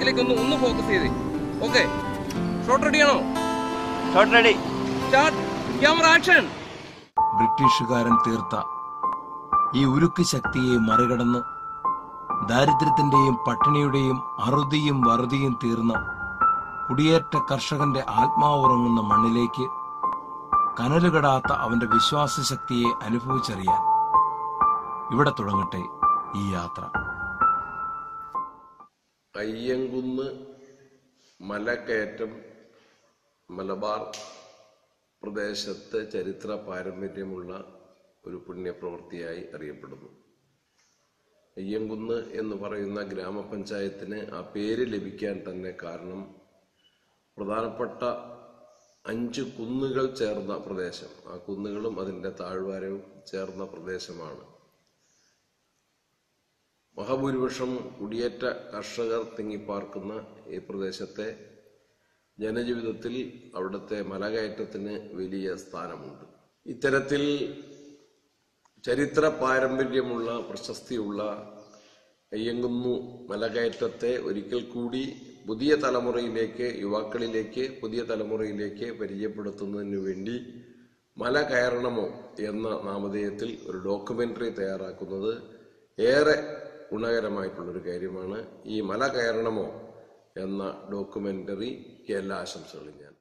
ബേക്കിലേക്ക് ഒന്ന് ഒന്ന് ഫോക്കസ് ചെയ്തേ. ഓക്കെ ഷോട്ട് റെഡി ആണോ? Shot ready start camera action ബ്രിട്ടീഷുകാരൻ തീർത്ത ഈ ഉരുക്ക് ശക്തിയെ മറികടന്ന് ദാരിദ്ര്യത്തിന്റെയും പട്ടിണിയുടെയും അറുതിയും വറുതിയും തീർന്ന കുടിയേറ്റ കർഷകന്റെ ആത്മാവുറങ്ങുന്ന മണ്ണിലേക്ക് കനലുകടാത്ത അവന്റെ വിശ്വാസശക്തിയെ അനുഭവിച്ചറിയാൻ ഇവിടെ തുടങ്ങട്ടെ ഈ യാത്ര. അയ്യങ്കുന്ന് മലകയറ്റം മലബാർ പ്രദേശത്ത് ചരിത്ര പാരമ്പര്യമുള്ള ഒരു പുണ്യപ്രവൃത്തിയായി അറിയപ്പെടുന്നു. അയ്യങ്കുന്ന് എന്ന് പറയുന്ന ഗ്രാമപഞ്ചായത്തിന് ആ പേര് ലഭിക്കാൻ തന്നെ കാരണം പ്രധാനപ്പെട്ട അഞ്ച് കുന്നുകൾ ചേർന്ന പ്രദേശം. ആ കുന്നുകളും അതിന്റെ താഴ്വാരവും ചേർന്ന പ്രദേശമാണ്. മഹാഭൂരിപക്ഷം കുടിയേറ്റ കർഷകർ തിങ്ങിപ്പാർക്കുന്ന ഈ പ്രദേശത്തെ ജനജീവിതത്തിൽ അവിടുത്തെ മലകയറ്റത്തിന് വലിയ സ്ഥാനമുണ്ട്. ഇത്തരത്തിൽ ചരിത്ര പാരമ്പര്യമുള്ള പ്രശസ്തിയുള്ള അയ്യങ്കുന്നു മലകയറ്റത്തെ ഒരിക്കൽ കൂടി പുതിയ തലമുറയിലേക്ക് യുവാക്കളിലേക്ക് പുതിയ തലമുറയിലേക്ക് പരിചയപ്പെടുത്തുന്നതിന് വേണ്ടി മല കയറണമോ എന്ന നാമധേയത്തിൽ ഒരു ഡോക്യുമെന്ററി തയ്യാറാക്കുന്നത് ഏറെ ഗുണകരമായിട്ടുള്ളൊരു കാര്യമാണ് ഈ മല കയറണമോ എന്ന ഡോക്യുമെന്ററിക്ക് എല്ലാ ആശംസകളും ഞാൻ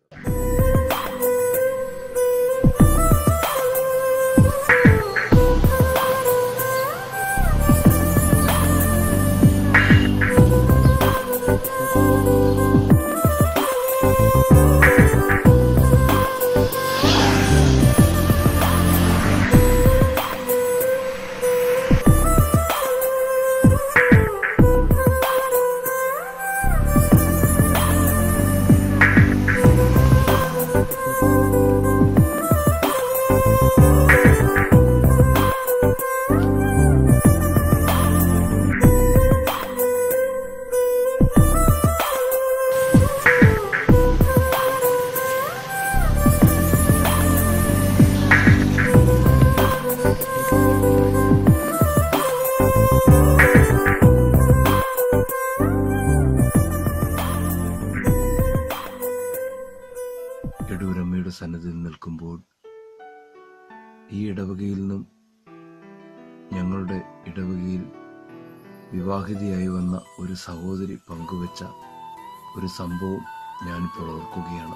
ഒരു സംഭവം ഞാനിപ്പോൾ ഓർക്കുകയാണ്.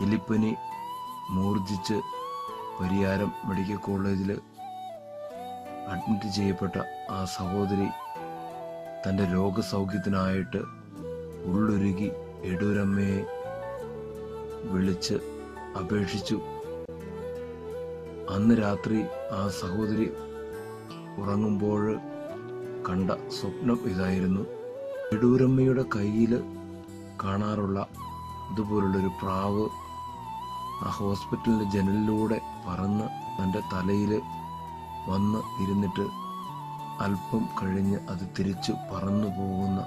എലിപ്പനി മൂർജിച്ച് പരിയാരം മെഡിക്കൽ കോളേജിൽ അഡ്മിറ്റ് ചെയ്യപ്പെട്ട ആ സഹോദരി തന്റെ രോഗസൗഖ്യത്തിനായിട്ട് ഉള്ളൊരുകി എടൂരമ്മയെ വിളിച്ച് അപേക്ഷിച്ചു. അന്ന് രാത്രി ആ സഹോദരി ഉറങ്ങുമ്പോൾ കണ്ട സ്വപ്നം ഇതായിരുന്നു. എടൂരമ്മയുടെ കയ്യിൽ കാണാറുള്ള ഇതുപോലുള്ളൊരു പ്രാവ് ആ ഹോസ്പിറ്റലിന്റെ ജനലിലൂടെ പറന്ന് തന്റെ തലയിൽ വന്ന് ഇരുന്നിട്ട് അല്പം കഴിഞ്ഞ് അത് തിരിച്ചു പറന്നു പോകുന്ന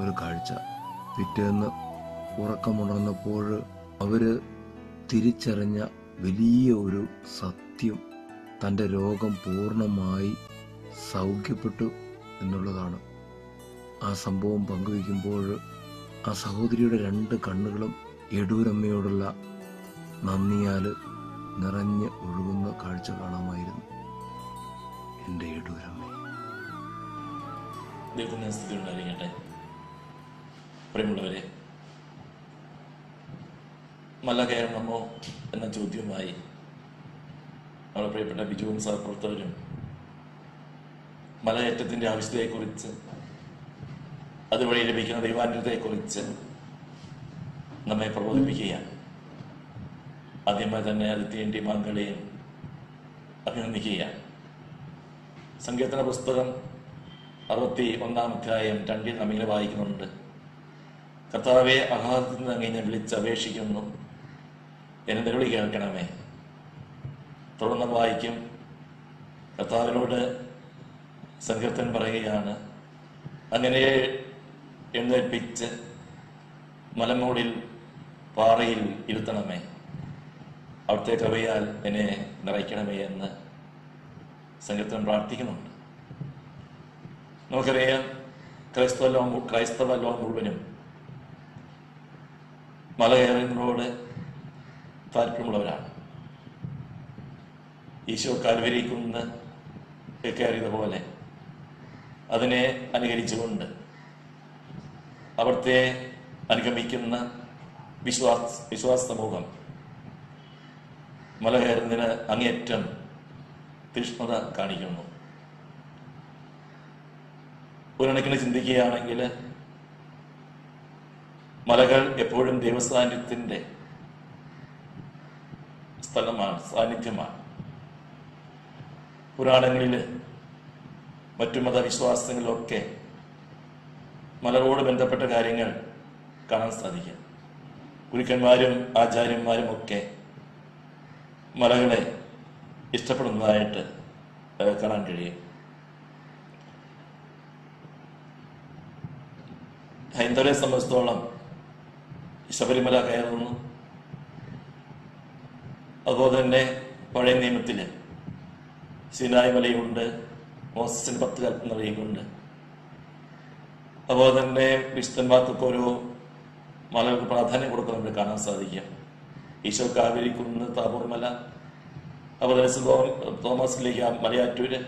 ഒരു കാഴ്ച. പിറ്റേന്ന് ഉറക്കമുണർന്നപ്പോൾ അവർ തിരിച്ചറിഞ്ഞ വലിയ ഒരു സത്യം തന്റെ രോഗം പൂർണമായി സൗഖ്യപ്പെട്ടു എന്നുള്ളതാണ്. ആ സംഭവം പങ്കുവയ്ക്കുമ്പോൾ ആ സഹോദരിയുടെ രണ്ട് കണ്ണുകളും എടൂരമ്മയോടുള്ള നന്ദിയാൽ നിറഞ്ഞ് ഒഴുകുന്ന കാഴ്ച കാണാമായിരുന്നു എന്റെ എടൂരമ്മ പ്രിയമുള്ളവരെ മല കയറണമോ എന്ന ചോദ്യവുമായി നമ്മുടെ പ്രിയപ്പെട്ട ബിജുവും സഹപ്രവർത്തകരും മലയേറ്റത്തിന്റെ ആവശ്യതയെക്കുറിച്ച് അതുവഴി ലഭിക്കുന്ന ദൈവാനുഗ്രഹത്തെക്കുറിച്ച് നമ്മെ പ്രബോധിപ്പിക്കുകയാണ്. ആദ്യമായി തന്നെ അതിഥിയും മംഗളെയും അഭിനന്ദിക്കുകയാണ്. സങ്കീർത്തന പുസ്തകം അറുപത്തി ഒന്നാം അധ്യായം രണ്ടിൽ നമ്മിങ്ങനെ വായിക്കുന്നുണ്ട്. കർത്താവെ അഹാദത്തിൽ നിന്ന് അങ്ങനെ വിളിച്ച് അപേക്ഷിക്കുന്നു. എന്നെ നിലവിളി കേൾക്കണമേ. തുടർന്ന് വായിക്കും. കർത്താവിനോട് സങ്കീർത്തൻ പറയുകയാണ് അങ്ങനെ എഴുന്നേൽപ്പിച്ച് മലമൂടിൽ പാറയിൽ ഇരുത്തണമേ. അവിടുത്തെ കവയാൽ എന്നെ നിറയ്ക്കണമേ എന്ന് സങ്കീർത്തനം പ്രാർത്ഥിക്കുന്നുണ്ട്. നമുക്കറിയാം ക്രൈസ്തവ ലോകം ക്രൈസ്തവ ലോകം മുഴുവനും മല കയറുന്നതിനോട് താല്പര്യമുള്ളവരാണ്. ഈശോ കാൽവരിക്കുന്ന കയറിയതുപോലെ അതിനെ അനുകരിച്ചുകൊണ്ട് അവിടുത്തെ അനുഗമിക്കുന്ന വിശ്വാസ വിശ്വാസ സമൂഹം മലകയറുന്നതിന് അങ്ങേറ്റം തീഷ്ണത കാണിക്കുന്നു. ഒരു കണക്കിന് ചിന്തിക്കുകയാണെങ്കിൽ മലകൾ എപ്പോഴും ദൈവസാന്നിധ്യത്തിന്റെ സ്ഥലമാണ് സാന്നിധ്യമാണ്. പുരാണങ്ങളിൽ മറ്റു മതവിശ്വാസങ്ങളിലൊക്കെ മലകളോട് ബന്ധപ്പെട്ട കാര്യങ്ങൾ കാണാൻ സാധിക്കും. ഗുരുക്കന്മാരും ആചാര്യന്മാരും ഒക്കെ മലകളെ ഇഷ്ടപ്പെടുന്നതായിട്ട് കാണാൻ കഴിയും. ഹൈന്ദവരെ സംബന്ധിച്ചിടത്തോളം ശബരിമല കയറുന്നു. അതുപോലെ തന്നെ പഴയ നിയമത്തിൽ സിനായ് മലയുണ്ട് പത്ത് കൽപ്പനയുണ്ട് അതുപോലെ തന്നെ വിശുദ്ധന്മാർക്കൊക്കെ ഓരോ മലകൾക്ക് പ്രാധാന്യം കൊടുക്കുന്നത് നമുക്ക് കാണാൻ സാധിക്കും. ഈശോ കാവേരി കുന്ന് താപൂർ മല അതുപോലെ തന്നെ തോമസ് ലിഹ മലയാറ്റൂര്.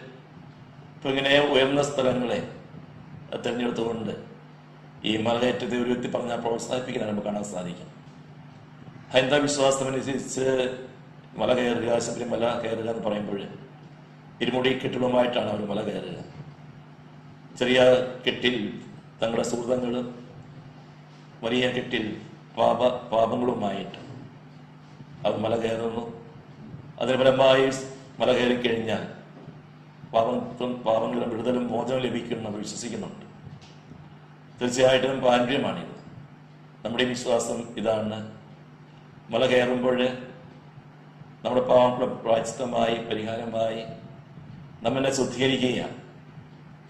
ഇപ്പൊ ഇങ്ങനെ ഉയർന്ന സ്ഥലങ്ങളെ തിരഞ്ഞെടുത്തുകൊണ്ട് ഈ മലകയറ്റത്തെ ഒരു വ്യക്തി പറഞ്ഞാൽ പ്രോത്സാഹിപ്പിക്കാൻ നമുക്ക് കാണാൻ സാധിക്കും. ഹൈന്ദവ വിശ്വാസമനുസരിച്ച് മല കയറുക ശബരിമല കയറുക എന്ന് പറയുമ്പോൾ ഇരുമുടി കെട്ടിടവുമായിട്ടാണ് അവർ മല കയറുക. ചെറിയ കെട്ടിൽ തങ്ങളുടെ സുഹൃതങ്ങളും വലിയ കെട്ടിൽ പാപ പാപങ്ങളുമായിട്ട് അത് മല കയറുന്നു. അതിന് ഫലമായി മല കയറി കഴിഞ്ഞാൽ പാപത്തും പാപങ്ങളും വിടുതലും മോചനം ലഭിക്കുമെന്ന് വിശ്വസിക്കുന്നുണ്ട്. തീർച്ചയായിട്ടും പാരമ്പര്യമാണിത് നമ്മുടെ വിശ്വാസം ഇതാണ്. മല കയറുമ്പോൾ നമ്മുടെ പാവങ്ങളുടെ പ്രായച്ചിത്തമായി പരിഹാരമായി നമ്മെ ശുദ്ധീകരിക്കുകയാണ്.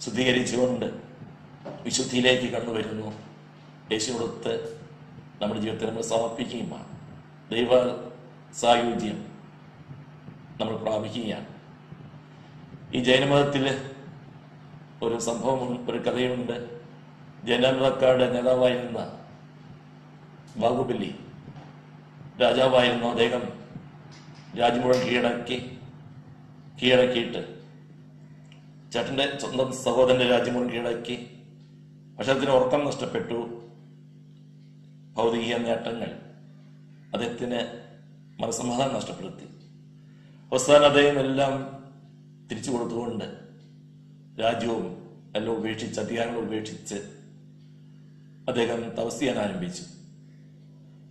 ശുദ്ധീകരിച്ചുകൊണ്ട് വിശുദ്ധിയിലേക്ക് കടന്നുവരുന്നു യേശുവടുത്ത് നമ്മുടെ ജീവിതത്തെ നമ്മൾ സമർപ്പിക്കുകയുമാണ് ദൈവ സായുജ്യം നമ്മൾ പ്രാപിക്കുകയാണ് ഈ ജൈനമതത്തിൽ ഒരു സംഭവം ഒരു കഥയുണ്ട്. ജനമതക്കാരുടെ നേതാവായിരുന്ന ബാഹുബലി രാജാവായിരുന്നു അദ്ദേഹം. രാജ്യം മുഴുവൻ കീഴടക്കി കീഴടക്കിയിട്ട് ചേട്ടന്റെ സ്വന്തം സഹോദരന്റെ രാജ്യം കീഴടക്കി പക്ഷെ അതിന് ഉറക്കം നഷ്ടപ്പെട്ടു. ഭൗതിക നേട്ടങ്ങൾ. അദ്ദേഹത്തിന് മനസമാധാനം നഷ്ടപ്പെടുത്തി. അവസാനം അദ്ദേഹം എല്ലാം തിരിച്ചു കൊടുത്തുകൊണ്ട് രാജ്യവും എല്ലാം ഉപേക്ഷിച്ച് അധികാരങ്ങൾ ഉപേക്ഷിച്ച് അദ്ദേഹം തപസ് ചെയ്യാൻ ആരംഭിച്ചു.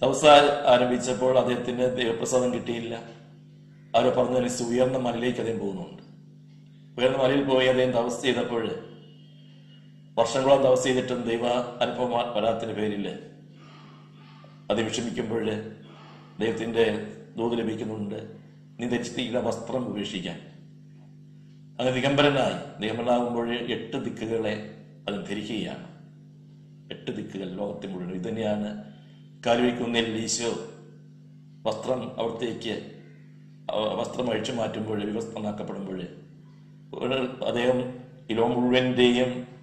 തപസ് ആരംഭിച്ചപ്പോൾ അദ്ദേഹത്തിന് ദൈവപ്രസാദം കിട്ടിയില്ല. ആരോ പറഞ്ഞതനുസരിച്ച് ഉയർന്ന മലയിലേക്ക് അദ്ദേഹം പോകുന്നുണ്ട്. ഉയർന്ന മലയിൽ പോയി അദ്ദേഹം തപസ് ചെയ്തപ്പോൾ വർഷങ്ങളോളം തപസ് ചെയ്തിട്ടും ദൈവ അനുഭവം വരാത്തിന്റെ പേരിൽ അത് വിഷമിക്കുമ്പോൾ ദൈവത്തിന്റെ ദൂത് ലഭിക്കുന്നുണ്ട്. നീ വസ്ത്രം ഉപേക്ഷിക്കാൻ. അങ്ങനെ ദിഗംബരനായി. ദിഗംബരനാകുമ്പോൾ എട്ട് ദിക്കുകളെ അത് ധരിക്കുകയാണ്. എട്ട് ദിക്കുകൾ ലോകത്തിൽ മുഴുവൻ. ഇത് തന്നെയാണ് കാലുവയ്ക്കുന്നിൽ ഈശോ വസ്ത്രം അവിടത്തേക്ക് വസ്ത്രം അഴിച്ചു മാറ്റുമ്പോൾ വിവസ്ത്രമാക്കപ്പെടുമ്പോൾ അദ്ദേഹം ഈ ലോകം മുഴുവന്റെയും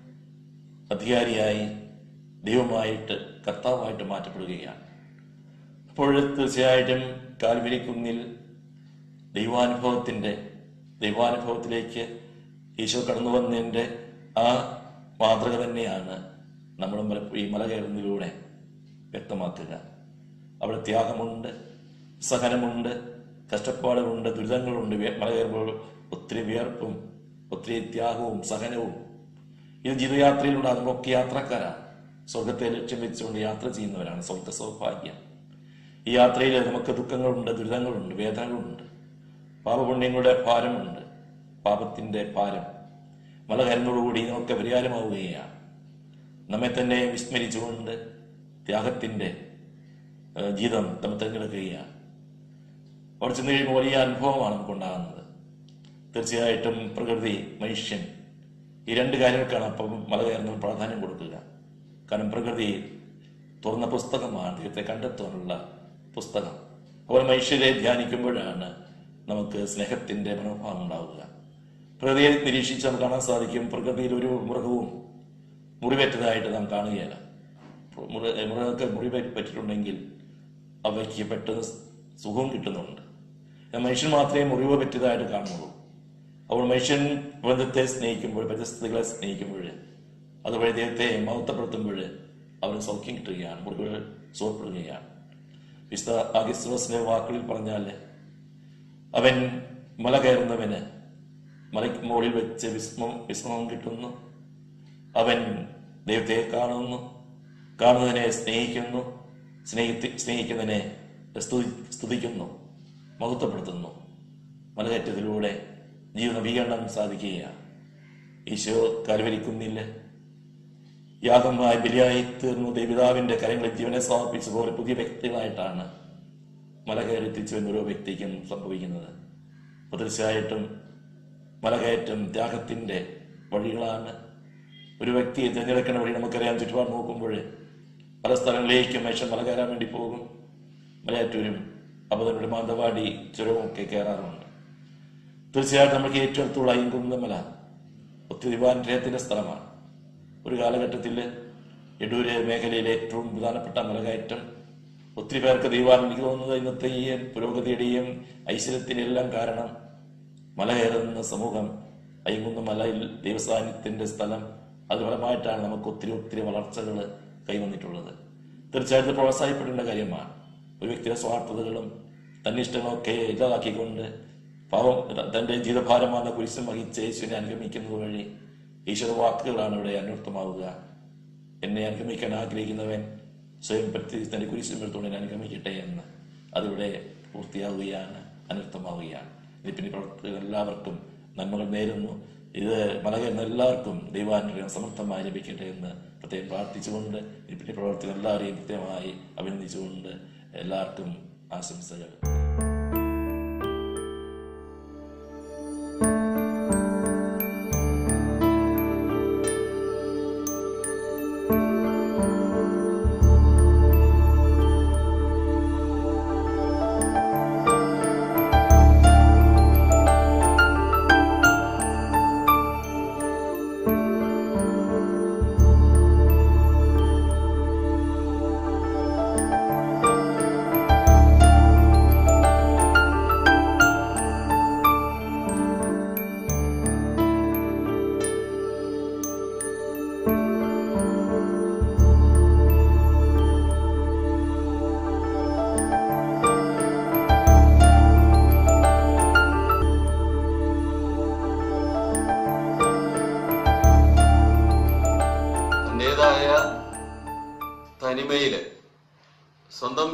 അധികാരിയായി ദൈവമായിട്ട് കർത്താവായിട്ട് മാറ്റപ്പെടുകയാണ്. അപ്പോൾ തീർച്ചയായിട്ടും കാൽവരിക്കുന്നിൽ ദൈവാനുഭവത്തിന്റെ ദൈവാനുഭവത്തിലേക്ക് ഈശോ കടന്നു വന്നതിന്റെ ആ മാതൃക തന്നെയാണ് നമ്മൾ ഈ മല കയറുന്നതിലൂടെ വ്യക്തമാക്കുക. അവിടെ ത്യാഗമുണ്ട് സഹനമുണ്ട് കഷ്ടപ്പാടുകളുണ്ട് ദുരിതങ്ങളുണ്ട് മല കയറുമ്പോൾ ഒത്തിരി വിയർപ്പും ഒത്തിരി ത്യാഗവും സഹനവും ഇത് ജീവിതയാത്രയിലുണ്ടാകുമ്പോൾ ഒക്കെ യാത്രക്കാരാണ് സ്വർഗത്തെ ലക്ഷ്യം വെച്ചുകൊണ്ട് യാത്ര ചെയ്യുന്നവരാണ് സ്വർഗ സൗഭാഗ്യം. ഈ യാത്രയിൽ നമുക്ക് ദുഃഖങ്ങളുണ്ട് ദുരിതങ്ങളുണ്ട് വേദനകളുണ്ട്. പാപപുണ്യങ്ങളുടെ ഭാരമുണ്ട്. പാപത്തിന്റെ ഭാരം. മലകരങ്ങളോടുകൂടി നമുക്ക് പരിഹാരമാവുകയാണ്. നമ്മെ തന്നെ വിസ്മരിച്ചുകൊണ്ട് ത്യാഗത്തിന്റെ ജീവിതം നമ്മൾ തിരഞ്ഞെടുക്കുകയാണ്. അവിടെ ചെന്ന് കഴിയുമ്പോൾ വലിയ അനുഭവമാണ് നമുക്കുണ്ടാകുന്നത്. തീർച്ചയായിട്ടും പ്രകൃതി മനുഷ്യൻ ഈ രണ്ട് കാര്യങ്ങൾക്കാണ് അപ്പം മല പ്രാധാന്യം കൊടുക്കുക. കാരണം പ്രകൃതി തുറന്ന പുസ്തകമാണ് ദൈവത്തെ കണ്ടെത്താനുള്ള പുസ്തകം. അതുപോലെ മനുഷ്യരെ ധ്യാനിക്കുമ്പോഴാണ് നമുക്ക് സ്നേഹത്തിന്റെ മനോഭാവം ഉണ്ടാവുക. പ്രകൃതിയെ നിരീക്ഷിച്ച് നമുക്ക് കാണാൻ സാധിക്കും. പ്രകൃതിയിൽ ഒരു മൃഗവും മുറിവേറ്റതായിട്ട് നാം കാണുകയില്ല. മൃഗങ്ങൾക്ക് മുറിവേറ്റ് പറ്റിയിട്ടുണ്ടെങ്കിൽ അവയ്ക്ക് പെട്ടെന്ന് സുഖവും കിട്ടുന്നുണ്ട്. മനുഷ്യൻ മാത്രമേ മുറിവ് പറ്റിയതായിട്ട് കാണുന്നുള്ളൂ. അപ്പോൾ മനുഷ്യൻ ബന്ധത്തെ സ്നേഹിക്കുമ്പോൾ പരിസ്ഥിതികളെ സ്നേഹിക്കുമ്പോൾ അതുപോലെ ദൈവത്തെ മഹത്വപ്പെടുത്തുമ്പോൾ അവന് സൗഖ്യം കിട്ടുകയാണ് മുറിവുകൾ സുഖപ്പെടുകയാണ്. വിശുദ്ധ അഗിസ്വസിന്റെ വാക്കുകളിൽ പറഞ്ഞാൽ അവൻ മല കയറുന്നവന് മലയ്ക്ക് മുകളിൽ വെച്ച് വിസ്മം വിസ്മം കിട്ടുന്നു. അവൻ ദൈവത്തെ കാണുന്നു കാണുന്നതിനെ സ്നേഹിക്കുന്നു സ്നേഹി സ്നേഹിക്കുന്നതിനെ സ്തുതി സ്തുതിക്കുന്നു മഹത്വപ്പെടുത്തുന്നു. മലകയറ്റത്തിലൂടെ നവീകരണം സാധിക്കുകയാണ്. ഈശോ കലവരിക്കുന്നില്ല യാഗമായി ബലിയായി തീർന്നു ദേവിതാവിന്റെ കരങ്ങളിൽ ജീവനെ സമർപ്പിച്ച പോലെ പുതിയ വ്യക്തികളായിട്ടാണ് മല കയറി തിരിച്ചു വരുന്ന ഓരോ വ്യക്തിക്കും സംഭവിക്കുന്നത്. തീർച്ചയായിട്ടും മലകയറ്റം ത്യാഗത്തിന്റെ വഴികളാണ്. ഒരു വ്യക്തിയെ തിരഞ്ഞെടുക്കേണ്ട വഴി നമുക്കറിയാം. ചുറ്റുപാട് നോക്കുമ്പോൾ പല സ്ഥലങ്ങളിലേക്കും മനുഷ്യൻ മല കയറാൻ വേണ്ടി പോകും. മലയാറ്റൂരും അപ്പോൾ മാന്തവാടി ചുരവും ഒക്കെ കയറാറുണ്ട്. തീർച്ചയായിട്ടും നമുക്ക് ഏറ്റവും അടുത്തുള്ള അയ്യങ്കുന്നമല ഒത്തിരി ദിവാനുഗ്രഹത്തിന്റെ സ്ഥലമാണ്. ഒരു കാലഘട്ടത്തിൽ എടൂര് മേഖലയിലെ ഏറ്റവും പ്രധാനപ്പെട്ട മലകയറ്റം. ഒത്തിരി പേർക്ക് ദൈവാൻ എനിക്ക് തോന്നുന്നത് ഇന്നത്തെ ഈ പുരോഗതിയുടെയും ഐശ്വര്യത്തിനെല്ലാം കാരണം മല കയറുന്ന സമൂഹം അയ്യങ്കുന്ന മലയിൽ ദൈവസാന്നിധ്യത്തിന്റെ സ്ഥലം അത് ഫലമായിട്ടാണ് നമുക്ക് ഒത്തിരി ഒത്തിരി വളർച്ചകൾ കൈവന്നിട്ടുള്ളത്. തീർച്ചയായിട്ടും പ്രോത്സാഹിപ്പെടേണ്ട കാര്യമാണ്. ഒരു വ്യക്തിയുടെ സ്വാർത്ഥതകളും തന്നിഷ്ടങ്ങളൊക്കെ ഇല്ലാതാക്കിക്കൊണ്ട് പാവം തന്റെ ജീവഭാരമാണ് കുരിശം വഹിച്ച് യേശുവിനെ അനുഗമിക്കുന്നത് വഴി ഈശ്വര വാക്കുകളാണ് ഇവിടെ അന്വർത്ഥമാവുക. എന്നെ അനുഗമിക്കാൻ ആഗ്രഹിക്കുന്നവൻ സ്വയം പ്രതി തന്റെ കുരിശം എടുത്തുകൊണ്ട് എന്നെ അനുഗമിക്കട്ടെ എന്ന് അതിവിടെ പൂർത്തിയാവുകയാണ് അനർത്ഥമാവുകയാണ് ഇത് പിന്നെ പ്രവർത്തകർ എല്ലാവർക്കും നന്മകൾ നേരുന്നു. ഇത് മലകരുന്ന എല്ലാവർക്കും ദൈവാനുഗ്രഹം സമർത്ഥമായി ലഭിക്കട്ടെ എന്ന് പ്രത്യേകം പ്രാർത്ഥിച്ചുകൊണ്ട് ഇതിന്റെ പ്രവർത്തകർ എല്ലാവരെയും കൃത്യമായി അഭിനന്ദിച്ചുകൊണ്ട് എല്ലാവർക്കും ആശംസകൾ.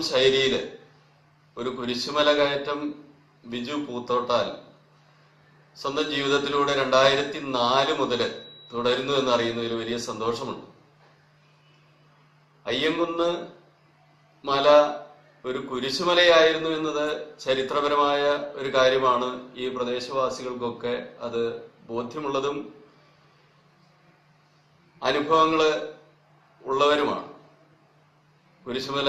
ശൈലിയിൽ ഒരു കുരിശുമല കയറ്റം ബിജു പൂത്തോട്ടാൽ സ്വന്തം ജീവിതത്തിലൂടെ രണ്ടായിരത്തി നാല് മുതൽ തുടരുന്നു എന്നറിയുന്നതിൽ വലിയ സന്തോഷമുണ്ട്. അയ്യങ്കുന്ന് മല ഒരു കുരിശുമലയായിരുന്നു എന്നത് ചരിത്രപരമായ ഒരു കാര്യമാണ്. ഈ പ്രദേശവാസികൾക്കൊക്കെ അത് ബോധ്യമുള്ളതും അനുഭവങ്ങൾ ഉള്ളവരുമാണ്. കുരിശുമല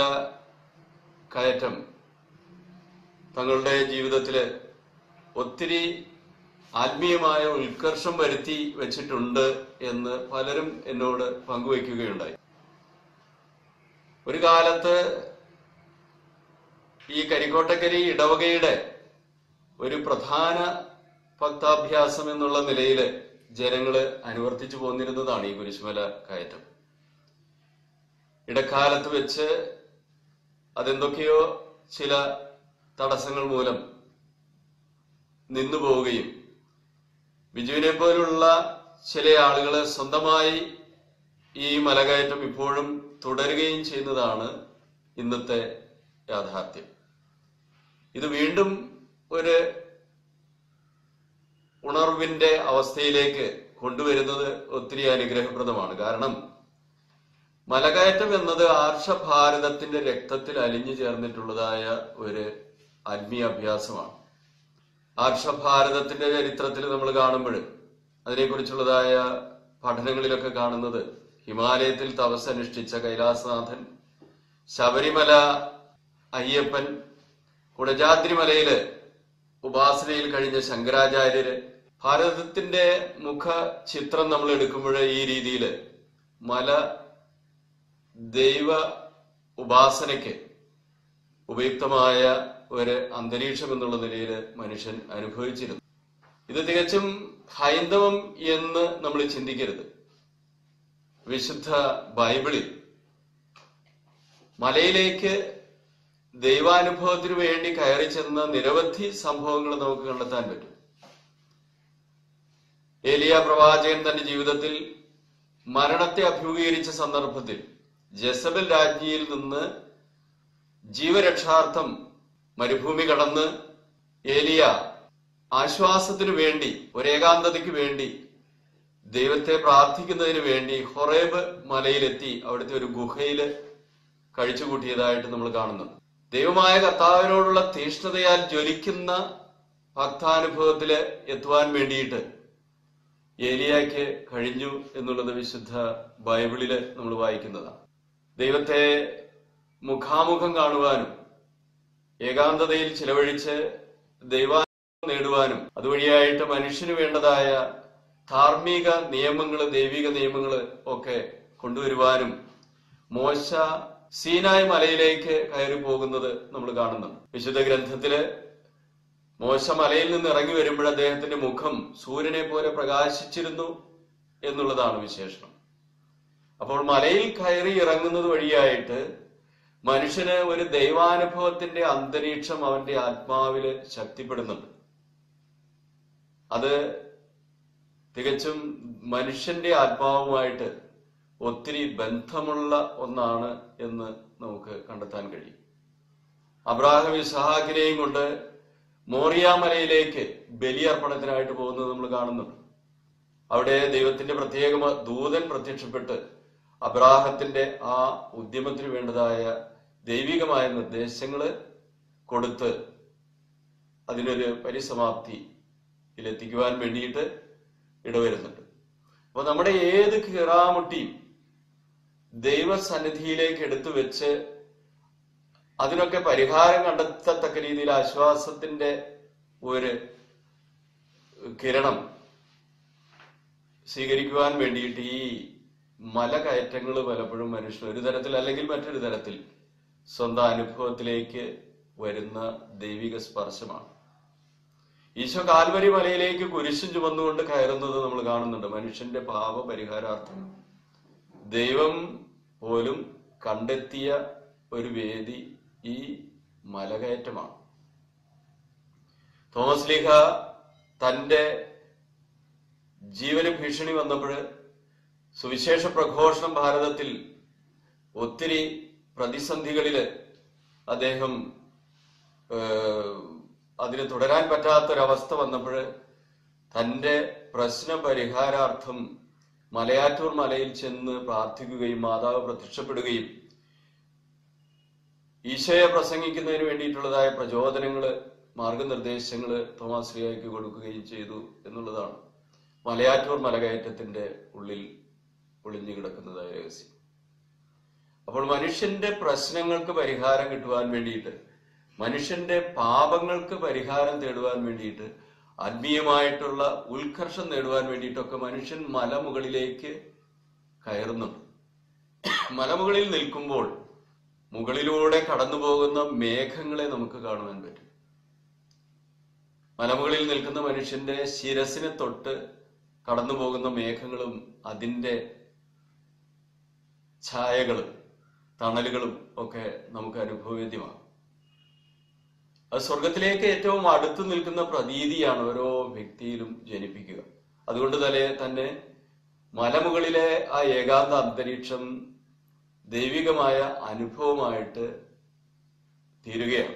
കയറ്റം തങ്ങളുടെ ജീവിതത്തിൽ ഒത്തിരി ആത്മീയമായ ഉത്കർഷം വരുത്തി വെച്ചിട്ടുണ്ട് എന്ന് പലരും എന്നോട് പങ്കുവയ്ക്കുകയുണ്ടായി ഒരു കാലത്ത് ഈ കരിക്കോട്ടക്കരി ഇടവകയുടെ ഒരു പ്രധാന ഭക്താഭ്യാസം എന്നുള്ള നിലയിൽ ജനങ്ങൾ അനുവർത്തിച്ചു പോന്നിരുന്നതാണ് ഈ കുരിശുമല കയറ്റം. ഇടക്കാലത്ത് വെച്ച് അതെന്തൊക്കെയോ ചില തടസ്സങ്ങൾ മൂലം നിന്നു പോവുകയും ബിജുവിനെ പോലുള്ള ചില ആളുകൾ സ്വന്തമായി ഈ മലകയറ്റം ഇപ്പോഴും തുടരുകയും ചെയ്യുന്നതാണ് ഇന്നത്തെ യാഥാർത്ഥ്യം. ഇത് വീണ്ടും ഒരു ഉണർവിന്റെ അവസ്ഥയിലേക്ക് കൊണ്ടുവരുന്നത് ഒത്തിരി അനുഗ്രഹപ്രദമാണ്. കാരണം മലകയറ്റം എന്നത് ആർഷഭാരതത്തിന്റെ രക്തത്തിൽ അലിഞ്ഞു ചേർന്നിട്ടുള്ളതായ ഒരു ആത്മീയ അഭ്യാസമാണ്. ആർഷഭാരതത്തിന്റെ ചരിത്രത്തിൽ നമ്മൾ കാണുമ്പോൾ അതിനെക്കുറിച്ചുള്ളതായ പഠനങ്ങളിലൊക്കെ കാണുന്നത് ഹിമാലയത്തിൽ തപസ് അനുഷ്ഠിച്ച കൈലാസനാഥൻ ശബരിമല അയ്യപ്പൻ കുടജാദ്രി മലയിൽ ഉപാസനയിൽ കഴിഞ്ഞ ശങ്കരാചാര്യര് ഭാരതത്തിന്റെ മുഖ ചിത്രം നമ്മൾ എടുക്കുമ്പോൾ ഈ രീതിയിൽ മല ദൈവ ഉപാസനയ്ക്ക് ഉപയുക്തമായ ഒരു അന്തരീക്ഷം എന്നുള്ള നിലയിൽ മനുഷ്യൻ അനുഭവിച്ചിരുന്നു. ഇത് തികച്ചും ഹൈന്ദവം എന്ന് നമ്മൾ ചിന്തിക്കരുത്. വിശുദ്ധ ബൈബിളിൽ മലയിലേക്ക് ദൈവാനുഭവത്തിനു വേണ്ടി കയറി ചെന്ന നിരവധി സംഭവങ്ങൾ നമുക്ക് കണ്ടെത്താൻ പറ്റും. ഏലിയ പ്രവാചകൻ തന്റെ ജീവിതത്തിൽ മരണത്തെ അഭിമുഖീകരിച്ച സന്ദർഭത്തിൽ ജസബൽ രാജ്ഞിയിൽ നിന്ന് ജീവരക്ഷാർത്ഥം മരുഭൂമി കടന്ന് ഏലിയ ആശ്വാസത്തിനു വേണ്ടി ഒരേകാന്തതയ്ക്ക് വേണ്ടി ദൈവത്തെ പ്രാർത്ഥിക്കുന്നതിന് വേണ്ടി ഹൊറേബ് മലയിലെത്തി അവിടുത്തെ ഒരു ഗുഹയിൽ കഴിച്ചുകൂട്ടിയതായിട്ട് നമ്മൾ കാണുന്നു ദൈവമായ കർത്താവിനോടുള്ള തീഷ്ണതയാൽ ജ്വലിക്കുന്ന ഭക്താനുഭവത്തിൽ എത്തുവാൻ വേണ്ടിയിട്ട് ഏലിയാക്ക് കഴിഞ്ഞു എന്നുള്ളത് വിശുദ്ധ ബൈബിളിൽ നമ്മൾ വായിക്കുന്നതാണ്. ദൈവത്തെ മുഖാമുഖം കാണുവാനും ഏകാന്തതയിൽ ചിലവഴിച്ച് ദൈവാനുഭവം നേടുവാനും അതുവഴിയായിട്ട് മനുഷ്യന് വേണ്ടതായ ധാർമ്മിക നിയമങ്ങൾ ദൈവിക നിയമങ്ങൾ ഒക്കെ കൊണ്ടുവരുവാനും മോശ സീനായ് മലയിലേക്ക് കയറി പോകുന്നത് നമ്മൾ കാണുന്നുണ്ട്. വിശുദ്ധ ഗ്രന്ഥത്തിൽ മോശ മലയിൽ നിന്ന് ഇറങ്ങി വരുമ്പോൾ അദ്ദേഹത്തിന്റെ മുഖം സൂര്യനെ പോലെ പ്രകാശിച്ചിരുന്നു എന്നുള്ളതാണ് വിശേഷണം. അപ്പോൾ മലയിൽ കയറി ഇറങ്ങുന്നത് വഴിയായിട്ട് മനുഷ്യന് ഒരു ദൈവാനുഭവത്തിന്റെ അന്തരീക്ഷം അവന്റെ ആത്മാവിൽ ശക്തിപ്പെടുന്നുണ്ട്. അത് തികച്ചും മനുഷ്യന്റെ ആത്മാവുമായിട്ട് ഒത്തിരി ബന്ധമുള്ള ഒന്നാണ് എന്ന് നമുക്ക് കണ്ടെത്താൻ കഴിയും. അബ്രാഹം ഇസഹാക്കിനെയും കൊണ്ട് മോറിയാമലയിലേക്ക് ബലിയർപ്പണത്തിനായിട്ട് പോകുന്നത് നമ്മൾ കാണുന്നുണ്ട്. അവിടെ ദൈവത്തിന്റെ പ്രത്യേക ദൂതൻ പ്രത്യക്ഷപ്പെട്ട് അബ്രാഹത്തിന്റെ ആ ഉദ്യമത്തിന് വേണ്ടതായ ദൈവികമായ നിർദ്ദേശങ്ങൾ കൊടുത്ത് അതിനൊരു പരിസമാപ്തി ഇതിലെത്തിക്കുവാൻ വേണ്ടിയിട്ട് ഇടവരുന്നുണ്ട്. അപ്പൊ നമ്മുടെ ഏത് കിറാമുട്ടിയും ദൈവസന്നിധിയിലേക്ക് എടുത്തു വെച്ച് അതിനൊക്കെ പരിഹാരം കണ്ടെത്തത്തക്ക രീതിയിൽ ആശ്വാസത്തിന്റെ ഒരു കിരണം സ്വീകരിക്കുവാൻ വേണ്ടിയിട്ട് ഈ മലകയറ്റങ്ങൾ പലപ്പോഴും മനുഷ്യൻ ഒരു തരത്തിൽ അല്ലെങ്കിൽ മറ്റൊരു തരത്തിൽ സ്വന്തം അനുഭവത്തിലേക്ക് വരുന്ന ദൈവിക സ്പർശമാണ്. ഈശോ കാൽവരി മലയിലേക്ക് കുരിശും ചുമന്നുകൊണ്ട് കയറുന്നത് നമ്മൾ കാണുന്നുണ്ട്. മനുഷ്യന്റെ പാപ പരിഹാരാർത്ഥം ദൈവം പോലും കണ്ടെത്തിയ ഒരു വേദി ഈ മലകയറ്റമാണ്. തോമസ് ലീഹ തന്റെ ജീവന് ഭീഷണി വന്നപ്പോൾ സുവിശേഷ പ്രഘോഷണം ഭാരതത്തിൽ ഒത്തിരി പ്രതിസന്ധികളിൽ അദ്ദേഹം അതിന് തുടരാൻ പറ്റാത്തൊരവസ്ഥ വന്നപ്പോൾ തന്റെ പ്രശ്ന പരിഹാരാർത്ഥം മലയാറ്റൂർ മലയിൽ ചെന്ന് പ്രാർത്ഥിക്കുകയും മാതാവ് പ്രത്യക്ഷപ്പെടുകയും ഈശോയെ പ്രസംഗിക്കുന്നതിന് വേണ്ടിയിട്ടുള്ളതായ പ്രചോദനങ്ങൾ മാർഗനിർദ്ദേശങ്ങൾ തോമാശ്രീയായിക്ക് കൊടുക്കുകയും ചെയ്തു എന്നുള്ളതാണ് മലയാറ്റൂർ മലകയറ്റത്തിന്റെ ഉള്ളിൽ ഒളിഞ്ഞു കിടക്കുന്നതായ രഹസ്യം. അപ്പോൾ മനുഷ്യന്റെ പ്രശ്നങ്ങൾക്ക് പരിഹാരം കിട്ടുവാൻ വേണ്ടിയിട്ട് മനുഷ്യന്റെ പാപങ്ങൾക്ക് പരിഹാരം തേടുവാൻ വേണ്ടിയിട്ട് ആത്മീയമായിട്ടുള്ള ഉത്കർഷം നേടുവാൻ വേണ്ടിയിട്ടൊക്കെ മനുഷ്യൻ മലമുകളിലേക്ക് കയറുന്നുണ്ട്. മലമുകളിൽ നിൽക്കുമ്പോൾ മുകളിലൂടെ കടന്നു പോകുന്ന മേഘങ്ങളെ നമുക്ക് കാണുവാൻ പറ്റും. മലമുകളിൽ നിൽക്കുന്ന മനുഷ്യന്റെ ശിരസിനെ തൊട്ട് കടന്നു പോകുന്ന മേഘങ്ങളും അതിന്റെ ഛായകളും തണലുകളും ഒക്കെ നമുക്ക് അനുഭവവേദ്യമാണ് അത് സ്വർഗത്തിലേക്ക് ഏറ്റവും അടുത്ത് നിൽക്കുന്ന പ്രതീതിയാണ് ഓരോ വ്യക്തിയിലും ജനിപ്പിക്കുക. അതുകൊണ്ട് തന്നെ തന്നെ മലമുകളിലെ ആ ഏകാന്ത അന്തരീക്ഷം ദൈവികമായ അനുഭവമായിട്ട് തീരുകയാണ്.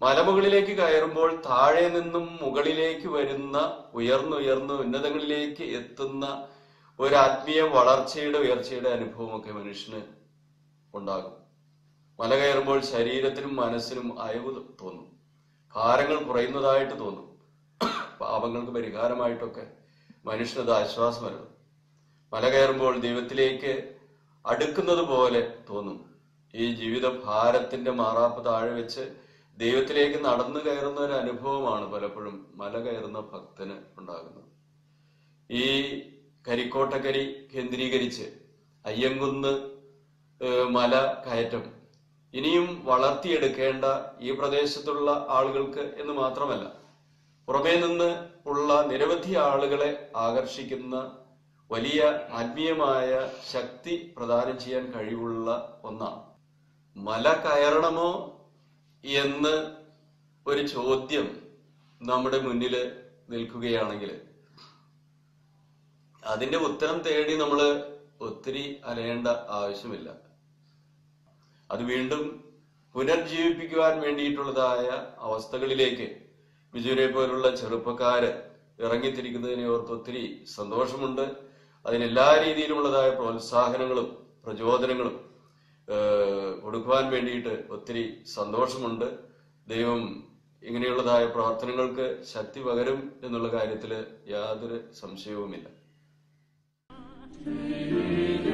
മലമുകളിലേക്ക് കയറുമ്പോൾ താഴെ നിന്നും മുകളിലേക്ക് വരുന്ന ഉയർന്നുയർന്ന് ഉന്നതങ്ങളിലേക്ക് എത്തുന്ന ഒരു ആത്മീയ വളർച്ചയുടെ ഉയർച്ചയുടെ അനുഭവമൊക്കെ മനുഷ്യന് ഉണ്ടാകും. മല കയറുമ്പോൾ ശരീരത്തിനും മനസ്സിനും അയവ് തോന്നും. ഭാരങ്ങൾ കുറയുന്നതായിട്ട് തോന്നും. പാപങ്ങൾക്ക് പരിഹാരമായിട്ടൊക്കെ മനുഷ്യനത് ആശ്വാസമരുന്നു മല കയറുമ്പോൾ ദൈവത്തിലേക്ക് അടുക്കുന്നത് പോലെ തോന്നും. ഈ ജീവിത ഭാരത്തിന്റെ മാറാപ്പ് താഴെ വെച്ച് ദൈവത്തിലേക്ക് നടന്നു കയറുന്ന ഒരു അനുഭവമാണ് പലപ്പോഴും മല കയറുന്ന ഭക്തന് ഉണ്ടാകുന്നത്. ഈ കരിക്കോട്ടക്കരി കേന്ദ്രീകരിച്ച് അയ്യങ്കുന്ന് മല കയറ്റം. ഇനിയും വളർത്തിയെടുക്കേണ്ട ഈ പ്രദേശത്തുള്ള ആളുകൾക്ക് എന്ന് മാത്രമല്ല പുറമേ നിന്ന് ഉള്ള നിരവധി ആളുകളെ ആകർഷിക്കുന്ന വലിയ ആത്മീയമായ ശക്തി പ്രദാനം ചെയ്യാൻ കഴിവുള്ള ഒന്നാണ് മല കയറണമോ എന്ന് ഒരു ചോദ്യം നമ്മുടെ മുന്നിൽ നിൽക്കുകയാണെങ്കിൽ അതിന്റെ ഉത്തരം തേടി നമ്മൾ ഒത്തിരി അലയേണ്ട ആവശ്യമില്ല. അത് വീണ്ടും പുനർജീവിപ്പിക്കുവാൻ വേണ്ടിയിട്ടുള്ളതായ അവസ്ഥകളിലേക്ക് ബിജുവിനെ പോലുള്ള ചെറുപ്പക്കാര് ഇറങ്ങിത്തിരിക്കുന്നതിനെ ഓർത്ത് ഒത്തിരി സന്തോഷമുണ്ട്. അതിനെല്ലാ രീതിയിലുമുള്ളതായ പ്രോത്സാഹനങ്ങളും പ്രചോദനങ്ങളും കൊടുക്കുവാൻ വേണ്ടിയിട്ട് ഒത്തിരി സന്തോഷമുണ്ട്. ദൈവം ഇങ്ങനെയുള്ളതായ പ്രാർത്ഥനകൾക്ക് ശക്തി പകരും എന്നുള്ള കാര്യത്തിൽ യാതൊരു സംശയവുമില്ല. കൊടും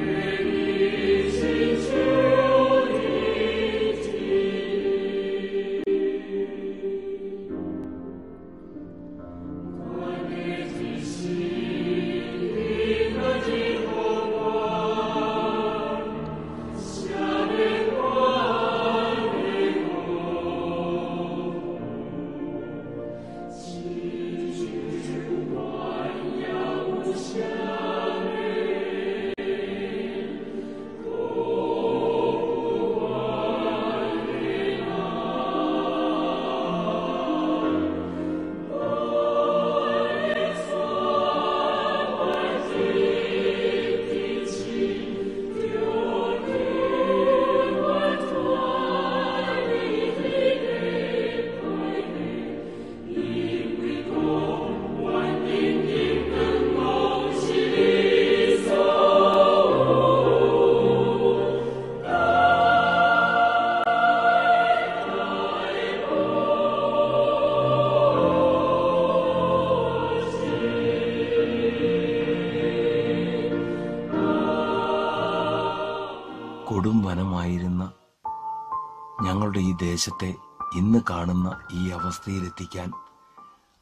ദേശത്തെ ഇന്ന് കാണുന്ന ഈ അവസ്ഥയിലെത്തിക്കാൻ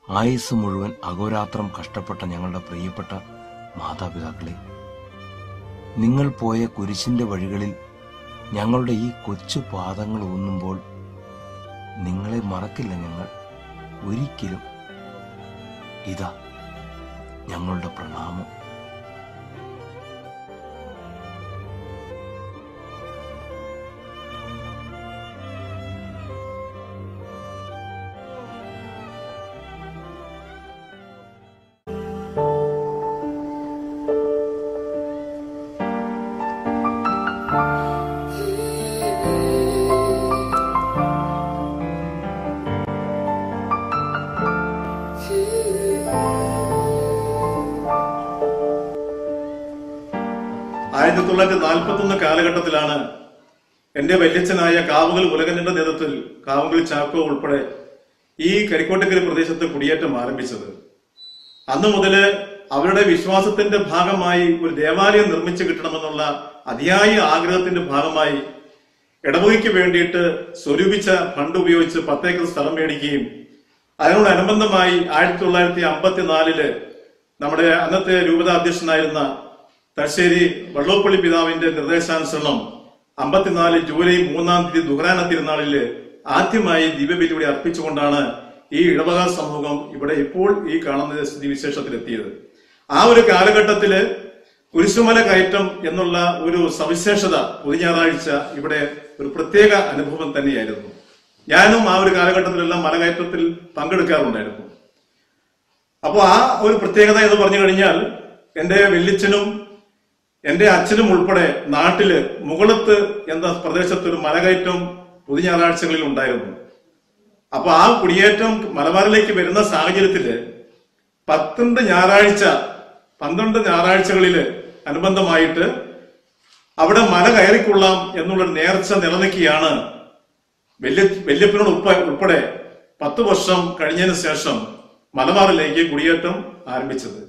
ആയുസ് മുഴുവൻ അഹോരാത്രം കഷ്ടപ്പെട്ട ഞങ്ങളുടെ പ്രിയപ്പെട്ട മാതാപിതാക്കളെ നിങ്ങൾ പോയ കുരിശിന്റെ വഴികളിൽ ഞങ്ങളുടെ ഈ കൊച്ചു പാദങ്ങൾ ഊന്നുമ്പോൾ നിങ്ങളെ മറക്കില്ല ഞങ്ങൾ. ഒരിക്കലും ഇതാ ഞങ്ങളുടെ പ്രണാമം. കാലഘട്ടത്തിലാണ് എന്റെ വല്യച്ഛനായ കാവുകൾ ഉലകന്റെ നേതൃത്വത്തിൽ കാവുകൾ ചാക്കോ ഉൾപ്പെടെ ഈ കരിക്കോട്ടക്കരി പ്രദേശത്ത് കുടിയേറ്റം ആരംഭിച്ചത്. അന്നു മുതൽ അവരുടെ വിശ്വാസത്തിന്റെ ഭാഗമായി ഒരു ദേവാലയം നിർമ്മിച്ചു കിട്ടണമെന്നുള്ള അതിയായ ആഗ്രഹത്തിന്റെ ഭാഗമായി ഇടവകയ്ക്ക് വേണ്ടിയിട്ട് സ്വരൂപിച്ച ഫണ്ട് ഉപയോഗിച്ച് പത്തേക്കർ സ്ഥലം മേടിക്കുകയും അതിനോടനുബന്ധമായി ആയിരത്തി തൊള്ളായിരത്തി അമ്പത്തിനാലിൽ നമ്മുടെ അന്നത്തെ രൂപത അധ്യക്ഷനായിരുന്ന തലശ്ശേരി വള്ളോപ്പള്ളി പിതാവിന്റെ നിർദ്ദേശാനുസരണം അമ്പത്തിനാല് ജൂലൈ മൂന്നാം തീയതി ദുഹരാന തിരുനാളിൽ ആദ്യമായി ദിവ്യബലിയുടെ അർപ്പിച്ചുകൊണ്ടാണ് ഈ ഇടവക സമൂഹം ഇവിടെ ഇപ്പോൾ ഈ കാണുന്ന സ്ഥിതിവിശേഷത്തിലെത്തിയത് ആ ഒരു കാലഘട്ടത്തിൽ കുരിശുമല കയറ്റം എന്നുള്ള ഒരു സവിശേഷത പൊതു ഞായറാഴ്ച ഇവിടെ ഒരു പ്രത്യേക അനുഭവം തന്നെയായിരുന്നു. ഞാനും ആ ഒരു കാലഘട്ടത്തിലെല്ലാം മലകയറ്റത്തിൽ പങ്കെടുക്കാറുണ്ടായിരുന്നു. അപ്പോൾ ആ ഒരു പ്രത്യേകത എന്ന് പറഞ്ഞു കഴിഞ്ഞാൽ എന്റെ വെല്ലിച്ചനും എന്റെ അച്ഛനും ഉൾപ്പെടെ നാട്ടിൽ മുകളത്ത് എന്ന പ്രദേശത്ത് ഒരു മലകയറ്റം പൊതു ഞായറാഴ്ചകളിൽ ഉണ്ടായിരുന്നു. അപ്പൊ ആ കുടിയേറ്റം മലബാറിലേക്ക് വരുന്ന സാഹചര്യത്തിൽ പന്ത്രണ്ട് ഞായറാഴ്ച പന്ത്രണ്ട് ഞായറാഴ്ചകളിൽ അനുബന്ധമായിട്ട് അവിടെ മല കയറിക്കൊള്ളാം എന്നുള്ള നേർച്ച നിലനിൽക്കുകയാണ് വല്യ വല്യപ്പനോട് ഉൾപ്പെ ഉൾപ്പെടെ പത്ത് വർഷം കഴിഞ്ഞതിന് ശേഷം മലബാറിലേക്ക് കുടിയേറ്റം ആരംഭിച്ചത്.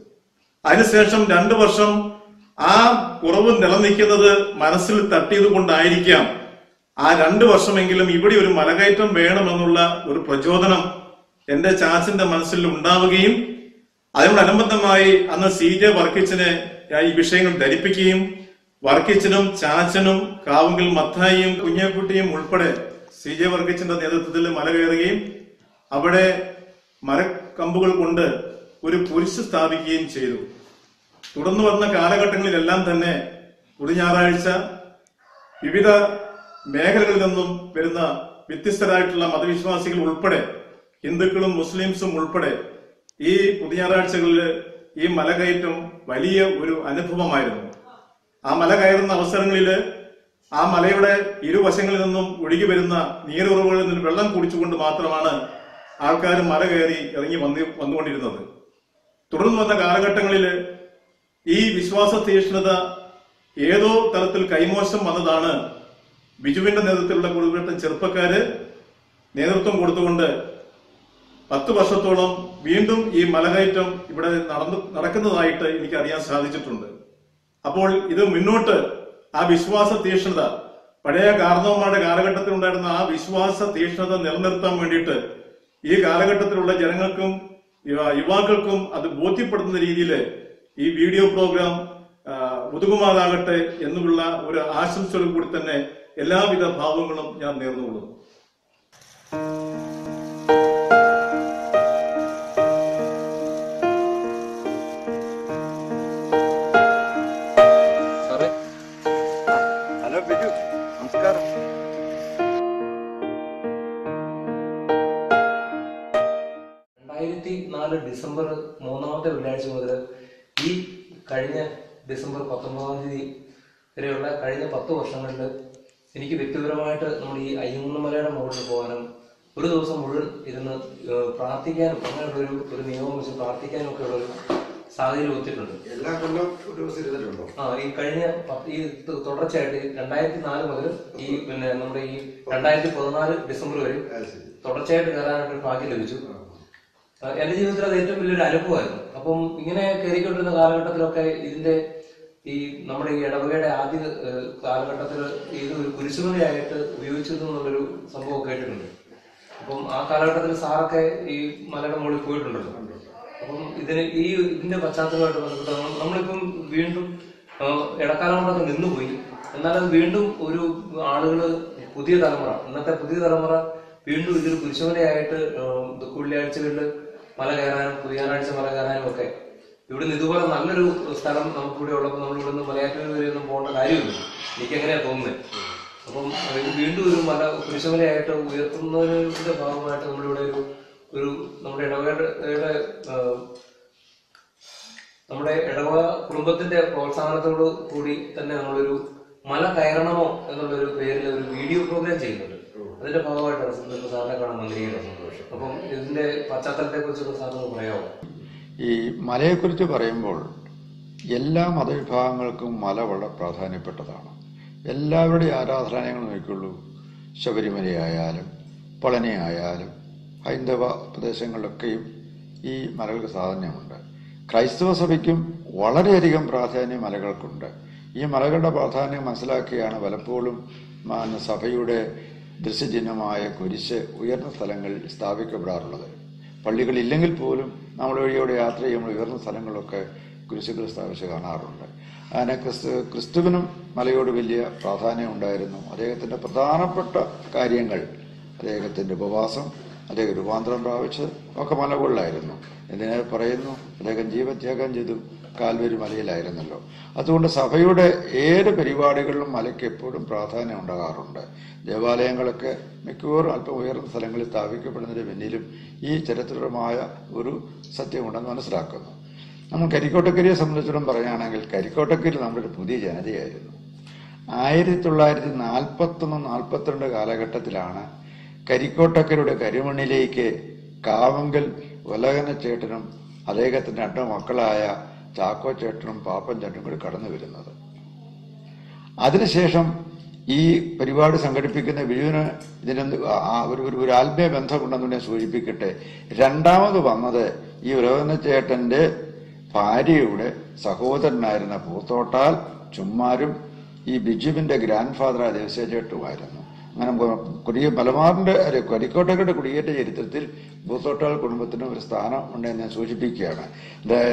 അതിനുശേഷം രണ്ടു വർഷം ആ കുറവ് നിലനിൽക്കുന്നത് മനസ്സിൽ തട്ടിയത് കൊണ്ടായിരിക്കാം. ആ രണ്ടു വർഷമെങ്കിലും ഇവിടെ ഒരു മലകയറ്റം വേണമെന്നുള്ള ഒരു പ്രചോദനം എന്റെ ചാച്ചന്റെ മനസ്സിൽ ഉണ്ടാവുകയും അതിനോടനുബന്ധമായി അന്ന് സി ജെ വർക്കിച്ചിനെ ഈ വിഷയങ്ങൾ ധരിപ്പിക്കുകയും വർക്കിച്ചനും ചാച്ചനും കാവുങ്കിൽ മത്തായിയും കുഞ്ഞേക്കുട്ടിയും ഉൾപ്പെടെ സി ജെ വർക്കിച്ചിന്റെ നേതൃത്വത്തിൽ മല കയറുകയും അവിടെ മരക്കമ്പുകൾ കൊണ്ട് ഒരു കുരിശ് സ്ഥാപിക്കുകയും ചെയ്തു. തുടർന്ന് വന്ന കാലഘട്ടങ്ങളിലെല്ലാം തന്നെ ഒരു ഞായറാഴ്ച വിവിധ മേഖലകളിൽ നിന്നും വരുന്ന വ്യത്യസ്തരായിട്ടുള്ള മതവിശ്വാസികൾ ഉൾപ്പെടെ ഹിന്ദുക്കളും മുസ്ലിംസും ഉൾപ്പെടെ ഈ പുതിയ ഞായറാഴ്ചകളിൽ ഈ മലകയറ്റം വലിയ ഒരു അനുഭവമായിരുന്നു. ആ മല കയറുന്ന അവസരങ്ങളിൽ ആ മലയുടെ ഇരുവശങ്ങളിൽ നിന്നും ഒഴുകി വരുന്ന നീരുറവുകളിൽ നിന്ന് വെള്ളം കുടിച്ചുകൊണ്ട് മാത്രമാണ് ആൾക്കാർ മല കയറി ഇറങ്ങി വന്ന് വന്നുകൊണ്ടിരുന്നത്. തുടർന്ന് വന്ന കാലഘട്ടങ്ങളിൽ ഈ വിശ്വാസ തീക്ഷ്ണത ഏതോ തലത്തിൽ കൈമോശം വന്നതാണ്. ബിജുവിന്റെ നേതൃത്വത്തിലുള്ള കുടുംബത്തെ ചെറുപ്പക്കാര് നേതൃത്വം കൊടുത്തുകൊണ്ട് പത്ത് വർഷത്തോളം വീണ്ടും ഈ മലകയറ്റം ഇവിടെ നടന്നു നടക്കുന്നതായിട്ട് എനിക്ക് അറിയാൻ സാധിച്ചിട്ടുണ്ട്. അപ്പോൾ ഇത് മുന്നോട്ട് ആ വിശ്വാസ തീക്ഷ്ണത പഴയ കാർന്നവന്മാരുടെ കാലഘട്ടത്തിൽ ഉണ്ടായിരുന്ന ആ വിശ്വാസ തീക്ഷ്ണത നിലനിർത്താൻ വേണ്ടിയിട്ട് ഈ കാലഘട്ടത്തിലുള്ള ജനങ്ങൾക്കും യുവാക്കൾക്കും അത് ബോധ്യപ്പെടുത്തുന്ന രീതിയിൽ ഈ വീഡിയോ പ്രോഗ്രാം ഒതുങ്ങുമാറാകട്ടെ എന്നുള്ള ഒരു ആശംസയോട് കൂടി തന്നെ എല്ലാവിധ ഭാവങ്ങളും ഞാൻ നേർന്നുകൊള്ളുന്നു. സാറേ. ഹലോ ബിജു. നമസ്കാരം. രണ്ടായിരത്തി നാല് ഡിസംബർ മൂന്നാമത്തെ വെള്ളിയാഴ്ച മുതൽ ഈ കഴിഞ്ഞ ഡിസംബർ പത്തൊമ്പതാം തീയതി വരെയുള്ള കഴിഞ്ഞ പത്ത് വർഷങ്ങളിൽ എനിക്ക് വ്യക്തിപരമായിട്ട് നമ്മുടെ ഈ അയ്യങ്ങമലയുടെ മുകളിൽ പോകാനും ഒരു ദിവസം മുഴുവൻ ഇരുന്ന് പ്രാർത്ഥിക്കാനും അങ്ങനെയുള്ള ഒരു ഒരു നിയമം വെച്ച് പ്രാർത്ഥിക്കാനും ഒക്കെ ഉള്ള ഒരു സാഹചര്യം ഒത്തിട്ടുണ്ട്. എല്ലാ കൊല്ലം ഒരു ദിവസം ഇരുന്നിട്ടുണ്ടോ? ആ ഈ കഴിഞ്ഞ ഈ തുടർച്ചയായിട്ട് രണ്ടായിരത്തി നാല് മുതൽ ഈ പിന്നെ നമ്മുടെ ഈ രണ്ടായിരത്തി പതിനാല് ഡിസംബർ വരെ തുടർച്ചയായിട്ട് കയറാനായിട്ട് ഒരു ഭാഗ്യം ലഭിച്ചു. എന്റെ ജീവിതത്തിൽ അത് ഏറ്റവും വലിയൊരു അനുഭവമായിരുന്നു. അപ്പം ഇങ്ങനെ കയറിക്കൊണ്ടിരുന്ന കാലഘട്ടത്തിലൊക്കെ ഇതിന്റെ ഈ നമ്മുടെ ഈ ഇടവകയുടെ ആദ്യ കാലഘട്ടത്തിൽ ഇത് ഒരു കുരിശുമലയായിട്ട് ഉപയോഗിച്ചിരുന്നു എന്നുള്ളൊരു സംഭവം കേട്ടിട്ടുണ്ട്. അപ്പം ആ കാലഘട്ടത്തിൽ സാറൊക്കെ ഈ മലയുടെ മുകളിൽ പോയിട്ടുണ്ടല്ലോ. അപ്പം ഇതിന് ഈ ഇതിന്റെ പശ്ചാത്തലമായിട്ട് ബന്ധപ്പെട്ട് നമ്മളിപ്പം വീണ്ടും ഇടക്കാലം കൊണ്ടൊക്കെ നിന്നുപോയി. എന്നാൽ വീണ്ടും ഒരു ആളുകൾ പുതിയ തലമുറ ഇന്നത്തെ പുതിയ തലമുറ വീണ്ടും ഇതൊരു കുരിശുമലയായിട്ട് വെള്ളിയാഴ്ചകളിൽ മല കയറാനും പുതിയ മല കയറാനും ഒക്കെ. ഇവിടുന്ന് ഇതുപോലെ നല്ലൊരു സ്ഥലം നമുക്കിവിടെ ഉള്ളപ്പോൾ നമ്മൾ ഇവിടുന്ന് മലയാറ്റൂർ വരെ ഒന്നും പോകേണ്ട കാര്യമില്ല. എങ്ങനെയാ തോന്നുന്നത് അപ്പം വീണ്ടും ഒരു മല കുരിശുമലയായിട്ട് ഉയർത്തുന്നതിന്റെ ഭാഗമായിട്ട് നമ്മളിവിടെ ഒരു ഒരു നമ്മുടെ ഇടവകയുടെ നമ്മുടെ ഇടവക കുടുംബത്തിന്റെ പ്രോത്സാഹനത്തോടു കൂടി തന്നെ നമ്മളൊരു മല കയറണമോ എന്നുള്ളൊരു പേരിൽ ഒരു വീഡിയോ പ്രോഗ്രാം ചെയ്യുന്നുണ്ട്. അതിന്റെ ഭാഗമായിട്ടാണ് ഇന്നിപ്പോ സാറിനെ കാണാൻ വന്നിരിക്കുന്നത് അപ്പം ഇതിന്റെ പശ്ചാത്തലത്തെ കുറിച്ചൊക്കെ സാറിന് പറയാമോ? ഈ മലയെക്കുറിച്ച് പറയുമ്പോൾ എല്ലാ മതവിഭാഗങ്ങൾക്കും മല വളരെ പ്രാധാന്യപ്പെട്ടതാണ്. എല്ലാവരുടെയും ആരാധനാലയങ്ങൾ നോക്കിയുള്ളൂ. ശബരിമലയായാലും പളനി ആയാലും ഹൈന്ദവ പ്രദേശങ്ങളിലൊക്കെയും ഈ മലകൾക്ക് പ്രാധാന്യമുണ്ട്. ക്രൈസ്തവ സഭയ്ക്കും വളരെയധികം പ്രാധാന്യം മലകൾക്കുണ്ട്. ഈ മലകളുടെ പ്രാധാന്യം മനസ്സിലാക്കിയാണ് പലപ്പോഴും സഭയുടെ ദൃശ്യചിഹ്നമായ കുരിശ് ഉയർന്ന സ്ഥലങ്ങളിൽ സ്ഥാപിക്കപ്പെടാറുള്ളത്. പള്ളികളില്ലെങ്കിൽ പോലും നമ്മൾ വഴിയോടെ യാത്ര ചെയ്യുമ്പോൾ ഉയർന്ന സ്ഥലങ്ങളിലൊക്കെ കുരിശുകൾ സ്ഥാപിച്ച് കാണാറുണ്ട്. അങ്ങനെ ക്രിസ്തു ക്രിസ്തുവിനും മലയോട് വലിയ പ്രാധാന്യം ഉണ്ടായിരുന്നു. അദ്ദേഹത്തിന്റെ പ്രധാനപ്പെട്ട കാര്യങ്ങൾ അദ്ദേഹത്തിന്റെ ഉപവാസം അദ്ദേഹം രൂപാന്തരം പ്രാപിച്ചത് ഒക്കെ മലകളിലായിരുന്നു. എന്തിനെ പറയുന്നു? അദ്ദേഹം ജീവത്യാഗം ചെയ്തു. കാൽവരി മലയിലായിരുന്നല്ലോ. അതുകൊണ്ട് സഭയുടെ ഏത് പരിപാടികളിലും മലയ്ക്ക് എപ്പോഴും പ്രാധാന്യം ഉണ്ടാകാറുണ്ട്. ദേവാലയങ്ങളൊക്കെ മിക്കവാറും അല്പം ഉയർന്ന സ്ഥലങ്ങളിൽ സ്ഥാപിക്കപ്പെടുന്നതിന് പിന്നിലും ഈ ചരിത്രപരമായ ഒരു സത്യമുണ്ടെന്ന് മനസ്സിലാക്കുന്നു. നമ്മൾ കരിക്കോട്ടക്കരിയെ സംബന്ധിച്ചിടം പറയുകയാണെങ്കിൽ കരിക്കോട്ടക്കരി നമ്മുടെ ഒരു പുതിയ ജനതയായിരുന്നു. ആയിരത്തി തൊള്ളായിരത്തി നാൽപ്പത്തൊന്ന് നാൽപ്പത്തിരണ്ട് കാലഘട്ടത്തിലാണ് കരിക്കോട്ടക്കരുടെ കരിമണ്ണിലേക്ക് കാവങ്കൽ ഉലകനച്ചേട്ടനും അദ്ദേഹത്തിന്റെ രണ്ട് മക്കളായ ചാക്കോ ചേട്ടനും പാപ്പൻ ചേട്ടനും കൂടി കടന്നു വരുന്നത്. അതിനുശേഷം ഈ പരിപാടി സംഘടിപ്പിക്കുന്ന വിജുവിന് ഇതിനൊന്ന് ആ ഒരു ഒരു- ആത്മീയ ബന്ധമുണ്ടെന്ന് ഞാൻ സൂചിപ്പിക്കട്ടെ. രണ്ടാമത് വന്നത് ഈ ഉലകനച്ചേട്ടന്റെ ഭാര്യയുടെ സഹോദരനായിരുന്ന പൂത്തോട്ടാൽ ചുമ്മാരും ഈ ബിജുവിന്റെ ഗ്രാൻഡ് ഫാദർ ദേവസ്യ ചേട്ടുമായിരുന്നു. അങ്ങനെ കുടിയ മലബാറിന്റെ അല്ലെ കരിക്കോട്ടകളുടെ കുടിയേറ്റ ചരിത്രത്തിൽ ഭൂത്തോട്ടാൾ കുടുംബത്തിന് ഒരു സ്ഥാനം ഉണ്ടെന്ന് ഞാൻ സൂചിപ്പിക്കുകയാണ്.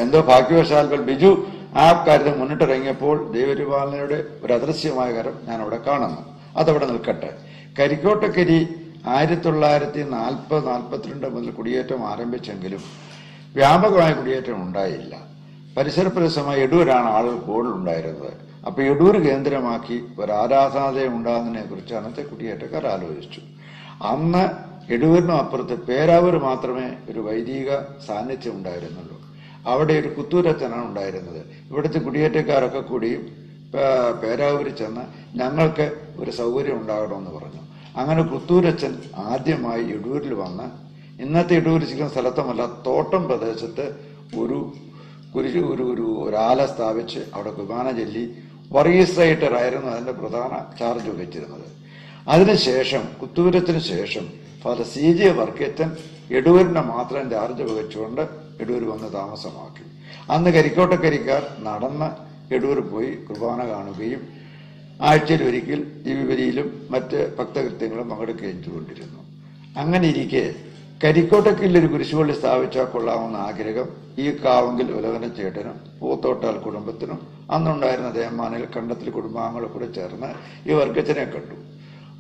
എന്തോ ഭാഗ്യവശാൽ ബിജു ആ കാര്യത്തിൽ മുന്നിട്ടിറങ്ങിയപ്പോൾ ദൈവരിപാലനയുടെ ഒരു അദൃശ്യമായ കരം ഞാൻ അവിടെ കാണുന്നു. അതവിടെ നിൽക്കട്ടെ. കരിക്കോട്ടക്കരി ആയിരത്തി തൊള്ളായിരത്തി നാൽപ്പത് നാൽപ്പത്തിരണ്ട് മുതൽ കുടിയേറ്റം ആരംഭിച്ചെങ്കിലും വ്യാപകമായ കുടിയേറ്റം ഉണ്ടായില്ല. പരിസര പ്രദേശമായ എടൂരാണ് ആളുകൾ കൂടുതലുണ്ടായിരുന്നത് അപ്പൊ എടൂർ കേന്ദ്രമാക്കി ഒരു ആരാധനാലയം ഉണ്ടാകുന്നതിനെ കുറിച്ച് അന്നത്തെ കുടിയേറ്റക്കാർ ആലോചിച്ചു. അന്ന് എടൂരിനും അപ്പുറത്ത് പേരാവൂർ മാത്രമേ ഒരു വൈദിക സാന്നിധ്യം ഉണ്ടായിരുന്നുള്ളൂ. അവിടെ ഒരു കുത്തൂരച്ചനാണ് ഉണ്ടായിരുന്നത്. ഇവിടുത്തെ കുടിയേറ്റക്കാരൊക്കെ കൂടിയും പേരാവൂർ ചെന്ന് ഞങ്ങൾക്ക് ഒരു സൗകര്യം ഉണ്ടാകണമെന്ന് പറഞ്ഞു. അങ്ങനെ കുത്തൂരച്ചൻ ആദ്യമായി എടൂരിൽ വന്ന് ഇന്നത്തെ എടൂർ ചിക്കുന്ന സ്ഥലത്തുമല്ല തോട്ടം പ്രദേശത്ത് ഒരു കുരിശു ഒരു ഒരു ഒരാല സ്ഥാപിച്ച് അവിടെ കുർബാന ചൊല്ലി വർഗീസ് റൈറ്റർ ആയിരുന്നു അതിന്റെ പ്രധാന ചാർജ് വഹിച്ചിരുന്നത്. അതിനുശേഷം കുത്തൂരത്തിന് ശേഷം ഫാദർ സി ജെ വർഗീത്തൻ എടൂരിനെ മാത്രം ചാർജ് വഹിച്ചുകൊണ്ട് എടൂർ വന്ന് താമസമാക്കി. അന്ന് കരിക്കോട്ടക്കരിക്കാർ നടന്ന് എടൂർ പോയി കുർബാന കാണുകയും ആഴ്ചയിൽ ഒരിക്കൽ ദിവ്യബലിയിലും മറ്റ് ഭക്തകൃത്യങ്ങളും പങ്കെടുക്കുകയും ചെയ്തുകൊണ്ടിരുന്നു. അങ്ങനെ ഇരിക്കെ കരിക്കോട്ടക്കിൽ ഒരു കുരിശുപള്ളി സ്ഥാപിച്ചാൽ കൊള്ളാമെന്ന ആഗ്രഹം ഈ കാവെങ്കിൽ ഉലവന ചേട്ടനും പൂത്തോട്ടാൽ കുടുംബത്തിനും അന്നുണ്ടായിരുന്ന ദേമാനിൽ കണ്ടത്തിൽ കുടുംബാംഗങ്ങളും കൂടെ ചേർന്ന് ഈ വർക്കച്ചനെ കണ്ടു.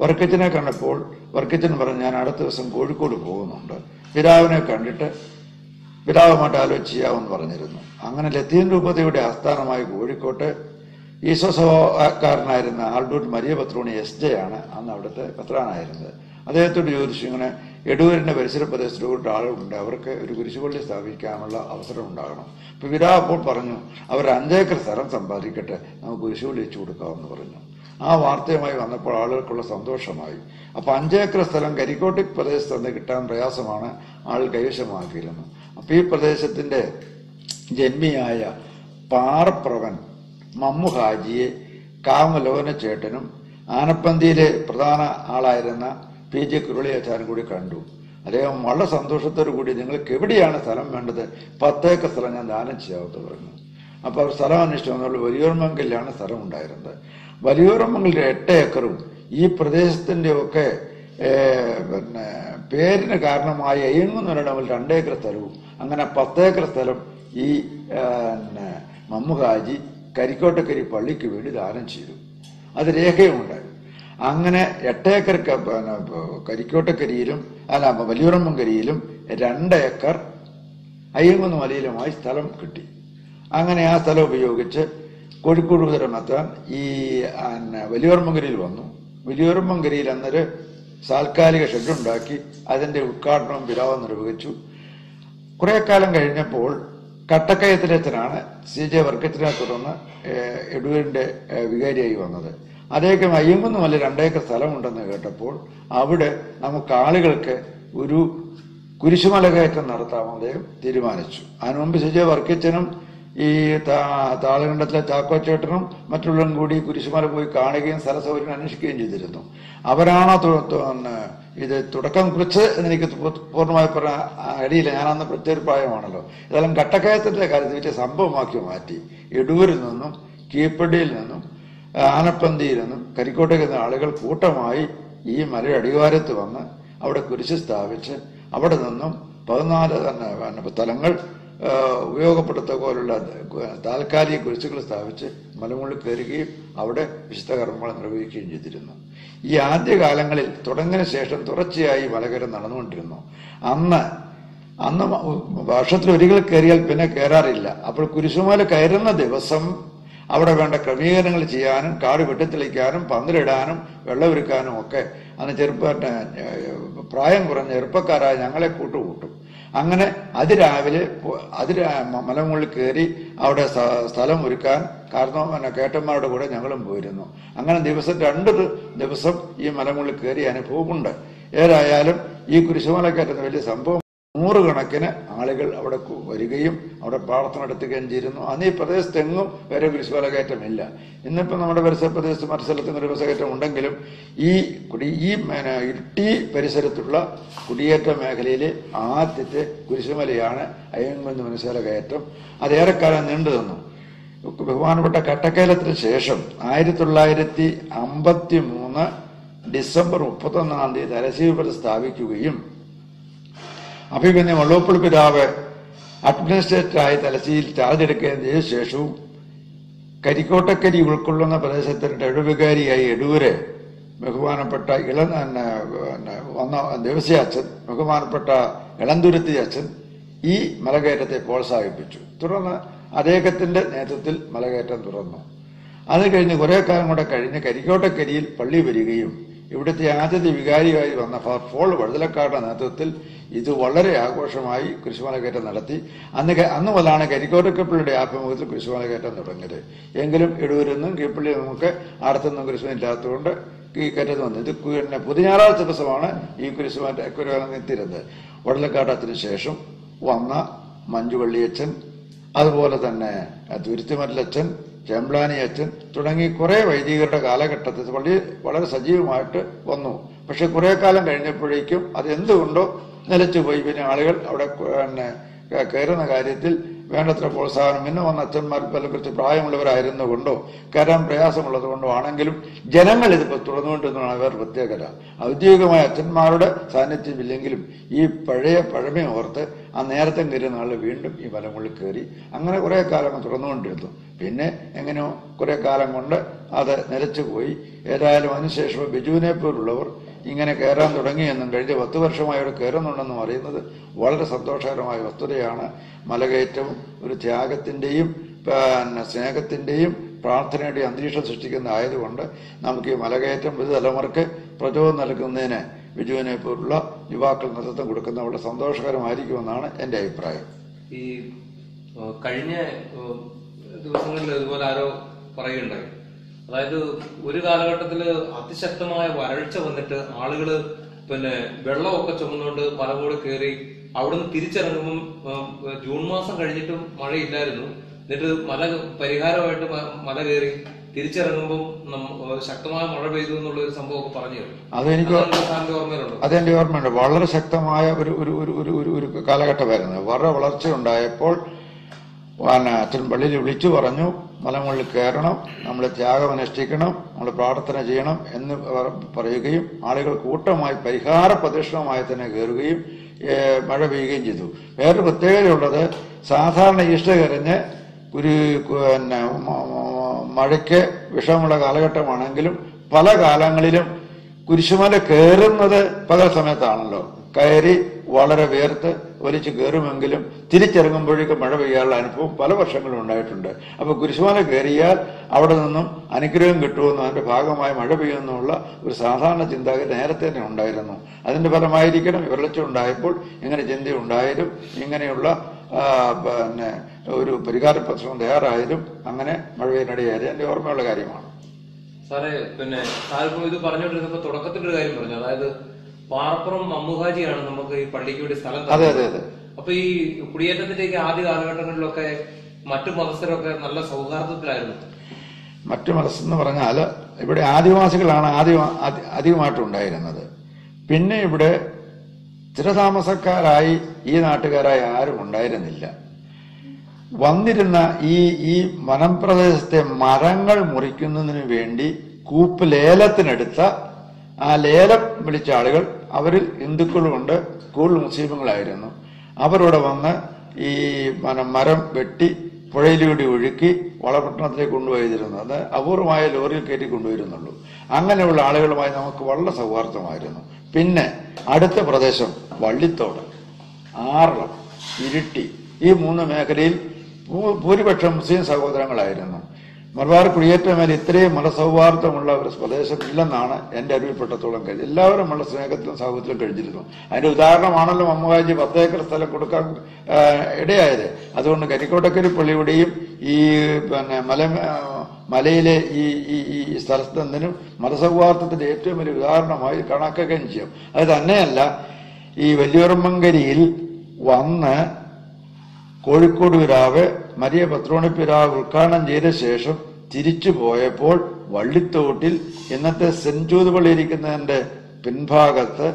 വർക്കച്ചനെ കണ്ടപ്പോൾ വർക്കച്ചൻ പറഞ്ഞു ഞാൻ അടുത്ത ദിവസം കോഴിക്കോട് പോകുന്നുണ്ട്. പിതാവിനെ കണ്ടിട്ട് പിതാവുമായിട്ട് ആലോചിച്ച് പറഞ്ഞിരുന്നു. അങ്ങനെ ലത്തീൻ രൂപതയുടെ ആസ്ഥാനമായി കോഴിക്കോട്ട് ഈശോ സഭക്കാരനായിരുന്ന ആൾഡൂട്ട് മരിയ പത്രോണി എസ് ജെ ആണ് അന്ന് അവിടുത്തെ പത്രാനായിരുന്നത്. അദ്ദേഹത്തോട് ചോദിച്ചു ഇങ്ങനെ എടൂരിന്റെ പരിസര പ്രദേശത്തുകൊണ്ട് ആളുകളുണ്ട്. അവർക്ക് ഒരു കുരിശുപള്ളി സ്ഥാപിക്കാനുള്ള അവസരം ഉണ്ടാകണം. അപ്പൊ വിരാ അപ്പോൾ പറഞ്ഞു അവർ അഞ്ചേക്കർ സ്ഥലം സമ്പാദിക്കട്ടെ നമുക്ക് കുരിശുപള്ളി വെച്ചു കൊടുക്കാമെന്ന് പറഞ്ഞു. ആ വാർത്തയുമായി വന്നപ്പോൾ ആളുകൾക്കുള്ള സന്തോഷമായി. അപ്പോൾ അഞ്ചേക്കർ സ്ഥലം കരിക്കോട്ടി പ്രദേശത്ത് നിന്ന് കിട്ടാൻ പ്രയാസമാണ് ആൾ കൈവശമാക്കിയിരുന്നത്. അപ്പോൾ ഈ പ്രദേശത്തിന്റെ ജന്മിയായ പാറപ്രവൻ മമ്മു ഹാജിയെ കാമലോന ചേട്ടനും ആനപ്പന്തിയിലെ പ്രധാന ആളായിരുന്ന പി ജെ കുരുളിയാച്ചാരും കൂടി കണ്ടു. അദ്ദേഹം വളരെ സന്തോഷത്തോടു കൂടി നിങ്ങൾക്ക് എവിടെയാണ് സ്ഥലം വേണ്ടത്? പത്തേക്ക സ്ഥലം ഞാൻ ദാനം ചെയ്യാമെന്ന് പറഞ്ഞു. അപ്പോൾ അവർ സ്ഥലം അന്വേഷിച്ചു വന്നുള്ള വലിയൂർമംഗലിലാണ് സ്ഥലം ഉണ്ടായിരുന്നത്. വലിയൂർമംഗലിന്റെ എട്ട് ഏക്കറും ഈ പ്രദേശത്തിന്റെ ഒക്കെ പിന്നെ പേരിന് കാരണമായ എയ്യുന്നൊരിടമിൽ രണ്ടേക്കർ സ്ഥലവും അങ്ങനെ പത്തേക്കർ സ്ഥലം ഈ പിന്നെ കരിക്കോട്ടക്കരി പള്ളിക്ക് വേണ്ടി ദാനം ചെയ്തു. അത് രേഖയുണ്ട് അങ്ങനെ എട്ടേക്കർ കരിക്കോട്ടക്കരിയിലും അല്ല വലിയുറമ്പങ്കരിയിലും രണ്ടേക്കർ അയ്യങ്കുന്ന് മലയിലുമായി സ്ഥലം കിട്ടി. അങ്ങനെ ആ സ്ഥലം ഉപയോഗിച്ച് കോഴിക്കോട് മുതൽ എത്താൻ ഈ വലിയോർമങ്കരിയിൽ വന്നു. വലിയോർമങ്കരിയിൽ അന്നൊരു താൽക്കാലിക ഷെഡുണ്ടാക്കി അതിന്റെ ഉദ്ഘാടനവും വിലാവും നിർവഹിച്ചു. കുറെ കാലം കഴിഞ്ഞപ്പോൾ കട്ടക്കയത്തിലച്ചനാണ് സി ജെ വർക്കച്ചനെ തുടർന്ന് എഡുവിന്റെ വികാരിയായി വന്നത്. അദ്ദേഹം അയ്യങ്കുന്ന് മല രണ്ടേക്കർ സ്ഥലമുണ്ടെന്ന് കേട്ടപ്പോൾ അവിടെ നമുക്ക് ആളുകൾക്ക് ഒരു കുരിശുമല കയറ്റം നടത്താമെന്ന് അദ്ദേഹം തീരുമാനിച്ചു. അതിനു മുമ്പ് സി വർക്കിച്ചനും ഈ താളുകണ്ടത്തിലെ ചാക്കോച്ചേട്ടനും മറ്റുള്ളവരും കൂടി കുരിശുമല പോയി കാണുകയും സ്ഥല സൗകര്യം അന്വേഷിക്കുകയും ചെയ്തിരുന്നു. അവരാണോ ഇത് തുടക്കം കുറിച്ച് എന്ന് എനിക്ക് പൂർണമായി പറയാൻ അടിയില്ല ഞാനന്ന് പ്രത്യേക പ്രായമാണല്ലോ. ഇതെല്ലാം ഘട്ടക്കയത്തിന്റെ കാര്യത്തിൽ വലിയ സംഭവമാക്കി മാറ്റി. എടൂരിൽ നിന്നും കീപ്പടിയിൽ നിന്നും ആനപ്പന്തിയിൽ നിന്നും കരിക്കോട്ടയിൽ നിന്ന് ആളുകൾ കൂട്ടമായി ഈ മലയുടെ അടിവാരത്ത് വന്ന് അവിടെ കുരിശ് സ്ഥാപിച്ച് അവിടെ നിന്നും പതിനാല് തന്നെ സ്ഥലങ്ങൾ ആ, ഉപയോഗപ്പെടുത്ത പോലുള്ള താൽക്കാലിക കുരിശുകൾ സ്ഥാപിച്ച് മലമുകളിൽ കയറുകയും അവിടെ വിശുദ്ധ കർമ്മങ്ങൾ നിർവഹിക്കുകയും ചെയ്തിരുന്നു. ഈ ആദ്യകാലങ്ങളിൽ തുടങ്ങിയ ശേഷം തുടർച്ചയായി മലകയറ്റം നടന്നുകൊണ്ടിരുന്നു. അന്ന് അന്ന് വർഷത്തിൽ ഒരിക്കൽ കയറിയാൽ പിന്നെ കയറാറില്ല. അപ്പോൾ കുരിശുമല കയറുന്ന ദിവസം അവിടെ വേണ്ട ക്രമീകരണങ്ങൾ ചെയ്യാനും കാട് വെട്ടിത്തെളിക്കാനും പന്തലിടാനും വെള്ളമൊരുക്കാനും ഒക്കെ. അന്ന് ചെറുപ്പ പ്രായം കുറഞ്ഞ ചെറുപ്പക്കാരായ ഞങ്ങളെ കൂട്ടുകൂട്ടും. അങ്ങനെ അതിരാവിലെ അതിരാ മലമുകളിൽ കയറി അവിടെ സ്ഥലം ഒരുക്കാൻ കാരണം പിന്നെ കേട്ടന്മാരുടെ കൂടെ ഞങ്ങളും പോയിരുന്നു. അങ്ങനെ ദിവസം രണ്ട് ദിവസം ഈ മലമുകളിൽ കയറിയ അനുഭവമുണ്ട്. ഏതായാലും ഈ കുരിശുമല കയറ്റുന്ന വലിയ സംഭവം നൂറുകണക്കിന് ആളുകൾ അവിടെ വരികയും അവിടെ പ്രാർത്ഥന നടത്തുകയും ചെയ്തിരുന്നു. അന്ന് ഈ പ്രദേശത്തെങ്ങും വേറെ കുരിശുമല കയറ്റമില്ല ഇന്നിപ്പോൾ നമ്മുടെ പരിസര പ്രദേശത്ത് മറ്റു സ്ഥലത്ത് കുരിശുമല കയറ്റം ഉണ്ടെങ്കിലും ഈ കുടി ഈ ഇട്ടി പരിസരത്തുള്ള കുടിയേറ്റ മേഖലയിലെ ആദ്യത്തെ കുരിശുമലയാണ് അയ്യങ്കുന്ന് കുരിശുമല കയറ്റം അത് ഏറെക്കാലം നീണ്ടു നിന്നു. ബഹുമാനപ്പെട്ട കട്ടക്കേലത്തിന് ശേഷം ആയിരത്തി തൊള്ളായിരത്തി അമ്പത്തി മൂന്ന് ഡിസംബർ മുപ്പത്തൊന്നാം തീയതി തലശ്ശേരി സ്ഥാപിക്കുകയും അഭിമന്യ വള്ളോപ്പള്ളി പിതാവ് അഡ്മിനിസ്ട്രേറ്ററായി തലശ്ശേരിയിൽ ചാർജ് എടുക്കുകയും ശേഷവും കരിക്കോട്ടക്കരി ഉൾക്കൊള്ളുന്ന പ്രദേശത്തിന്റെ എഴുവികാരിയായി എടൂരെ ബഹുമാനപ്പെട്ട ഇള പിന്നെ, പിന്നെ വന്ന ദേവസ്യ അച്ഛൻ ബഹുമാനപ്പെട്ട ഇളന്തുരുത്തി അച്ഛൻ ഈ മലകയറ്റത്തെ പ്രോത്സാഹിപ്പിച്ചു. തുടർന്ന് അദ്ദേഹത്തിന്റെ നേതൃത്വത്തിൽ മലകയറ്റം തുറന്നു. അത് കഴിഞ്ഞ് കുറെ കാലം കൂടെ കഴിഞ്ഞ് കരിക്കോട്ടക്കരിയിൽ പള്ളി വരികയും ഇവിടുത്തെ ആദ്യത്തെ വികാരിയായി വന്ന ഫാർ ഫോൾ വഴുതലക്കാരുടെ നേതൃത്വത്തിൽ ഇത് വളരെ ആഘോഷമായി കുരിശുമലകയറ്റം നടത്തി. അന്ന് അന്ന് മുതലാണ് കരിക്കോട്ടക്കപ്പള്ളിയുടെ ആഭിമുഖ്യത്തിൽ കുരിശുമലകയറ്റം തുടങ്ങിയത്. എങ്കിലും ഇടൂരിന്നും കീപ്പള്ളി നമുക്ക് അടുത്തൊന്നും കുരിശുമില്ലാത്തതുകൊണ്ട് ഈ കയറ്റം വന്നു. ഇത് പിന്നെ പിന്നെ പുതിയാറാഴ്ച ദിവസമാണ് ഈ കുരിശുമാറ്റ എത്തിയിരുന്നത് വടലക്കാട്ടത്തിന് ശേഷം വന്ന മഞ്ജുവള്ളിയച്ഛൻ അതുപോലെ തന്നെ തുരുത്തിമല്ലച്ചൻ ചെമ്പ്ലാനി അച്ഛൻ തുടങ്ങി കുറേ വൈദികരുടെ കാലഘട്ടത്തിൽ പള്ളി വളരെ സജീവമായിട്ട് വന്നു. പക്ഷെ കുറെ കാലം കഴിഞ്ഞപ്പോഴേക്കും അത് എന്തുകൊണ്ടോ നിലച്ചുപോയി. പിന്നെ ആളുകൾ അവിടെ പിന്നെ കയറുന്ന കാര്യത്തിൽ വേണ്ടത്ര പ്രോത്സാഹനം. പിന്നെ വന്ന അച്ഛന്മാർ പല കുറച്ച് പ്രായമുള്ളവരായിരുന്നു കൊണ്ടോ കയറാൻ പ്രയാസമുള്ളത് കൊണ്ടോ ആണെങ്കിലും ജനങ്ങൾ ഇതിപ്പോൾ തുറന്നുകൊണ്ടിരുന്നതാണ് വേറെ പ്രത്യേകത. ഔദ്യോഗികമായ അച്ഛന്മാരുടെ സാന്നിധ്യമില്ലെങ്കിലും ഈ പഴയ പഴമയോർത്ത് ആ നേരത്തെ കയറിയ നാളിൽ വീണ്ടും ഈ മലമുള്ളിൽ കയറി അങ്ങനെ കുറെ കാലം തുറന്നുകൊണ്ടിരുന്നു. പിന്നെ എങ്ങനെയോ കുറെ കാലം കൊണ്ട് അത് നിലച്ചുപോയി. ഏതായാലും അതിനുശേഷം ബിജുവിനെ പോലുള്ളവർ ഇങ്ങനെ കയറാൻ തുടങ്ങിയെന്നും കഴിഞ്ഞ പത്ത് വർഷമായി അവിടെ കയറുന്നുണ്ടെന്നും അറിയുന്നത് വളരെ സന്തോഷകരമായ വസ്തുതയാണ്. മലകയറ്റവും ഒരു ത്യാഗത്തിന്റെയും പിന്നെ സ്നേഹത്തിന്റെയും പ്രാർത്ഥനയുടെയും അന്തരീക്ഷം സൃഷ്ടിക്കുന്ന ആയതുകൊണ്ട് നമുക്ക് ഈ മലകയറ്റം ഒരു തലമുറയ്ക്ക് പ്രചോദനം നൽകുന്നതിന് ബിജുവിനെ പോലുള്ള യുവാക്കൾ നേതൃത്വം കൊടുക്കുന്ന വളരെ സന്തോഷകരമായിരിക്കുമെന്നാണ് എന്റെ അഭിപ്രായം. ഈ കഴിഞ്ഞ ദിവസങ്ങളിൽ ഇതുപോലെ ആരോ പറയുകയുണ്ടായി അതായത് ഒരു കാലഘട്ടത്തിൽ അതിശക്തമായ വരൾച്ച വന്നിട്ട് ആളുകൾ പിന്നെ വെള്ളമൊക്കെ ചുമന്നുകൊണ്ട് മലകൂടെ കയറി അവിടുന്ന് തിരിച്ചിറങ്ങുമ്പം ജൂൺ മാസം കഴിഞ്ഞിട്ടും മഴയില്ലായിരുന്നു. എന്നിട്ട് മല പരിഹാരമായിട്ട് മല കയറി തിരിച്ചിറങ്ങുമ്പോൾ ശക്തമായ മഴ പെയ്തു എന്നുള്ള ഒരു സംഭവമൊക്കെ പറഞ്ഞു അതെനിക്ക് അതെന്റെ ഓർമ്മയുണ്ട്. വളരെ ശക്തമായ ഒരു ഒരു ഒരു ഒരു കാലഘട്ടമായിരുന്നു. വളരെ വളർച്ച ഉണ്ടായപ്പോൾ അച്ഛൻ പള്ളിയിൽ വിളിച്ചു പറഞ്ഞു മലമുകളിൽ കയറണം നമ്മൾ ത്യാഗം അനുഷ്ഠിക്കണം നമ്മൾ പ്രാർത്ഥന ചെയ്യണം എന്ന് പറയുകയും ആളുകൾ കൂട്ടമായി പരിഹാര പ്രദക്ഷിണമായി തന്നെ കയറുകയും മഴ പെയ്യുകയും ചെയ്തു. വേറൊരു പ്രത്യേകതയുള്ളത് സാധാരണ ഈസ്റ്റർ കരഞ്ഞ് ഒരു പിന്നെ മഴയ്ക്ക് വിഷമുള്ള കാലഘട്ടമാണെങ്കിലും പല കാലങ്ങളിലും കുരിശുമല കയറുന്നത് പകൽ സമയത്താണല്ലോ. കയറി വളരെ വേർത്ത് വലിച്ചു കയറുമെങ്കിലും തിരിച്ചിറങ്ങുമ്പോഴേക്കും മഴ പെയ്യാനുള്ള അനുഭവം പല വർഷങ്ങളും ഉണ്ടായിട്ടുണ്ട്. അപ്പൊ കുരിശുമല കയറിയാൽ അവിടെ നിന്നും അനുഗ്രഹം കിട്ടുമെന്നും അതിന്റെ ഭാഗമായി മഴ പെയ്യുമെന്നുള്ള ഒരു സാധാരണ ചിന്താഗതി നേരത്തെ തന്നെ ഉണ്ടായിരുന്നു. അതിന്റെ ഫലമായിരിക്കണം വെള്ളച്ച ഉണ്ടായപ്പോൾ ഇങ്ങനെ ചിന്ത ഉണ്ടായാലും ഇങ്ങനെയുള്ള പിന്നെ ഒരു പരിഹാര പ്രശ്നം തയ്യാറായാലും അങ്ങനെ മഴ പെയ്യാനിടയായാലും എന്റെ ഓർമ്മയുള്ള കാര്യമാണ്. സാറേ പിന്നെ സാറിപ്പോ ഇത് പറഞ്ഞുകൊണ്ടിരുന്നപ്പോ തുടക്കത്തിന്റെ ഒരു കാര്യം പറഞ്ഞു. അതായത് പാറപ്പുറം മമ്മുഹാജിയാണ് നമുക്ക് ഈ പള്ളിക്ക് വേണ്ടി സ്ഥലം അതെ അതെ അതെ. അപ്പൊ ഈ കുടിയേറ്റത്തിലേക്ക് ആദ്യ കാലഘട്ടങ്ങളിലൊക്കെ മറ്റു മതസ്ഥരൊക്കെ നല്ല സൗഹാർദ്ദത്തിലായിരുന്നു. മറ്റു മതസ്ഥ എന്ന് പറഞ്ഞാൽ ഇവിടെ ആദിവാസികളാണ് ആദ്യം അധികമായിട്ട് ഉണ്ടായിരുന്നത് പിന്നെ ഇവിടെ സ്ഥിരതാമസക്കാരായി ഈ നാട്ടുകാരായി ആരും ഉണ്ടായിരുന്നില്ല. വന്നിരുന്ന ഈ ഈ വനംപ്രദേശത്തെ മരങ്ങൾ മുറിക്കുന്നതിന് വേണ്ടി കൂപ്പ് ലേലത്തിനെടുത്ത ആ ലേലം വിളിച്ച ആളുകൾ അവരിൽ ഹിന്ദുക്കളുമുണ്ട് കൂടുതൽ മുസ്ലിമുകളായിരുന്നു. അവരോട് വന്ന് ഈ മരം വെട്ടി പുഴയിലൂടെ ഒഴുക്കി വളപട്ടണത്തിലേക്ക് കൊണ്ടുപോയിരുന്നു അത് അപൂർവമായ ലോറിയിൽ കയറ്റി കൊണ്ടുവരുന്നുള്ളൂ അങ്ങനെയുള്ള ആളുകളുമായി നമുക്ക് വളരെ സൗഹാർദ്ദമായിരുന്നു. പിന്നെ അടുത്ത പ്രദേശം വള്ളിത്തോട്. ആറളം ഇരിട്ടി. ഈ മൂന്ന് മേഖലയിൽ ഭൂരിപക്ഷം മുസ്ലിം സഹോദരങ്ങളായിരുന്നു. മലബാർ കുടിയേറ്റമേൽ ഇത്രയും മതസൗഹാർദ്ദമുള്ള ഒരു പ്രദേശം ഇല്ലെന്നാണ് എന്റെ അറിവിൽപ്പെട്ടത്തോളം കഴിഞ്ഞത്. എല്ലാവരും ഉള്ള സ്നേഹത്തിലും സൗഹൃദത്തിലും കഴിഞ്ഞിരുന്നു. അതിന്റെ ഉദാഹരണമാണല്ലോ മമ്മകാജി പത്ത് ഏക്കർ സ്ഥലം കൊടുക്കാൻ ഇടയായത്. അതുകൊണ്ട് കരിക്കോട്ടക്കരി പള്ളിയുടെയും ഈ പിന്നെ മല മലയിലെ ഈ ഈ ഈ നിന്നും മതസൗഹാർദ്ദത്തിന്റെ ഏറ്റവും വലിയ ഉദാഹരണമായി കണക്കുകയും ചെയ്യും. അത് തന്നെയല്ല ഈ വലിയൊരമ്മങ്കരിയിൽ വന്ന് കോഴിക്കോട് പിരാവ് മരിയ പത്രോണി പിരാവ് ഉദ്ഘാടനം ചെയ്ത ശേഷം തിരിച്ചു പോയപ്പോൾ വള്ളിത്തോട്ടിൽ ഇന്നത്തെ സെന്റ് ജൂത് പള്ളി ഇരിക്കുന്നതിന്റെ പിൻഭാഗത്ത്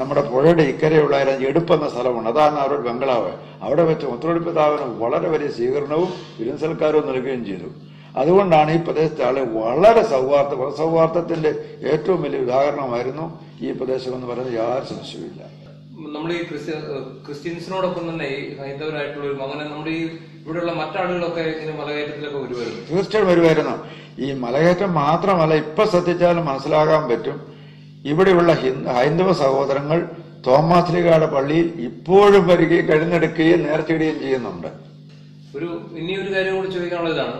നമ്മുടെ പുഴയുടെ ഇക്കരയുള്ള എടുപ്പെന്ന സ്ഥലമുണ്ട് അതാണ് അവരുടെ ബംഗ്ലാവ്. അവിടെ വെച്ച് മുത്രോടി പിതാവിന് വളരെ വലിയ സ്വീകരണവും വിരുന്ന് സൽക്കാരവും നൽകുകയും ചെയ്തു. അതുകൊണ്ടാണ് ഈ പ്രദേശത്തെ ആളെ വളരെ സൗഹാർദ്ദ സൗഹാർദ്ദത്തിന്റെ ഏറ്റവും വലിയ ഉദാഹരണമായിരുന്നു ഈ പ്രദേശം എന്ന് പറയുന്നത് യാതൊരു സംശയവുമില്ല. നമ്മൾ ഈ ക്രിസ്ത്യ ക്രിസ്ത്യൻസിനോടൊപ്പം തന്നെ ഈ ഹൈന്ദവരായിട്ടുള്ള അങ്ങനെ നമ്മുടെ ഈ ഇവിടെയുള്ള മറ്റാളുകളൊക്കെ ഇങ്ങനെ മലകയറ്റത്തിലൊക്കെ വരുമായിരുന്നു തീർച്ചയായും വരുമായിരുന്നു ഈ മലകയറ്റം മാത്രമല്ല ഇപ്പൊ ശ്രദ്ധിച്ചാലും മനസ്സിലാകാൻ പറ്റും. ഇവിടെയുള്ള ഹിന്ദ- ഹൈന്ദവ സഹോദരങ്ങൾ തോമാശ്രീകാട് പള്ളിയിൽ ഇപ്പോഴും വരികയും കഴിഞ്ഞെടുക്കുകയും നേർച്ചയിടുകയും ചെയ്യുന്നുണ്ട്. ഒരു ഇനിയൊരു കാര്യം കൂടി ചോദിക്കാനുള്ള ഇതാണ്.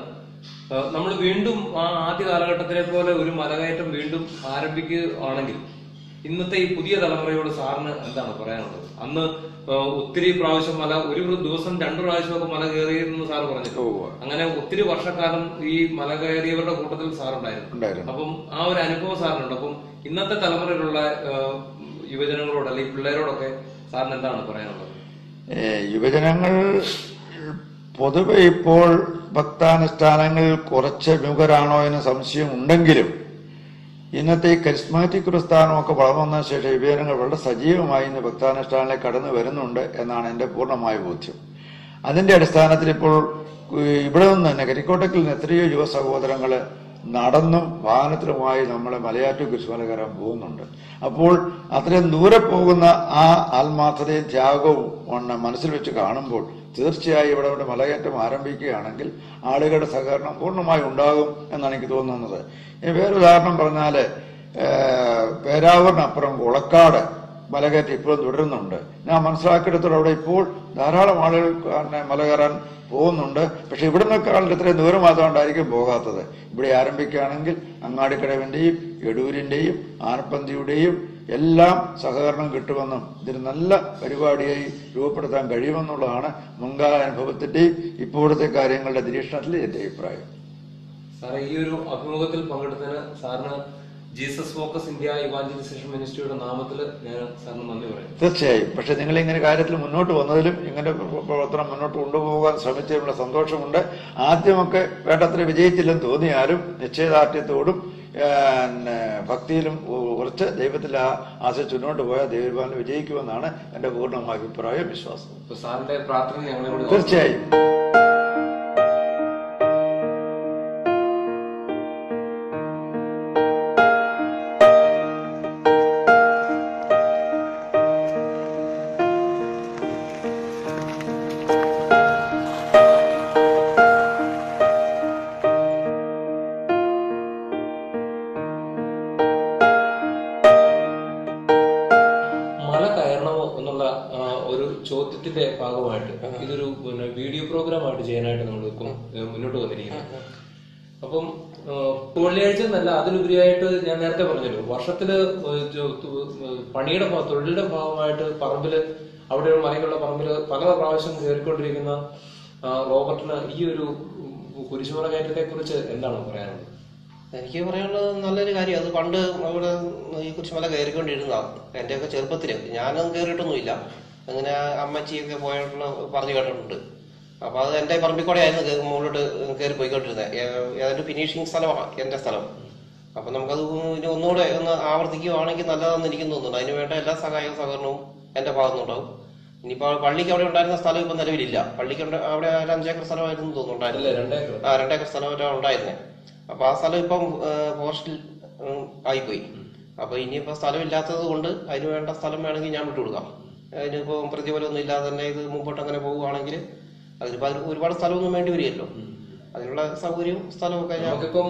നമ്മൾ വീണ്ടും ആ ആദ്യ കാലഘട്ടത്തിലെ പോലെ ഒരു മലകയറ്റം വീണ്ടും ആരംഭിക്കുകയാണെങ്കിൽ ഇന്നത്തെ ഈ പുതിയ തലമുറയോട് സാറിന് എന്താണ് പറയാനുള്ളത്? അന്ന് ഒത്തിരി പ്രാവശ്യം മല ഒരു ദിവസം രണ്ടു പ്രാവശ്യമൊക്കെ മല കയറിയിരുന്നു സാർ പറഞ്ഞു അങ്ങനെ ഒത്തിരി വർഷക്കാലം ഈ മല കയറിയവരുടെ കൂട്ടത്തിൽ സാറുണ്ടായിരുന്നു. അപ്പം ആ ഒരു അനുഭവം സാറിനുണ്ട്. അപ്പം ഇന്നത്തെ തലമുറയിലുള്ള യുവജനങ്ങളോട് അല്ലെങ്കിൽ പിള്ളേരോടൊക്കെ സാറിന് എന്താണ് പറയാനുള്ളത്? യുവജനങ്ങൾ പൊതുവെ ഇപ്പോൾ ഭക്താനുഷ്ഠാനങ്ങളിൽ കുറച്ച് വിമുഖരാണോ എന്ന് സംശയം ഉണ്ടെങ്കിലും ഇന്നത്തെ ഈ കരിസ്മാറ്റിക് പ്രസ്ഥാനമൊക്കെ വളർന്നു ശേഷം യുവജനങ്ങൾ വളരെ സജീവമായി ഇന്ന് ഭക്താനുഷ്ഠാനങ്ങളിലേക്ക് കടന്നു വരുന്നുണ്ട് എന്നാണ് എന്റെ പൂർണമായ ബോധ്യം. അതിന്റെ അടിസ്ഥാനത്തിൽ ഇപ്പോൾ ഇവിടെ നിന്ന് തന്നെ കരിക്കോട്ടക്കിൽ നിന്ന് എത്രയോ യുവ സഹോദരങ്ങൾ നടന്നും വാഹനത്തിലുമായി നമ്മളെ മലയാറ്റൂർ കുരിശുമല പോകുന്നുണ്ട്. അപ്പോൾ അത്രയും ദൂരെ പോകുന്ന ആ ആത്മാർത്ഥതയും ത്യാഗവും മനസ്സിൽ വെച്ച് കാണുമ്പോൾ തീർച്ചയായും ഇവിടെ ഇവിടെ മലകയറ്റം ആരംഭിക്കുകയാണെങ്കിൽ ആളുകളുടെ സഹകരണം പൂർണമായി ഉണ്ടാകും എന്നാണ് എനിക്ക് തോന്നുന്നത്. ഇനി വേറെ ഉദാഹരണം പറഞ്ഞാൽ പേരാവൂരിനപ്പുറം കുളക്കാട് മലകയറ്റം ഇപ്പോഴും തുടരുന്നുണ്ട്. ഞാൻ മനസ്സിലാക്കിയെടുത്തോളം അവിടെ ഇപ്പോൾ ധാരാളം ആളുകൾ മല കയറാൻ പോകുന്നുണ്ട്. പക്ഷെ ഇവിടെ നിന്നൊക്കെ ഇത്രയും ദൂരം മാത്രമുണ്ടായിരിക്കും പോകാത്തത്. ഇവിടെ ആരംഭിക്കുകയാണെങ്കിൽ അങ്ങാടിക്കടവിന്റെയും എടൂരിന്റെയും ആനപ്പന്തിയുടെയും എല്ലാം സഹകരണം കിട്ടുമെന്നും ഇതിന് നല്ല പരിപാടിയായി രൂപപ്പെടുത്താൻ കഴിയുമെന്നുള്ളതാണ് മുൻകാല അനുഭവത്തിന്റെയും ഇപ്പോഴത്തെ കാര്യങ്ങളുടെ നിരീക്ഷണത്തിൽ എന്റെ അഭിപ്രായം. സാറേ ഈ ഒരു അഭിമുഖത്തിൽ പങ്കെടുത്തതിന് സാറിന് ജീസസ് ഫോക്കസ് ഇന്ത്യ ഇവാഞ്ചലൈസേഷൻ മിനിസ്ട്രിയുടെ നാമത്തിൽ ഞാൻ സാറിന് നന്ദി പറയാം തീർച്ചയായും. പക്ഷെ നിങ്ങൾ ഇങ്ങനെ കാര്യത്തിൽ മുന്നോട്ട് വന്നതിലും ഇങ്ങനെ പ്ര- പ്രവർത്തനം മുന്നോട്ട് കൊണ്ടുപോകാൻ ശ്രമിച്ചതിലുള്ള സന്തോഷമുണ്ട്. ആദ്യമൊക്കെ വേണ്ടത്ര വിജയിച്ചില്ലെന്ന് തോന്നിയാലും നിശ്ചയദാർഢ്യത്തോടും ഭക്തിയിലും കുറച്ച് ദൈവത്തിൽ ആ- ആശ്രയിച്ച് മുന്നോട്ട് പോയാൽ ദൈവപാലനം വിജയിക്കുമെന്നാണ് എന്റെ പൂർണമായ അഭിപ്രായം വിശ്വാസം തീർച്ചയായും. ജോ- പണിയുടെ തൊഴിലിന്റെ ഭാഗമായിട്ട് പറമ്പിൽ അവിടെ ഒരു മലയുള്ള പറമ്പിൽ പല പ്രാവശ്യം കയറിക്കൊണ്ടിരിക്കുന്ന റോബർട്ടിന് ഈ ഒരു കുരിശുമല കയറ്റത്തെ കുറിച്ച് എന്താണ് പറയാനുള്ളത്? എനിക്ക് പറയാനുള്ളത് നല്ലൊരു കാര്യം. അത് പണ്ട് അവിടെ ഈ കുരിശുമല കയറിക്കൊണ്ടിരുന്നതാണ് എന്റെയൊക്കെ ചെറുപ്പത്തിൽ. ഞാനൊന്നും കയറിയിട്ടൊന്നുമില്ല. അങ്ങനെ അമ്മച്ചിയൊക്കെ പോയിട്ടുള്ള പറഞ്ഞു കേട്ടിട്ടുണ്ട്. അപ്പൊ അത് എന്റെ പറമ്പിൽ കൂടെ ആയിരുന്നു മുകളിലോട്ട് കയറി പോയിക്കൊണ്ടിരുന്നത് ഏതാണ്ട് ഫിനിഷിങ് സ്ഥലമാണ് എന്റെ സ്ഥലം. അപ്പൊ നമുക്കത് ഇനി ഒന്നുകൂടെ ഒന്ന് ആവർത്തിക്കുകയാണെങ്കിൽ നല്ലതാണെന്ന് എനിക്ക് തോന്നുന്നുണ്ട്. അതിന് വേണ്ട എല്ലാ സഹായ സഹകരണവും എന്റെ ഭാഗത്തുനിന്നുണ്ടാവും ഇനിയിപ്പോ പള്ളിക്ക് അവിടെ ഉണ്ടായിരുന്ന സ്ഥലം ഇപ്പൊ നിലവിലില്ല. പള്ളിക്ക് അവിടെ ഒരു അഞ്ചേക്കർ സ്ഥലമായിരുന്നു തോന്നുന്നുണ്ടായിരുന്നു ആ രണ്ടേക്കർ സ്ഥലം ഉണ്ടായിരുന്നേ. അപ്പൊ ആ സ്ഥലം ഇപ്പം പോസ്റ്റിൽ ആയിപ്പോയി. അപ്പൊ ഇനിയിപ്പോ സ്ഥലം ഇല്ലാത്തത് കൊണ്ട് അതിന് വേണ്ട സ്ഥലം വേണമെങ്കിൽ ഞാൻ വിട്ടുകൊടുക്കാം അതിനിപ്പോ പ്രതിഫലമൊന്നും ഇല്ലാതെ തന്നെ ഇത് മുമ്പോട്ട് അങ്ങനെ പോവുകയാണെങ്കിൽ അതിനിപ്പോ അതിന് ഒരുപാട് സ്ഥലമൊന്നും വേണ്ടി വരികയല്ലോ. അതിനുള്ള സൗകര്യവും സ്ഥലവും ഞാൻ നമുക്കിപ്പം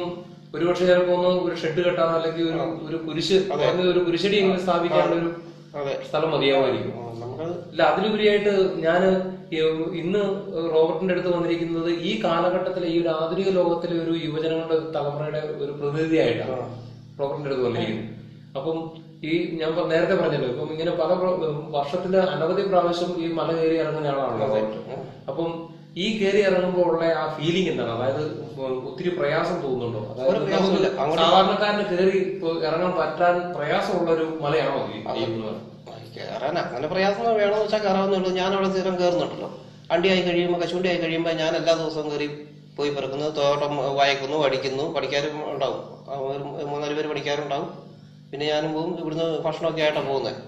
ഒരുപക്ഷെ ചിലപ്പോ ഒന്ന് ഒരു ഷെഡ് കെട്ടാനോ അല്ലെങ്കിൽ ഒരു ഒരു കുരിശ് ഒരു കുരിശടി എങ്കിലും സ്ഥാപിക്കാനുള്ള ഒരു സ്ഥലം മതിയാവുമായിരിക്കും. അല്ല അതിലുപരിയായിട്ട് ഞാൻ ഇന്ന് റോബർട്ടിന്റെ അടുത്ത് വന്നിരിക്കുന്നത് ഈ കാലഘട്ടത്തിലെ ഈ ഒരു ആധുനിക ലോകത്തിലെ ഒരു യുവജനങ്ങളുടെ തലമുറയുടെ ഒരു പ്രതിനിധിയായിട്ടാണ് റോബർട്ടിന്റെ അടുത്ത് വന്നിരിക്കുന്നത്. അപ്പം ഈ ഞാൻ നേരത്തെ പറഞ്ഞല്ലോ ഇപ്പം ഇങ്ങനെ പല വർഷത്തിന്റെ അനവധി പ്രാവശ്യം ഈ മല കയറി ഇറങ്ങുന്ന ആളാണല്ലോ അപ്പം ഈ കയറി ഇറങ്ങുമ്പോൾ ഉള്ള ആ ഫീലിംഗ് എന്താണ്? അതായത് ഒത്തിരി പ്രയാസം തോന്നുന്നുണ്ടോ? അതായത് സാധാരണക്കാരന് കയറി ഇറങ്ങാൻ പറ്റാൻ പ്രയാസമുള്ള ഒരു മലയാണോ? കയറാൻ അങ്ങനെ പ്രയാസം വേണമെന്ന് വെച്ചാൽ കയറാവുന്നുള്ളൂ ഞാൻ അവിടെ സ്ഥിരം കയറുന്നുണ്ടല്ലോ അണ്ടിയായി കഴിയുമ്പോൾ കശുവണ്ടിയായി കഴിയുമ്പോൾ ഞാൻ എല്ലാ ദിവസവും കയറി പോയി പെറുക്കുന്നു. തോട്ടം വായിക്കുന്നു പഠിക്കുന്നു. പഠിക്കാനും ഉണ്ടാവും. മൂന്നാൽ പേര് പഠിക്കാറുണ്ടാവും. പിന്നെ ഞാനും പോകും ഇവിടുന്ന് ഭക്ഷണമൊക്കെ ആയിട്ടാണ് പോകുന്നത്.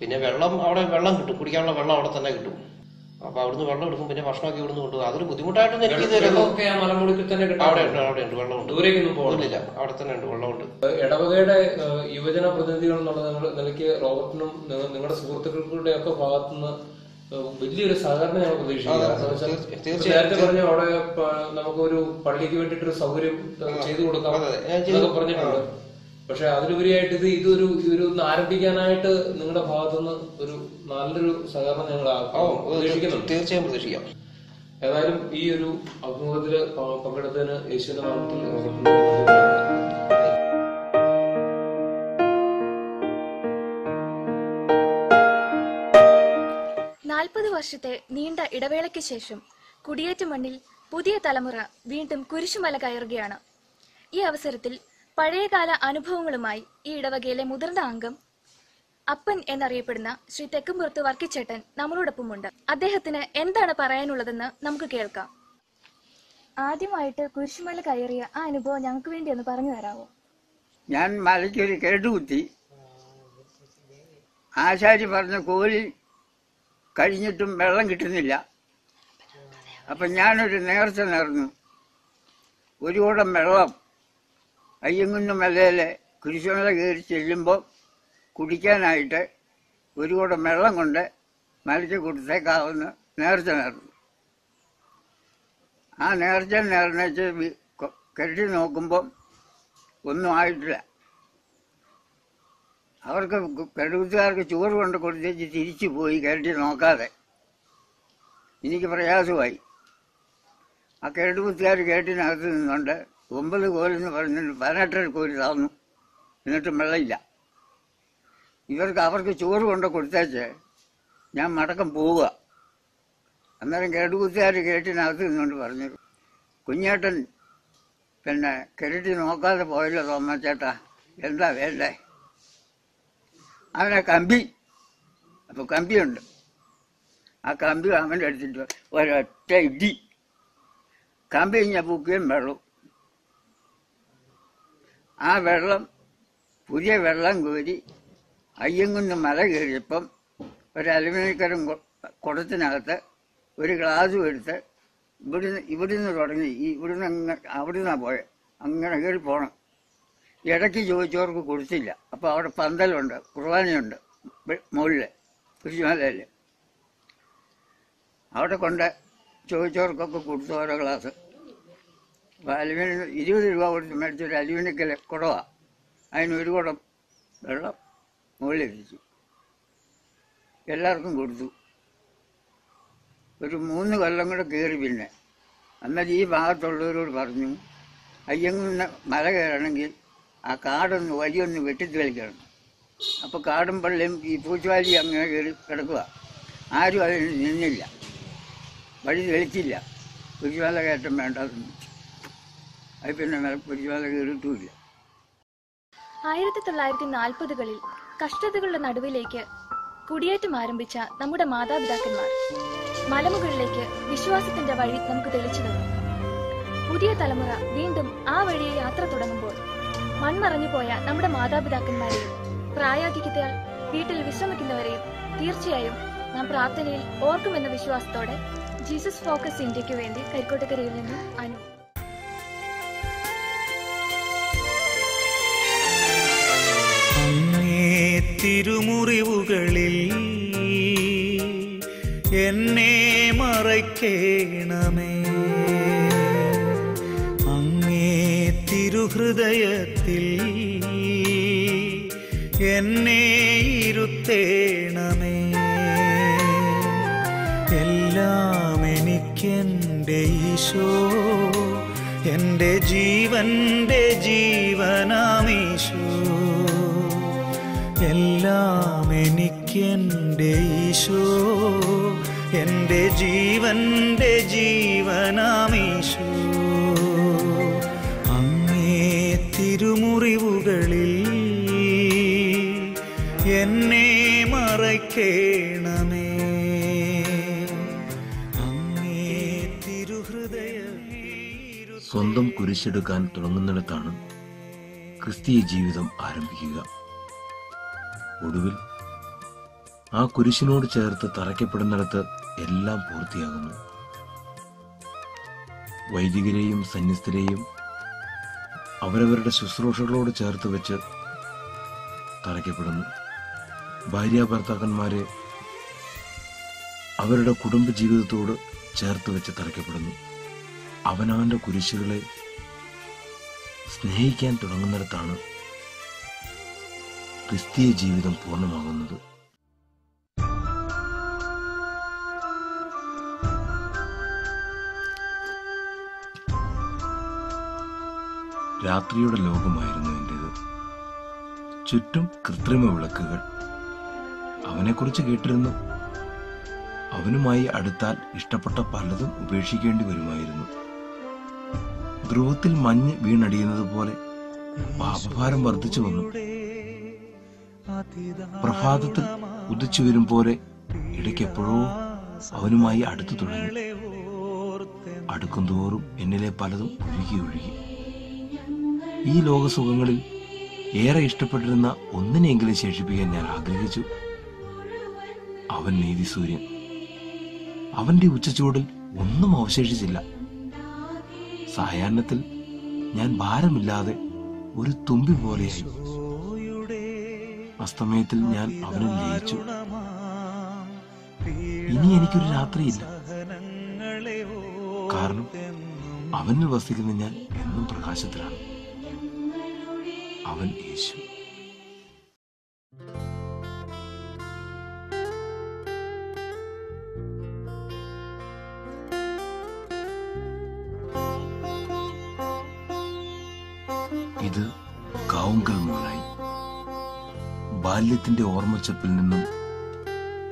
പിന്നെ വെള്ളം അവിടെ വെള്ളം കിട്ടും. കുടിക്കാനുള്ള വെള്ളം അവിടെ തന്നെ കിട്ടും. അപ്പൊ അവിടുന്ന് വെള്ളം എടുക്കും പിന്നെ ഭക്ഷണമൊക്കെ ഇവിടുന്ന് കൊണ്ടുപോകും. അതൊരു ബുദ്ധിമുട്ടായിട്ടൊന്നും എനിക്ക് മലമുടുക്കിൽ തന്നെ അവിടെ ഉണ്ട് അവിടെ ഉണ്ട് വെള്ളമുണ്ട്. ദൂരേക്കൊന്നും ഇല്ല അവിടെ തന്നെ ഉണ്ട് വെള്ളമുണ്ട്. ഇടവകയുടെ യുവജന പ്രതിനിധികൾ എന്നുള്ള നില- നിലയ്ക്ക് റോബർട്ടിനും നിങ്ങളുടെ സുഹൃത്തുക്കളുടെ ഒക്കെ ഭാഗത്തുനിന്ന് വലിയൊരു സഹകരണം ഞങ്ങൾ പ്രതീക്ഷിക്കുന്നു. നേരത്തെ പറഞ്ഞു അവിടെ നമുക്കൊരു പള്ളിക്ക് വേണ്ടിട്ടൊരു സൗകര്യം ചെയ്തു കൊടുക്കാം എന്നൊക്കെ പറഞ്ഞിട്ടുണ്ട്. പക്ഷെ അതിലുപരിയായിട്ട് ഇത് ഇതൊരു ഇതൊരു ആരംഭിക്കാനായിട്ട് നിങ്ങളുടെ ഭാഗത്തുനിന്ന് ഒരു നല്ലൊരു സഹകരണം ഞങ്ങൾ പ്രതീക്ഷിക്കുന്നുണ്ട് തീർച്ചയായും പ്രതീക്ഷിക്കാം. ഏതായാലും ഈ ഒരു അഭിമുഖത്തിൽ പങ്കെടുത്തതിന് യേശുവിന്റെ നാമത്തിൽ നാൽപ്പത് വർഷത്തെ നീണ്ട ഇടവേളയ്ക്ക് ശേഷം കുടിയേറ്റ മണ്ണിൽ പുതിയ തലമുറ വീണ്ടും കുരിശുമല കയറുകയാണ്. ഈ അവസരത്തിൽ പഴയകാല അനുഭവങ്ങളുമായി ഈ ഇടവകയിലെ മുതിർന്ന അംഗം അപ്പൻ എന്നറിയപ്പെടുന്ന ശ്രീ തെക്കുംപുറത്ത് വർക്കിച്ചേട്ടൻ നമ്മളോടൊപ്പമുണ്ട്. അദ്ദേഹത്തിന് എന്താണ് പറയാനുള്ളതെന്ന് നമുക്ക് കേൾക്കാം. ആദ്യമായിട്ട് കുരിശുമല കയറിയ ആ അനുഭവം ഞങ്ങൾക്ക് വേണ്ടി ഒന്ന് പറഞ്ഞു തരാമോ? ഞാൻ മലയ്ക്കൊരു കേട്ടുകുത്തി ആശാരി പറഞ്ഞ കോലി കഴിഞ്ഞിട്ടും വെള്ളം കിട്ടുന്നില്ല. അപ്പൊ ഞാനൊരു നേർച്ച നേർന്നു. ഒരു കൂടം വെള്ളം അയ്യങ്കുന്നും മലയിലെ കുരിശുമല കയറി ചെല്ലുമ്പോൾ കുടിക്കാനായിട്ട് ഒരു കൂടം വെള്ളം കൊണ്ട് മരിച്ചു കൊടുത്തേക്കാവുന്ന നേർച്ച നേർന്നു ആ നേർച്ച നേർന്നേച്ച് കരുതി നോക്കുമ്പോൾ ഒന്നും ആയിട്ടില്ല. അവർക്ക് കടുകുത്തുകാർക്ക് ചോറ് കൊണ്ട് കൊടുത്തേച്ച് തിരിച്ചു പോയി കരട്ടി നോക്കാതെ. എനിക്ക് പ്രയാസമായി. ആ കെടുകുത്തുകാർ കേട്ടിനകത്ത് നിന്നുകൊണ്ട് ഒമ്പത് കോലെന്ന് പറഞ്ഞിട്ട് പതിനെട്ടര കോലി തന്നു. എന്നിട്ടും വെള്ളമില്ല. ഇവർക്ക് അവർക്ക് ചോറ് കൊണ്ട് കൊടുത്തേച്ച് ഞാൻ മടക്കം പോവുക. അന്നേരം കേടുകുത്തുകാർ കേട്ടിനകത്ത് നിന്നുകൊണ്ട് പറഞ്ഞു കുഞ്ഞേട്ടൻ പിന്നെ കിരട്ടി നോക്കാതെ പോയല്ലോ തോമച്ചേട്ടാ എന്താ വേണ്ടേ? അവനെ കമ്പി. അപ്പൊ കമ്പിയുണ്ട്. ആ കമ്പി അവന്റെ എടുത്തിട്ട് ഒരൊറ്റ ഇടി. കമ്പി കഴിഞ്ഞാൽ പൂക്കുകയും വെള്ളം. ആ വെള്ളം പുതിയ വെള്ളം കോരി അയ്യങ്കുന്ന് മല കയറിയപ്പം ഒരു അലുമിനിക്കരം കുടത്തിനകത്ത് ഒരു ഗ്ലാസ് എടുത്ത് ഇവിടുന്ന് ഇവിടുന്ന് തുടങ്ങി. ഇവിടുന്ന് അങ്ങ് അവിടുന്നാണ് പോയത് അങ്ങനെ കയറി പോകണം ഇടയ്ക്ക് ചോദിച്ചവർക്ക് കൊടുത്തില്ല. അപ്പോൾ അവിടെ പന്തലുണ്ട് കുർബാനയുണ്ട് മുകളിൽ കുരിശുമലയിൽ അവിടെ കൊണ്ട് ചോദിച്ചവർക്കൊക്കെ കൊടുത്തു ഓരോ ഗ്ലാസ്. അപ്പോൾ അലുമിനിയം ഇരുപത് രൂപ കൊടുത്ത് മേടിച്ചൊരു അലുമിനിക്കൽ കുടവാണ് അതിന് ഒരു കുടം വെള്ളം. മുകളിലെത്തിച്ചു എല്ലാവർക്കും കൊടുത്തു. ഒരു മൂന്ന് കൊല്ലം കൂടെ കയറി പിന്നെ. എന്നാൽ ഈ ഭാഗത്തുള്ളവരോട് പറഞ്ഞു അയ്യങ്ങുന്ന മല കയറണമെങ്കിൽ ആ കാടൊന്ന് വഴിയൊന്ന് വെട്ടിത്തെളിക്കണം. അപ്പോൾ കാടും പള്ളിയും ഈ പൂച്ചുവാലി അങ്ങനെ കയറി കിടക്കുക ആരും അതിന് നിന്നില്ല. വഴി തെളിച്ചില്ല. പൂച്ചവാല കയറ്റം വേണ്ടെന്ന് അത് പിന്നെ കുരിശുമല കയറിയിട്ടുമില്ല. ആയിരത്തി തൊള്ളായിരത്തി നാൽപ്പതുകളിൽ കഷ്ടതകളുടെ നടുവിലേക്ക് കുടിയേറ്റം ആരംഭിച്ച നമ്മുടെ മാതാപിതാക്കന്മാർ. മലമുകളിലേക്ക് വിശ്വാസത്തിന്റെ വഴി നമുക്ക് തെളിച്ചു തന്നു. പുതിയ തലമുറ വീണ്ടും ആ വഴിയെ യാത്ര തുടങ്ങുമ്പോൾ മൺമറഞ്ഞു പോയ നമ്മുടെ മാതാപിതാക്കന്മാരെയും പ്രായാധിക്യത്താൽ വീട്ടിൽ വിശ്രമിക്കുന്നവരെയും തീർച്ചയായും നാം പ്രാർത്ഥനയിൽ ഓർക്കുമെന്ന വിശ്വാസത്തോടെ ജീസസ് ഫോക്കസ് ഇന്ത്യയ്ക്ക് വേണ്ടി കരിക്കോട്ടക്കരയിൽ നിന്നും അനു തിരുമുറിവുകളിൽ എന്നെ മറയ്ക്കേണമേ. അങ്ങേ തിരുഹൃദയത്തിൽ എന്നെ ഇരുത്തേണമേ. എല്ലാം എനിക്കെന്റെ ഈശോ എന്റെ ജീവന്റെ ജീവനാമീശോ. എല്ലാം എനിക്കെന്റെ ഈശോ എന്റെ ജീവന്റെ ജീവനാമീശോ. അങ്ങേ തിരുമുറിവുകളിൽ എന്നെ മറയ്ക്കേണമേ. അങ്ങേ തിരുഹൃദയ സ്വന്തം കുരിശെടുക്കാൻ തുടങ്ങുന്നിടത്താണ് ക്രിസ്തീയ ജീവിതം ആരംഭിക്കുക. ഒടുവിൽ ആ കുരിശിനോട് ചേർത്ത് തറയ്ക്കപ്പെടുന്നിടത്ത് എല്ലാം പൂർത്തിയാകുന്നു. വൈദികരെയും സന്യസ്തരെയും അവരവരുടെ ശുശ്രൂഷകളോട് ചേർത്ത് വെച്ച് തറയ്ക്കപ്പെടുന്നു. ഭാര്യ ഭർത്താക്കന്മാരെ അവരുടെ കുടുംബ ജീവിതത്തോട് ചേർത്ത് വെച്ച് തറയ്ക്കപ്പെടുന്നു. അവനവന്റെ കുരിശുകളെ സ്നേഹിക്കാൻ തുടങ്ങുന്നിടത്താണ് ക്രിസ്തീയ ജീവിതം പൂർണമാകുന്നത്. രാത്രിയുടെ ലോകമായിരുന്നു എന്റേത് ചുറ്റും കൃത്രിമ വിളക്കുകൾ. അവനെക്കുറിച്ച് കേട്ടിരുന്നു. അവനുമായി അടുത്താൽ ഇഷ്ടപ്പെട്ട പലതും ഉപേക്ഷിക്കേണ്ടി വരുമായിരുന്നു. ധ്രുവത്തിൽ മഞ്ഞ് വീണടിയുന്നത് പോലെ പാപഭാരം വർദ്ധിച്ചു വന്നു. പ്രഭാതത്തിൽ ഉദിച്ചു വരും പോലെ ഇടയ്ക്കെപ്പോഴോ അവനുമായി അടുത്തു തുടങ്ങി. അടുക്കും തോറും എന്നിലെ പലതും ഒഴുകി ഒഴുകി. ഈ ലോകസുഖങ്ങളിൽ ഏറെ ഇഷ്ടപ്പെട്ടിരുന്ന ഒന്നിനെങ്കിലും ശേഷിപ്പിക്കാൻ ഞാൻ ആഗ്രഹിച്ചു. അവൻ നീതി സൂര്യൻ. അവന്റെ ഉച്ചച്ചൂടിൽ ഒന്നും അവശേഷിച്ചില്ല. സായാഹ്നത്തിൽ ഞാൻ ഭാരമില്ലാതെ ഒരു തുമ്പി പോലെയായി അസ്തമയത്തിൽ ഞാൻ അവനെ ലയിച്ചു. ഇനി എനിക്കൊരു രാത്രിയില്ല. കാരണം അവനിൽ വസിക്കുന്ന ഞാൻ എന്നും പ്രകാശത്തിലാണ്. അവൻ യേശു. ബാല്യത്തിന്റെ ഓർമ്മച്ചപ്പിൽ നിന്നും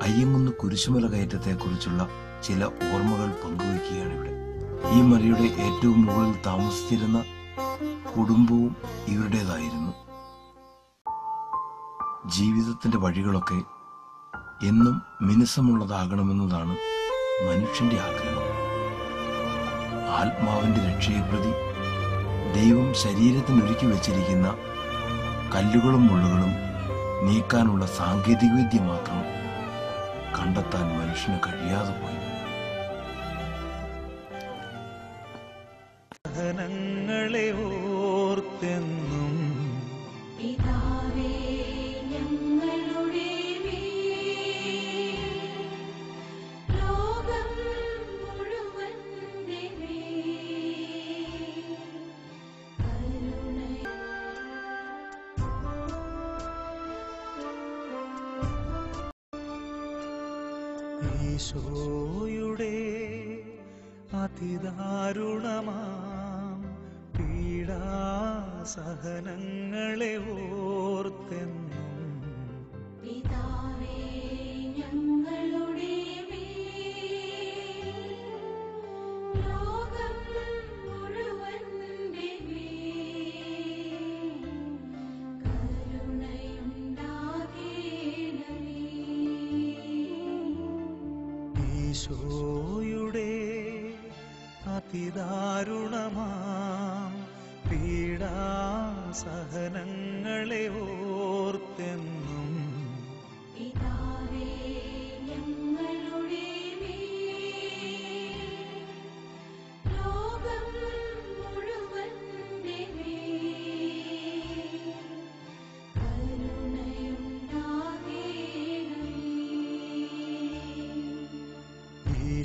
അയ്യമുന്ന് കുരിശുമല കയറ്റത്തെക്കുറിച്ചുള്ള ചില ഓർമ്മകൾ പങ്കുവയ്ക്കുകയാണ് ഇവിടെ. ഈ മലയുടെ ഏറ്റവും മുകളിൽ താമസിച്ചിരുന്ന കുടുംബവും ഇവരുടേതായിരുന്നു. ജീവിതത്തിന്റെ വഴികളൊക്കെ എന്നും മിനുസമുള്ളതാകണമെന്നതാണ് മനുഷ്യന്റെ ആഗ്രഹം. ആത്മാവിന്റെ രക്ഷയെ പ്രതി ദൈവം ശരീരത്തിനൊരുക്കി വച്ചിരിക്കുന്ന കല്ലുകളും മുള്ളുകളും നീക്കാനുള്ള സാങ്കേതികവിദ്യ മാത്രം കണ്ടെത്താൻ മനുഷ്യന് കഴിയാതെ പോയി.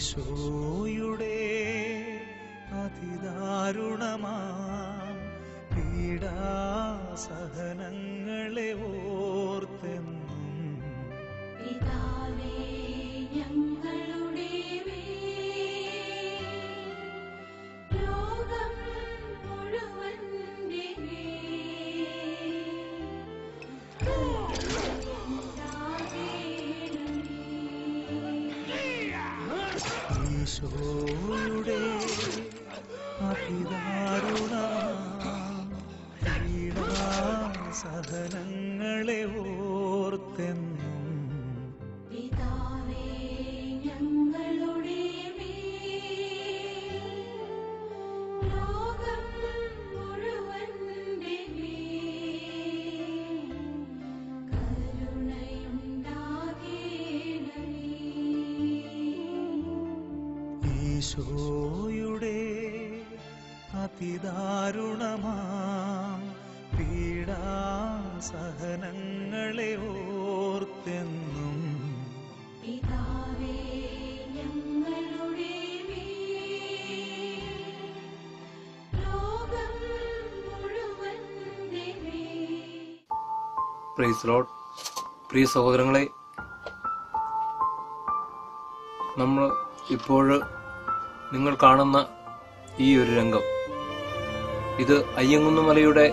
so പ്രൈസ് ലോഡ് പ്രിയ സഹോദരങ്ങളെ നമ്മൾ ഇപ്പോൾ നിങ്ങൾ കാണുന്ന ഈ ഒരു രംഗം ഇത് അയ്യങ്കുന്ന് മലയുടെ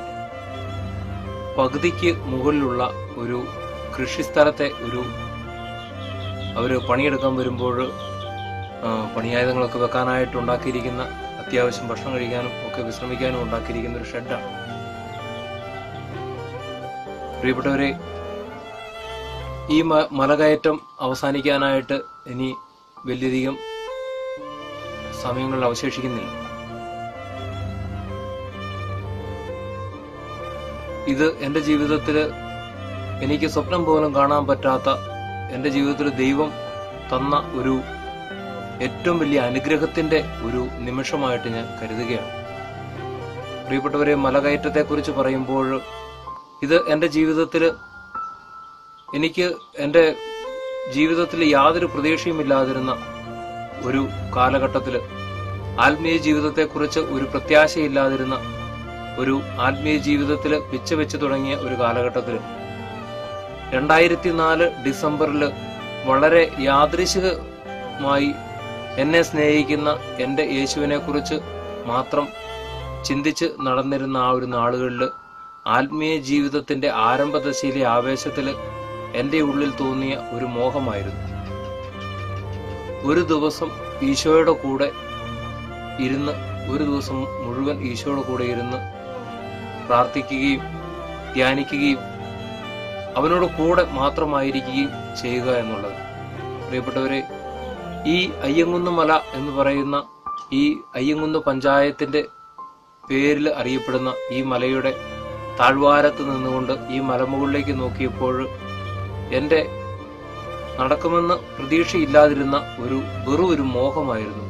പകുതിക്ക് മുകളിലുള്ള ഒരു കൃഷിസ്ഥലത്തെ ഒരു അവർ പണിയെടുക്കാൻ വരുമ്പോൾ പണിയായുധങ്ങളൊക്കെ വെക്കാനായിട്ട് ഉണ്ടാക്കിയിരിക്കുന്ന അത്യാവശ്യം ഭക്ഷണം കഴിക്കാനും ഒക്കെ വിശ്രമിക്കാനും ഉണ്ടാക്കിയിരിക്കുന്ന ഒരു ഷെഡാണ് പ്രിയപ്പെട്ടവരെ ഈ മലകയറ്റം അവസാനിക്കാനായിട്ട് ഇനി വലിയധികം സമയങ്ങൾ അവശേഷിക്കുന്നില്ല. ഇത് എന്റെ ജീവിതത്തിൽ എനിക്ക് സ്വപ്നം പോലും കാണാൻ പറ്റാത്ത എന്റെ ജീവിതത്തിൽ ദൈവം തന്ന ഒരു ഏറ്റവും വലിയ അനുഗ്രഹത്തിന്റെ ഒരു നിമിഷമായിട്ട് ഞാൻ കരുതുകയാണ്. പ്രിയപ്പെട്ടവരെ മലകയറ്റത്തെക്കുറിച്ച് പറയുമ്പോൾ ഇത് എന്റെ ജീവിതത്തിൽ എനിക്ക് എന്റെ ജീവിതത്തിൽ യാതൊരു പ്രതീക്ഷയുമില്ലാതിരുന്ന ഒരു കാലഘട്ടത്തിൽ ആത്മീയ ജീവിതത്തെക്കുറിച്ച് ഒരു പ്രത്യാശയില്ലാതിരുന്ന ഒരു ആത്മീയ ജീവിതത്തിൽ പിച്ച വെച്ച് തുടങ്ങിയ ഒരു കാലഘട്ടത്തിൽ രണ്ടായിരത്തി നാല് ഡിസംബറിൽ വളരെ യാദൃശികമായി എന്നെ സ്നേഹിക്കുന്ന എന്റെ യേശുവിനെക്കുറിച്ച് മാത്രം ചിന്തിച്ച് നടന്നിരുന്ന ആ ഒരു നാളുകളിൽ ആത്മീയ ജീവിതത്തിന്റെ ആരംഭദശയിലെ ആവേശത്തിൽ എന്റെ ഉള്ളിൽ തോന്നിയ ഒരു മോഹമായിരുന്നു. ഒരു ദിവസം ഈശോയുടെ കൂടെ ഇരുന്ന് ഒരു ദിവസം മുഴുവൻ ഈശോയുടെ കൂടെ ഇരുന്ന് പ്രാർത്ഥിക്കുകയും ധ്യാനിക്കുകയും അവനോട് കൂടെ മാത്രമായിരിക്കുകയും ചെയ്യുക എന്നുള്ളത്. പ്രിയപ്പെട്ടവരെ ഈ അയ്യങ്കുന്ന് മല എന്ന് പറയുന്ന ഈ അയ്യങ്കുന്ന് പഞ്ചായത്തിന്റെ പേരിൽ അറിയപ്പെടുന്ന ഈ മലയുടെ താഴ്വാരത്ത് നിന്നുകൊണ്ട് ഈ മലമുകളിലേക്ക് നോക്കിയപ്പോൾ എന്റെ നടക്കുമെന്ന് പ്രതീക്ഷയില്ലാതിരുന്ന ഒരു വെറു ഒരു മോഹമായിരുന്നു.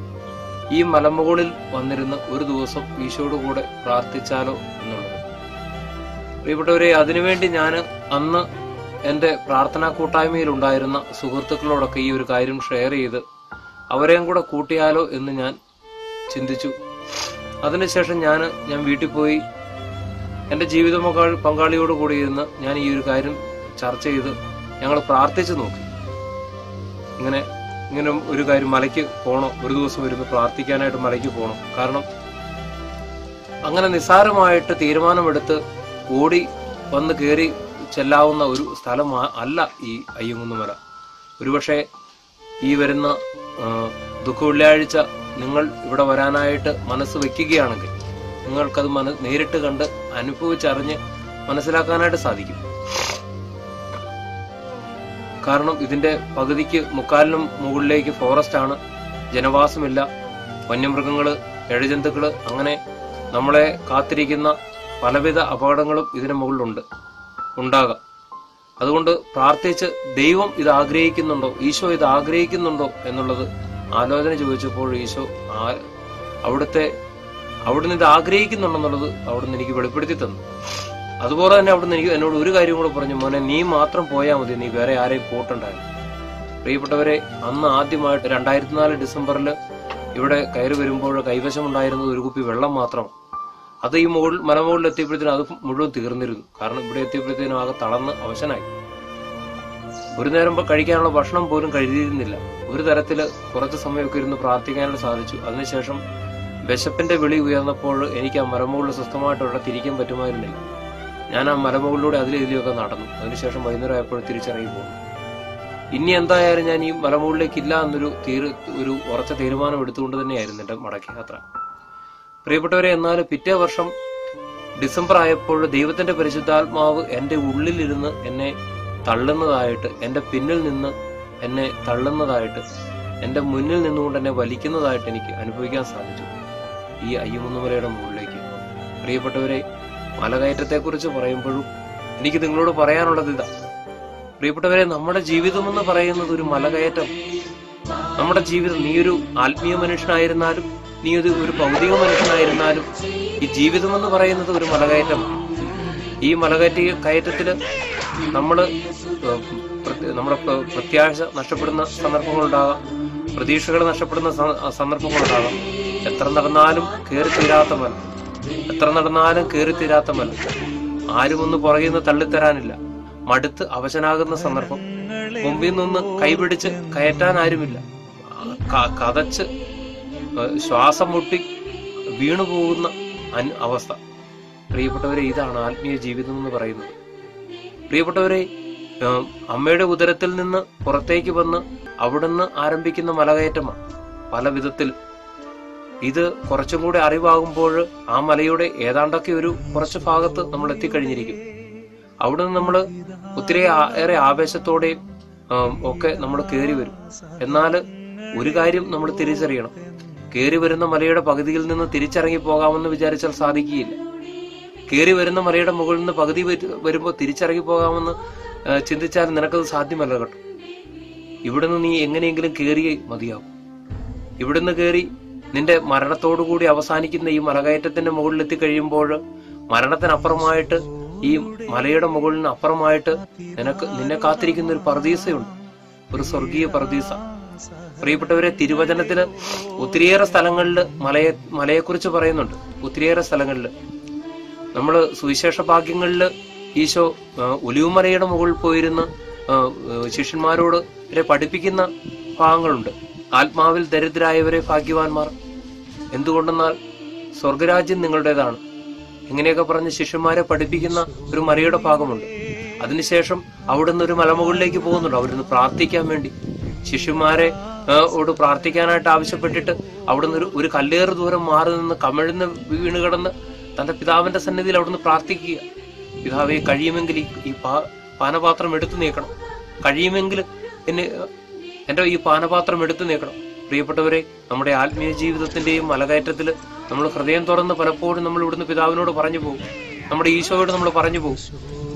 ഈ മലമുകളിൽ വന്നിരുന്ന് ഒരു ദിവസം ഈശോയുടെ കൂടെ പ്രാർത്ഥിച്ചാലോ എന്നുള്ളത്. പ്രിയപ്പെട്ടവരെ അതിനുവേണ്ടി ഞാൻ അന്ന് എന്റെ പ്രാർത്ഥനാ കൂട്ടായ്മയിൽ ഉണ്ടായിരുന്ന സുഹൃത്തുക്കളോടൊക്കെ ഈ ഒരു കാര്യം ഷെയർ ചെയ്ത് അവരെയും കൂടെ കൂട്ടിയാലോ എന്ന് ഞാൻ ചിന്തിച്ചു. അതിനുശേഷം ഞാൻ ഞാൻ വീട്ടിൽ പോയി എന്റെ ജീവിത പങ്കാളി- പങ്കാളിയോട് കൂടി ഇരുന്ന് ഞാൻ ഈ ഒരു കാര്യം ചർച്ച ചെയ്ത് ഞങ്ങൾ പ്രാർത്ഥിച്ചു നോക്കി. ഇങ്ങനെ ഇങ്ങനെ ഒരു കാര്യം മലയ്ക്ക് പോകണം ഒരു ദിവസം ഇരുന്ന് പ്രാർത്ഥിക്കാനായിട്ട് മലയ്ക്ക് പോകണം കാരണം അങ്ങനെ നിസ്സാരമായിട്ട് തീരുമാനമെടുത്ത് ഓടി വന്ന് കയറി ചെല്ലാവുന്ന ഒരു സ്ഥലം അല്ല ഈ അയ്യങ്കുന്നുമല. ഒരുപക്ഷെ ഈ വരുന്ന ദുഃഖ വെള്ളിയാഴ്ച നിങ്ങൾ ഇവിടെ വരാനായിട്ട് മനസ്സ് വെക്കുകയാണെങ്കിൽ നിങ്ങൾക്കത് മന നേരിട്ട് കണ്ട് അനുഭവിച്ചറിഞ്ഞ് മനസ്സിലാക്കാനായിട്ട് സാധിക്കും. കാരണം ഇതിന്റെ പകുതിക്ക് മുക്കാലിനും മുകളിലേക്ക് ഫോറസ്റ്റ് ആണ്. ജനവാസമില്ല. വന്യമൃഗങ്ങൾ എഴുജന്തുക്കൾ അങ്ങനെ നമ്മളെ കാത്തിരിക്കുന്ന പലവിധ അപകടങ്ങളും ഇതിന് മുകളിലുണ്ട് ഉണ്ടാകാം. അതുകൊണ്ട് പ്രാർത്ഥിച്ച് ദൈവം ഇത് ആഗ്രഹിക്കുന്നുണ്ടോ ഈശോ ഇത് ആഗ്രഹിക്കുന്നുണ്ടോ എന്നുള്ളത് ആലോചന ചോദിച്ചപ്പോൾ ഈശോ അവിടുത്തെ അവിടുന്ന് ഇത് ആഗ്രഹിക്കുന്നുണ്ടെന്നുള്ളത് അവിടുന്ന് എനിക്ക് വെളിപ്പെടുത്തി തന്നു. അതുപോലെ തന്നെ അവിടുന്ന് എനിക്ക് എന്നോട് ഒരു കാര്യം കൂടെ പറഞ്ഞു മോനെ നീ മാത്രം പോയാൽ മതി നീ വേറെ ആരെയും പോട്ടുണ്ടായിരുന്നു പ്രിയപ്പെട്ടവരെ അന്ന് ആദ്യമായിട്ട് രണ്ടായിരത്തി നാല് ഡിസംബറിൽ ഇവിടെ കയറി വരുമ്പോൾ കൈവശമുണ്ടായിരുന്നത് ഒരു കുപ്പി വെള്ളം മാത്രം. അത് ഈ മുകളിൽ മലമുകളിൽ എത്തിയപ്പോഴത്തേനും അത് മുഴുവൻ തീർന്നിരുന്നു. കാരണം ഇവിടെ എത്തിയപ്പോഴത്തേനും ആകെ തളർന്ന് അവശനായി. ഒരു നേരം കഴിക്കാനുള്ള ഭക്ഷണം പോലും കരുതിയിരുന്നില്ല ഒരു തരത്തിൽ കുറച്ച് സമയമൊക്കെ ഇരുന്ന് പ്രാർത്ഥിക്കാനായിട്ട് സാധിച്ചു. അതിനുശേഷം വിശപ്പിന്റെ വിളി ഉയർന്നപ്പോൾ എനിക്ക് ആ മരമുകളിൽ സ്വസ്ഥമായിട്ട് അവിടെ തിരിക്കാൻ പറ്റുമായിരുന്നില്ല. ഞാൻ ആ മരമുകളിലൂടെ അതിലെതിലൊക്കെ നടന്നു. അതിനുശേഷം വൈകുന്നേരം ആയപ്പോൾ തിരിച്ചിറങ്ങി പോകുന്നു ഇനി എന്തായാലും ഞാൻ ഈ മലമുകളിലേക്ക് ഇല്ല എന്നൊരു തീർ ഒരു ഉറച്ച തീരുമാനം എടുത്തുകൊണ്ട് തന്നെയായിരുന്നു എന്റെ മടക്ക യാത്ര. പ്രിയപ്പെട്ടവരെ എന്നാൽ പിറ്റേ വർഷം ഡിസംബർ ആയപ്പോൾ ദൈവത്തിന്റെ പരിശുദ്ധാത്മാവ് എന്റെ ഉള്ളിലിരുന്ന് എന്നെ തള്ളുന്നതായിട്ട് എന്റെ പിന്നിൽ നിന്ന് എന്നെ തള്ളുന്നതായിട്ട് എന്റെ മുന്നിൽ നിന്നുകൊണ്ട് എന്നെ വലിക്കുന്നതായിട്ട് എനിക്ക് അനുഭവിക്കാൻ സാധിച്ചു. ഈ അയ്യമുന്നുമലയുടെ മുകളിലേക്ക്. പ്രിയപ്പെട്ടവരെ മലകയറ്റത്തെക്കുറിച്ച് പറയുമ്പോഴും എനിക്ക് നിങ്ങളോട് പറയാനുള്ളത് ഇതാ. പ്രിയപ്പെട്ടവരെ നമ്മുടെ ജീവിതം എന്ന് പറയുന്നത് ഒരു മലകയറ്റം. നമ്മുടെ ജീവിതം നീ ഒരു ആത്മീയ മനുഷ്യനായിരുന്നാലും നീ ഒരു ഒരു ഭൗതിക മനുഷ്യനായിരുന്നാലും ഈ ജീവിതം എന്ന് പറയുന്നത് ഒരു മലകയറ്റം. ഈ മലകയറ്റ കയറ്റത്തിൽ നമ്മൾ നമ്മുടെ പ്രത്യാശ നഷ്ടപ്പെടുന്ന സന്ദർഭങ്ങളുണ്ടാകാം. പ്രതീക്ഷകൾ നഷ്ടപ്പെടുന്ന സന്ദർഭങ്ങളുണ്ടാകാം. എത്ര നടന്നാലും കയറി തീരാത്ത മല. എത്ര നടന്നാലും കയറി തീരാത്ത മല. ആരും ഒന്ന് പുറകിൽ നിന്ന് തള്ളിത്തരാനില്ല. മടുത്ത് അവശനാകുന്ന സന്ദർഭം. മുമ്പിൽ നിന്ന് കൈപിടിച്ച് കയറ്റാൻ ആരുമില്ല. കതച്ച് ശ്വാസം മുട്ടി വീണുപോകുന്ന അവസ്ഥ. പ്രിയപ്പെട്ടവരെ ഇതാണ് ആത്മീയ ജീവിതം എന്ന് പറയുന്നത്. പ്രിയപ്പെട്ടവരെ അമ്മയുടെ ഉദരത്തിൽ നിന്ന് പുറത്തേക്ക് വന്ന് അവിടുന്ന് ആരംഭിക്കുന്ന മലകയറ്റമാണ് പല വിധത്തിൽ. ഇത് കുറച്ചും കൂടി അറിവാകുമ്പോൾ ആ മലയുടെ ഏതാണ്ടൊക്കെ ഒരു കുറച്ച് ഭാഗത്ത് നമ്മൾ എത്തിക്കഴിഞ്ഞിരിക്കും. അവിടുന്ന് നമ്മൾ ഒത്തിരി ഏറെ ആവേശത്തോടെയും ഒക്കെ നമ്മൾ കയറി വരും. എന്നാൽ ഒരു കാര്യം നമ്മൾ തിരിച്ചറിയണം. കയറി വരുന്ന മലയുടെ പകുതിയിൽ നിന്ന് തിരിച്ചിറങ്ങി പോകാമെന്ന് വിചാരിച്ചാൽ സാധിക്കുകയില്ല. കയറി വരുന്ന മലയുടെ മുകളിൽ നിന്ന് പകുതി വരുമ്പോൾ തിരിച്ചിറങ്ങി പോകാമെന്ന് ചിന്തിച്ചാൽ നിനക്കത് സാധ്യമല്ല കേട്ടോ. ഇവിടുന്ന് നീ എങ്ങനെയെങ്കിലും കയറിയേ മതിയാവും. ഇവിടുന്ന് കയറി നിന്റെ മരണത്തോടുകൂടി അവസാനിക്കുന്ന ഈ മലകയറ്റത്തിന്റെ മുകളിലെത്തി കഴിയുമ്പോൾ മരണത്തിനപ്പുറമായിട്ട് ഈ മലയുടെ മുകളിന് അപ്പുറമായിട്ട് നിനക്ക് നിന്നെ കാത്തിരിക്കുന്ന ഒരു പർദീസയുണ്ട്. ഒരു സ്വർഗീയ പർദീസ. പ്രിയപ്പെട്ടവരെ തിരുവചനത്തിന് ഒത്തിരിയേറെ സ്ഥലങ്ങളിൽ മലയെ മലയെക്കുറിച്ച് പറയുന്നുണ്ട്. ഒത്തിരിയേറെ സ്ഥലങ്ങളിൽ. നമ്മൾ സുവിശേഷ ഭാഗ്യങ്ങളിൽ ഈശോ ആ, മുകളിൽ പോയിരുന്ന് ശിഷ്യന്മാരോട് ഇവരെ പഠിപ്പിക്കുന്ന ഭാഗങ്ങളുണ്ട്. ആത്മാവിൽ ദരിദ്രായവരെ ഭാഗ്യവാന്മാർ. എന്തുകൊണ്ടെന്നാൽ സ്വർഗരാജ്യം നിങ്ങളുടേതാണ്. ഇങ്ങനെയൊക്കെ പറഞ്ഞ് ശിഷ്യന്മാരെ പഠിപ്പിക്കുന്ന ഒരു മറിയുടെ ഭാഗമുണ്ട്. അതിനുശേഷം അവിടുന്ന് ഒരു മലമുകളിലേക്ക് പോകുന്നുണ്ട്. അവിടുന്ന് പ്രാർത്ഥിക്കാൻ വേണ്ടി. ശിഷ്യന്മാരെ ഓട് പ്രാർത്ഥിക്കാനായിട്ട് ആവശ്യപ്പെട്ടിട്ട് അവിടുന്ന് ഒരു ഒരു കല്ലേറ് ദൂരം മാറി നിന്ന് കമിഴ്ന്ന് വീണ് കിടന്ന് തന്റെ പിതാവിന്റെ സന്നിധിയിൽ അവിടുന്ന് പ്രാർത്ഥിക്കുക. പിതാവെ കഴിയുമെങ്കിൽ ഈ- പാനപാത്രം എടുത്തു നീക്കണം. കഴിയുമെങ്കിൽ എന്നെ എന്റെ ഈ പാനപാത്രം എടുത്തു നീക്കണം. പ്രിയപ്പെട്ടവരെ നമ്മുടെ ആത്മീയ ജീവിതത്തിന്റെയും മലകയറ്റത്തിൽ നമ്മൾ ഹൃദയം തുറന്ന് പലപ്പോഴും നമ്മൾ ഇവിടുന്ന് പിതാവിനോട് പറഞ്ഞു പോകും. നമ്മുടെ ഈശോയോട് നമ്മൾ പറഞ്ഞു പോകും.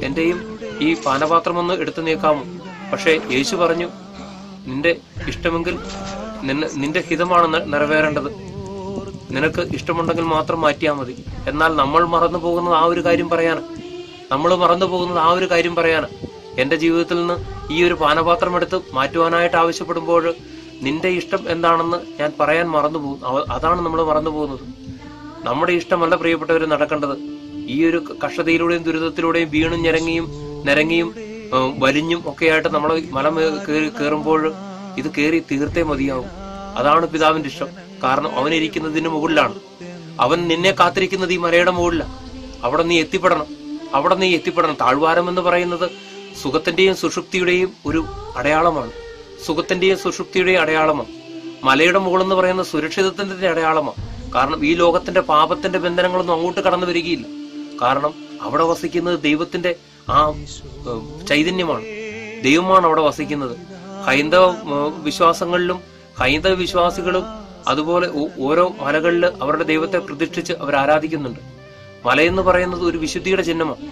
എന്റെയും ഈ പാനപാത്രം ഒന്ന് എടുത്തു നീക്കാമോ? പക്ഷേ യേശു പറഞ്ഞു നിന്റെ ഇഷ്ടമെങ്കിൽ നിന്നെ- നിന്റെ ഹിതമാണ് നിറവേറേണ്ടത്. നിനക്ക് ഇഷ്ടമുണ്ടെങ്കിൽ മാത്രം മാറ്റിയാൽ മതി. എന്നാൽ നമ്മൾ മറന്നു പോകുന്നത് ആ ഒരു കാര്യം പറയാനാ നമ്മൾ മറന്നു പോകുന്നത് ആ ഒരു കാര്യം പറയാനാണ് എന്റെ ജീവിതത്തിൽ നിന്ന് ഈ ഒരു പാനപാത്രം എടുത്ത് മാറ്റുവാനായിട്ട് ആവശ്യപ്പെടുമ്പോൾ നിന്റെ ഇഷ്ടം എന്താണെന്ന് ഞാൻ പറയാൻ മറന്നു പോകും. അതാണ് നമ്മൾ മറന്നു പോകുന്നത്. നമ്മുടെ ഇഷ്ടമല്ല പ്രിയപ്പെട്ടവർ നടക്കേണ്ടത്. ഈ ഒരു കഷ്ടതയിലൂടെയും ദുരിതത്തിലൂടെയും വീണും ഞരങ്ങിയും നിരങ്ങിയും വലിഞ്ഞും ഒക്കെയായിട്ട് നമ്മൾ മല കയറുമ്പോൾ ഇത് കയറി തീർത്തേ മതിയാവും. അതാണ് പിതാവിന്റെ ഇഷ്ടം. കാരണം അവൻ ഇരിക്കുന്നതിന് മുകളിലാണ്. അവൻ നിന്നെ കാത്തിരിക്കുന്നത് ഈ മലയുടെ മുകളിലാണ് അവിടെ നീ എത്തിപ്പെടണം. അവിടെ നീ എത്തിപ്പെടണം. താഴ്വാരം എന്ന് പറയുന്നത് സുഖത്തിന്റെയും സുഷുപ്തിയുടെയും ഒരു അടയാളമാണ്. സുഖത്തിന്റെയും സുഷുപ്തിയുടെയും അടയാളമാണ്. മലയുടെ മുകൾ എന്ന് പറയുന്ന സുരക്ഷിതത്വത്തിന്റെ അടയാളമാണ്. കാരണം ഈ ലോകത്തിന്റെ പാപത്തിന്റെ ബന്ധനങ്ങളൊന്നും അങ്ങോട്ട് കടന്നു വരികയില്ല. കാരണം അവിടെ വസിക്കുന്നത് ദൈവത്തിന്റെ ആ ചൈതന്യമാണ്. ദൈവമാണ് അവിടെ വസിക്കുന്നത്. ഹൈന്ദവ വിശ്വാസങ്ങളിലും ഹൈന്ദവ വിശ്വാസികളും അതുപോലെ ഓരോ മലകളിൽ അവരുടെ ദൈവത്തെ പ്രതിഷ്ഠിച്ച് അവർ ആരാധിക്കുന്നുണ്ട് മലയെന്ന് പറയുന്നത് ഒരു വിശുദ്ധിയുടെ ചിഹ്നമാണ്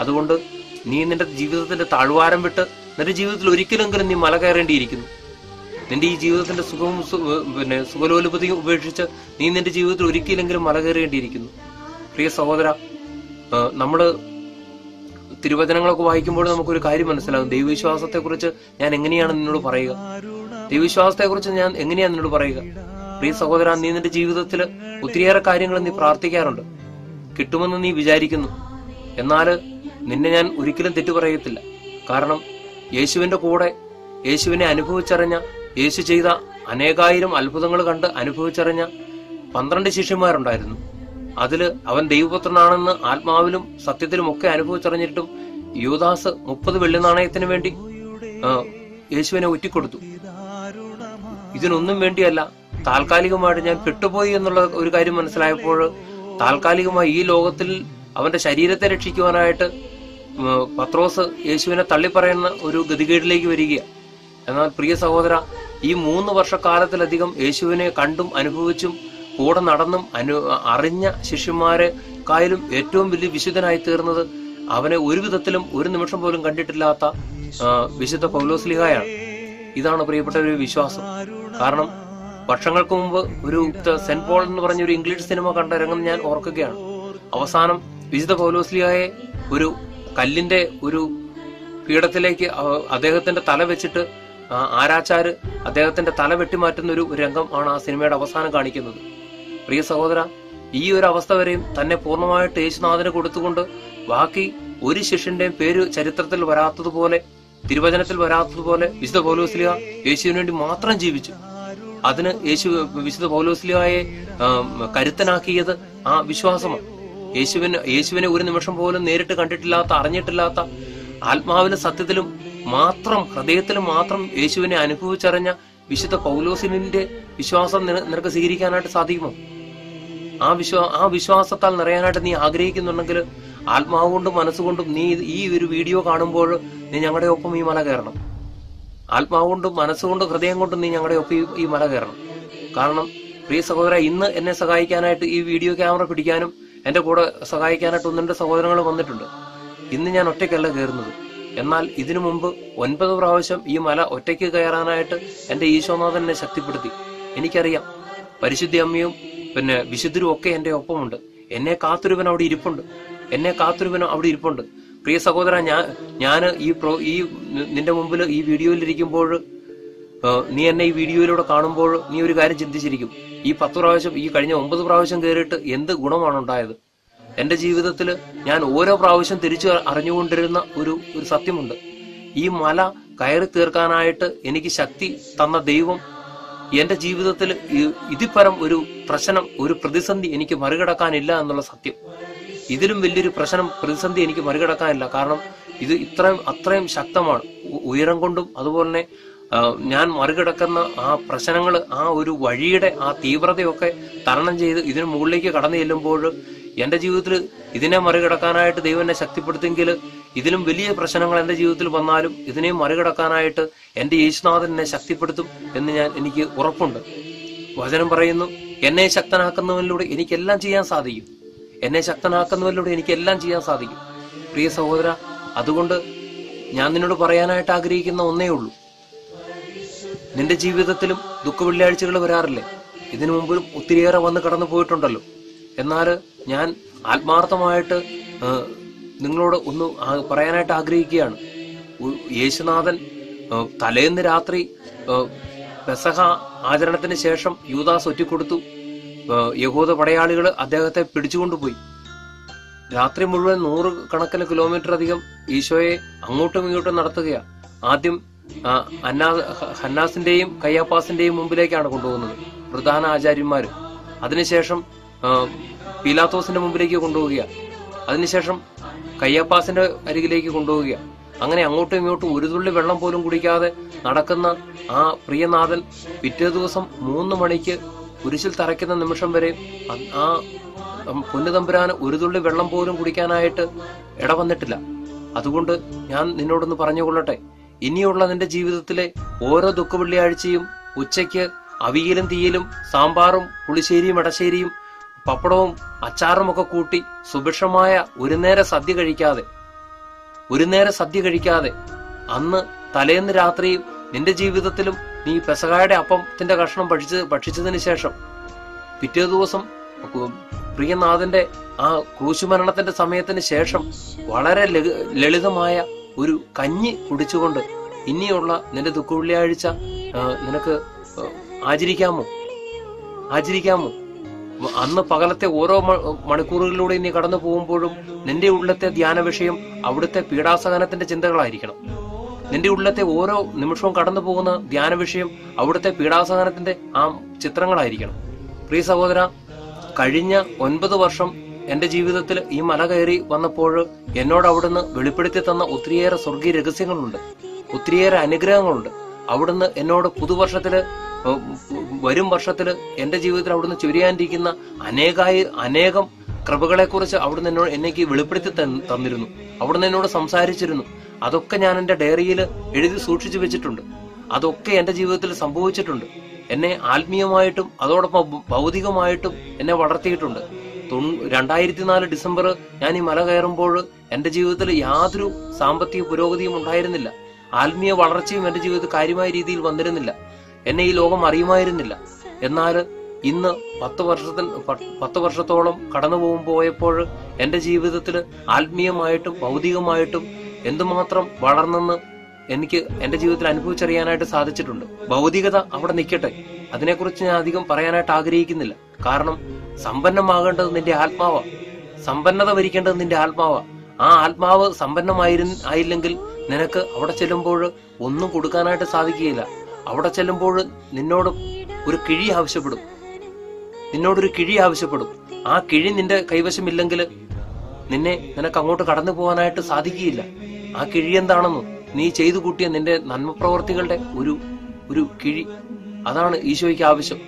അതുകൊണ്ട് നീ നിന്റെ ജീവിതത്തിന്റെ താഴ്വാരം വിട്ട് നിന്റെ ജീവിതത്തിൽ ഒരിക്കലെങ്കിലും നീ മല കയറേണ്ടിയിരിക്കുന്നു. നിന്റെ ഈ ജീവിതത്തിന്റെ സുഖവും പിന്നെ സുഖലോലുപതിയും ഉപേക്ഷിച്ച് നീ നിന്റെ ജീവിതത്തിൽ ഒരിക്കലെങ്കിലും മല കയറേണ്ടിയിരിക്കുന്നു. പ്രിയ സഹോദര നമ്മൾ തിരുവചനങ്ങളൊക്കെ വായിക്കുമ്പോൾ നമുക്കൊരു കാര്യം മനസ്സിലാകും. ദൈവവിശ്വാസത്തെ കുറിച്ച് ഞാൻ എങ്ങനെയാണ് നിന്നോട് പറയുക? ദൈവവിശ്വാസത്തെ കുറിച്ച് ഞാൻ എങ്ങനെയാണ് നിന്നോട് പറയുക? പ്രിയ സഹോദര നീ നിന്റെ ജീവിതത്തിൽ ഒത്തിരിയേറെ കാര്യങ്ങൾ നീ പ്രാർത്ഥിക്കാറുണ്ട്. കിട്ടുമെന്ന് നീ വിചാരിക്കുന്നു. എന്നാൽ നിന്നെ ഞാൻ ഒരിക്കലും തെറ്റു പറയത്തില്ല. കാരണം യേശുവിന്റെ കൂടെ യേശുവിനെ അനുഭവിച്ചറിഞ്ഞ യേശു ചെയ്ത അനേകായിരം അത്ഭുതങ്ങൾ കണ്ട് അനുഭവിച്ചറിഞ്ഞ പന്ത്രണ്ട് ശിഷ്യന്മാരുണ്ടായിരുന്നു. അതിൽ അവൻ ദൈവപുത്രനാണെന്ന് ആത്മാവിലും സത്യത്തിലും ഒക്കെ അനുഭവിച്ചറിഞ്ഞിട്ടും യുവദാസ് മുപ്പത് വെള്ളി നാണയത്തിന് വേണ്ടി യേശുവിനെ ഒറ്റിക്കൊടുത്തു. ഇതിനൊന്നും വേണ്ടിയല്ല താൽക്കാലികമായിട്ട് ഞാൻ പെട്ടുപോയി എന്നുള്ള ഒരു കാര്യം മനസ്സിലായപ്പോൾ താൽക്കാലികമായി ഈ ലോകത്തിൽ അവന്റെ ശരീരത്തെ രക്ഷിക്കുവാനായിട്ട് പത്രോസ് യേശുവിനെ തള്ളിപ്പറയുന്ന ഒരു ഗതികേടിലേക്ക് വരിക. എന്നാൽ പ്രിയ സഹോദര ഈ മൂന്ന് വർഷക്കാലത്തിലധികം യേശുവിനെ കണ്ടും അനുഭവിച്ചും കൂടെ നടന്നും അനു അറിഞ്ഞ ശിഷ്യന്മാരെക്കായാലും ഏറ്റവും വലിയ വിശുദ്ധനായി തീർന്നത് അവനെ ഒരു വിധത്തിലും ഒരു നിമിഷം പോലും കണ്ടിട്ടില്ലാത്ത വിശുദ്ധ പൗലോസ്ലിഹായാണ് ഇതാണ് പ്രിയപ്പെട്ട ഒരു വിശ്വാസം. കാരണം വർഷങ്ങൾക്ക് മുമ്പ് ഒരു സെന്റ് പോൾ എന്ന് പറഞ്ഞ ഒരു ഇംഗ്ലീഷ് സിനിമ കണ്ട രംഗം ഞാൻ ഓർക്കുകയാണ്. അവസാനം വിജിത പൗലോസ്ലിയായെ ഒരു കല്ലിന്റെ ഒരു പീഠത്തിലേക്ക് അദ്ദേഹത്തിന്റെ തല വെച്ചിട്ട് ആരാച്ചാര് അദ്ദേഹത്തിന്റെ തല വെട്ടിമാറ്റുന്ന ഒരു രംഗം ആണ് ആ സിനിമയുടെ അവസാനം കാണിക്കുന്നത്. പ്രിയ സഹോദര ഈ ഒരു അവസ്ഥ വരെയും തന്നെ പൂർണമായിട്ട് യേശുനാഥന് കൊടുത്തുകൊണ്ട് ബാക്കി ഒരു ശിഷ്യന്റെയും പേര് ചരിത്രത്തിൽ വരാത്തതുപോലെ തിരുവചനത്തിൽ വരാത്തതുപോലെ വിശുദ്ധ പൗലോസ്ലിയ യേശുവിന് വേണ്ടി മാത്രം ജീവിച്ചു. അതിന് യേശു വിശുദ്ധ പൗലോസ്ലിയായെ കരുത്തനാക്കിയത് ആ വിശ്വാസമാണ്. യേശുവിന് യേശുവിനെ ഒരു നിമിഷം പോലും നേരിട്ട് കണ്ടിട്ടില്ലാത്ത അറിഞ്ഞിട്ടില്ലാത്ത ആത്മാവിലെ സത്യത്തിലും മാത്രം ഹൃദയത്തിലും മാത്രം യേശുവിനെ അനുഭവിച്ചറിഞ്ഞ വിശുദ്ധ പൗലോസിനിന്റെ വിശ്വാസം നിനക്ക് സ്വീകരിക്കാനായിട്ട് സാധിക്കുമോ? ആ വിശ്വാ ആ വിശ്വാസത്താൽ നിറയാനായിട്ട് നീ ആഗ്രഹിക്കുന്നുണ്ടെങ്കിൽ ആത്മാവ് കൊണ്ടും മനസ്സുകൊണ്ടും നീ ഈ ഒരു വീഡിയോ കാണുമ്പോൾ നീ ഞങ്ങളുടെ ഒപ്പം ഈ മല കയറണം. ആത്മാവ് കൊണ്ടും മനസ്സുകൊണ്ടും ഹൃദയം കൊണ്ടും നീ ഞങ്ങളുടെ ഒപ്പം ഈ- മല കയറണം. കാരണം പ്രിയ സഹോദര ഇന്ന് എന്നെ സഹായിക്കാനായിട്ട് ഈ വീഡിയോ ക്യാമറ പിടിക്കാനും എന്റെ കൂടെ സഹായിക്കാനായിട്ട് ഒന്ന് രണ്ട് സഹോദരങ്ങൾ വന്നിട്ടുണ്ട്. ഇന്ന് ഞാൻ ഒറ്റയ്ക്കല്ല കയറുന്നത്. എന്നാൽ ഇതിനു മുമ്പ് ഒൻപത് പ്രാവശ്യം ഈ മല ഒറ്റയ്ക്ക് കയറാനായിട്ട് എന്റെ ഈശോനാഥൻ എന്നെ ശക്തിപ്പെടുത്തി. എനിക്കറിയാം പരിശുദ്ധി അമ്മയും പിന്നെ വിശുദ്ധരും ഒക്കെ എന്റെ ഒപ്പമുണ്ട്. എന്നെ കാത്തൊരുവൻ അവിടെ ഇരിപ്പുണ്ട്. എന്നെ കാത്തൊരുവൻ അവിടെ ഇരിപ്പുണ്ട്. പ്രിയ സഹോദര ഞാൻ ഞാൻ ഈ പ്രോ ഈ നിന്റെ മുമ്പിൽ ഈ വീഡിയോയിലിരിക്കുമ്പോൾ നീ എന്നെ ഈ വീഡിയോയിലൂടെ കാണുമ്പോൾ നീ ഒരു കാര്യം ചിന്തിച്ചിരിക്കും. ഈ പത്ത് പ്രാവശ്യം ഈ കഴിഞ്ഞ ഒമ്പത് പ്രാവശ്യം കയറിയിട്ട് എന്ത് ഗുണമാണ് ഉണ്ടായത്? എന്റെ ജീവിതത്തിൽ ഞാൻ ഓരോ പ്രാവശ്യം തിരിച്ചു അറിഞ്ഞുകൊണ്ടിരുന്ന ഒരു ഒരു സത്യമുണ്ട്. ഈ മല കയറി തീർക്കാനായിട്ട് എനിക്ക് ശക്തി തന്ന ദൈവം എന്റെ ജീവിതത്തിൽ ഇതിപ്പരം ഒരു പ്രശ്നം ഒരു പ്രതിസന്ധി എനിക്ക് മറികടക്കാനില്ല എന്നുള്ള സത്യം. ഇതിലും വലിയൊരു പ്രശ്നം പ്രതിസന്ധി എനിക്ക് മറികടക്കാനില്ല. കാരണം ഇത് ഇത്രയും അത്രയും ശക്തമാണ്. ഉയരം കൊണ്ടും അതുപോലെ തന്നെ ഞാൻ മറികടക്കുന്ന ആ പ്രശ്നങ്ങൾ ആ ഒരു വഴിയുടെ ആ തീവ്രതയൊക്കെ തരണം ചെയ്ത് ഇതിന് മുകളിലേക്ക് കടന്നു ചെല്ലുമ്പോൾ എന്റെ ജീവിതത്തിൽ ഇതിനെ മറികടക്കാനായിട്ട് ദൈവം എന്നെ ശക്തിപ്പെടുത്തിയെങ്കിൽ ഇതിലും വലിയ പ്രശ്നങ്ങൾ എന്റെ ജീവിതത്തിൽ വന്നാലും ഇതിനെയും മറികടക്കാനായിട്ട് എന്റെ യേശുനാഥൻ എന്നെ ശക്തിപ്പെടുത്തും എന്ന് ഞാൻ എനിക്ക് ഉറപ്പുണ്ട്. വചനം പറയുന്നു എന്നെ ശക്തനാക്കുന്നവനിലൂടെ എനിക്കെല്ലാം ചെയ്യാൻ സാധിക്കും. എന്നെ ശക്തനാക്കുന്നവരിലൂടെ എനിക്കെല്ലാം ചെയ്യാൻ സാധിക്കും. പ്രിയ സഹോദര അതുകൊണ്ട് ഞാൻ നിന്നോട് പറയാനായിട്ട് ആഗ്രഹിക്കുന്ന ഒന്നേ ഉള്ളൂ. നിന്റെ ജീവിതത്തിലും ദുഃഖ വെള്ളിയാഴ്ചകൾ വരാറില്ലേ? ഇതിനു മുമ്പിലും ഒത്തിരിയേറെ വന്ന് കടന്നു പോയിട്ടുണ്ടല്ലോ. എന്നാൽ ഞാൻ ആത്മാർത്ഥമായിട്ട് നിങ്ങളോട് ഒന്ന് പറയാനായിട്ട് ആഗ്രഹിക്കുകയാണ്. യേശുനാഥൻ തലേന്ന് രാത്രി പെസഹ ആചരണത്തിന് ശേഷം യൂദാസ് ഒറ്റിക്കൊടുത്തു. യഹൂദ പടയാളികൾ അദ്ദേഹത്തെ പിടിച്ചുകൊണ്ടുപോയി. രാത്രി മുഴുവൻ നൂറ് കണക്കിന് കിലോമീറ്റർ അധികം ഈശോയെ അങ്ങോട്ടും ഇങ്ങോട്ടും നടത്തുകയാ. ആദ്യം അന്നാ ഹന്നാസിന്റെയും കയ്യാപ്പാസിന്റെയും മുമ്പിലേക്കാണ് കൊണ്ടുപോകുന്നത് പ്രധാന ആചാര്യന്മാര്. അതിനുശേഷം പീലാത്തോസിന്റെ മുമ്പിലേക്ക് കൊണ്ടുപോവുക അതിനുശേഷം കയ്യാപ്പാസിന്റെ അരികിലേക്ക് കൊണ്ടുപോവുക അങ്ങനെ അങ്ങോട്ടും ഇങ്ങോട്ടും ഒരു തുള്ളി വെള്ളം പോലും കുടിക്കാതെ നടക്കുന്ന ആ പ്രിയനാഥൻ പിറ്റേ ദിവസം മൂന്ന് മണിക്ക് കുരിശിൽ തറയ്ക്കുന്ന നിമിഷം വരെ ആ പൊന്നുതമ്പുരാന് ഒരു തുള്ളി വെള്ളം പോലും കുടിക്കാനായിട്ട് ഇടവന്നിട്ടില്ല അതുകൊണ്ട് ഞാൻ നിന്നോടൊന്ന് പറഞ്ഞുകൊള്ളട്ടെ. ഇനിയുള്ള നിന്റെ ജീവിതത്തിലെ ഓരോ ദുഃഖ വെള്ളിയാഴ്ചയും ഉച്ചയ്ക്ക് അവിയലും തീയലും സാമ്പാറും പുളിശ്ശേരിയും ഇടശ്ശേരിയും പപ്പടവും അച്ചാറും ഒക്കെ കൂട്ടി സുഭിക്ഷമായ ഒരു നേരം സദ്യ കഴിക്കാതെ ഒരു നേരം സദ്യ കഴിക്കാതെ അന്ന് തലേന്ന് രാത്രിയും നിന്റെ ജീവിതത്തിലും നീ പെസകായുടെ അപ്പത്തിന്റെ കഷ്ണം ഭക്ഷിച്ച് ഭക്ഷിച്ചതിന് ശേഷം പിറ്റേ ദിവസം പ്രിയനാഥന്റെ ആ ക്രൂശുമരണത്തിന്റെ സമയത്തിന് ശേഷം വളരെ ലളിതമായ ഒരു കഞ്ഞി കുടിച്ചുകൊണ്ട് ഇനിയുള്ള നിന്റെ ദുഃഖ വെള്ളിയാഴ്ച നിനക്ക് ആചരിക്കാമോ? ആചരിക്കാമോ? അന്ന് പകലത്തെ ഓരോ മണിക്കൂറുകളിലൂടെ ഇനി കടന്നു പോകുമ്പോഴും നിന്റെ ഉള്ളത്തെ ധ്യാന വിഷയം അവിടുത്തെ പീഡാസഹനത്തിന്റെ ചിന്തകളായിരിക്കണം. നിന്റെ ഉള്ളത്തെ ഓരോ നിമിഷവും കടന്നു പോകുന്ന ധ്യാന വിഷയം അവിടുത്തെ പീഡാസഹനത്തിന്റെ ആ ചിത്രങ്ങളായിരിക്കണം. പ്രിയ സഹോദര കഴിഞ്ഞ ഒൻപത് വർഷം എന്റെ ജീവിതത്തിൽ ഈ മല കയറി വന്നപ്പോൾ എന്നോട് അവിടുന്ന് വെളിപ്പെടുത്തി തന്ന ഒത്തിരിയേറെ സ്വർഗീയ രഹസ്യങ്ങളുണ്ട് ഒത്തിരിയേറെ അനുഗ്രഹങ്ങളുണ്ട്. അവിടുന്ന് എന്നോട് പുതുവർഷത്തിൽ വരും വർഷത്തിൽ എന്റെ ജീവിതത്തിൽ അവിടുന്ന് ചൊരിയാനിരിക്കുന്ന അനേകായി അനേകം കൃപകളെ കുറിച്ച് അവിടുന്ന് എന്നോട് എന്നേക്ക് വെളിപ്പെടുത്തി തന്നിരുന്നു. അവിടുന്ന് എന്നോട് സംസാരിച്ചിരുന്നു. അതൊക്കെ ഞാൻ എന്റെ ഡയറിയിൽ എഴുതി സൂക്ഷിച്ചു വെച്ചിട്ടുണ്ട്. അതൊക്കെ എന്റെ ജീവിതത്തിൽ സംഭവിച്ചിട്ടുണ്ട്. എന്നെ ആത്മീയമായിട്ടും അതോടൊപ്പം ഭൗതികമായിട്ടും എന്നെ വളർത്തിയിട്ടുണ്ട്. രണ്ടായിരത്തി നാല് ഡിസംബർ ഞാൻ ഈ മല കയറുമ്പോൾ എന്റെ ജീവിതത്തിൽ യാതൊരു സാമ്പത്തിക പുരോഗതിയും ഉണ്ടായിരുന്നില്ല. ആത്മീയ വളർച്ചയും എന്റെ ജീവിതത്തിൽ കാര്യമായ രീതിയിൽ വന്നിരുന്നില്ല. എന്നെ ഈ ലോകം അറിയുമായിരുന്നില്ല. എന്നാൽ ഇന്ന് പത്ത് വർഷത്തിൽ പത്ത് വർഷത്തോളം കടന്നു പോകും പോയപ്പോൾ എന്റെ ജീവിതത്തിൽ ആത്മീയമായിട്ടും ഭൗതികമായിട്ടും എന്തുമാത്രം വളർന്നെന്ന് എനിക്ക് എന്റെ ജീവിതത്തിൽ അനുഭവിച്ചറിയാനായിട്ട് സാധിച്ചിട്ടുണ്ട്. ഭൗതികത അവിടെ നിൽക്കട്ടെ. അതിനെക്കുറിച്ച് ഞാൻ അധികം പറയാനായിട്ട് ആഗ്രഹിക്കുന്നില്ല. കാരണം സമ്പന്നമാകേണ്ടത് നിന്റെ ആത്മാവ. സമ്പന്നത വരിക്കേണ്ടത് നിന്റെ ആത്മാവ. ആ ആത്മാവ് സമ്പന്നമായിരു ആയില്ലെങ്കിൽ നിനക്ക് അവിടെ ചെല്ലുമ്പോൾ ഒന്നും കൊടുക്കാനായിട്ട് സാധിക്കുകയില്ല. അവിടെ ചെല്ലുമ്പോൾ നിന്നോട് ഒരു കിഴി ആവശ്യപ്പെടും. നിന്നോടൊരു കിഴി ആവശ്യപ്പെടും. ആ കിഴി നിന്റെ കൈവശമില്ലെങ്കിൽ നിന്നെ നിനക്ക് അങ്ങോട്ട് കടന്നു പോകാനായിട്ട് സാധിക്കുകയില്ല. ആ കിഴി എന്താണെന്നും നീ ചെയ്തു കൂട്ടിയ നിന്റെ നന്മപ്രവർത്തികളുടെ ഒരു ഒരു കിഴി. അതാണ് ഈശോയ്ക്ക് ആവശ്യം.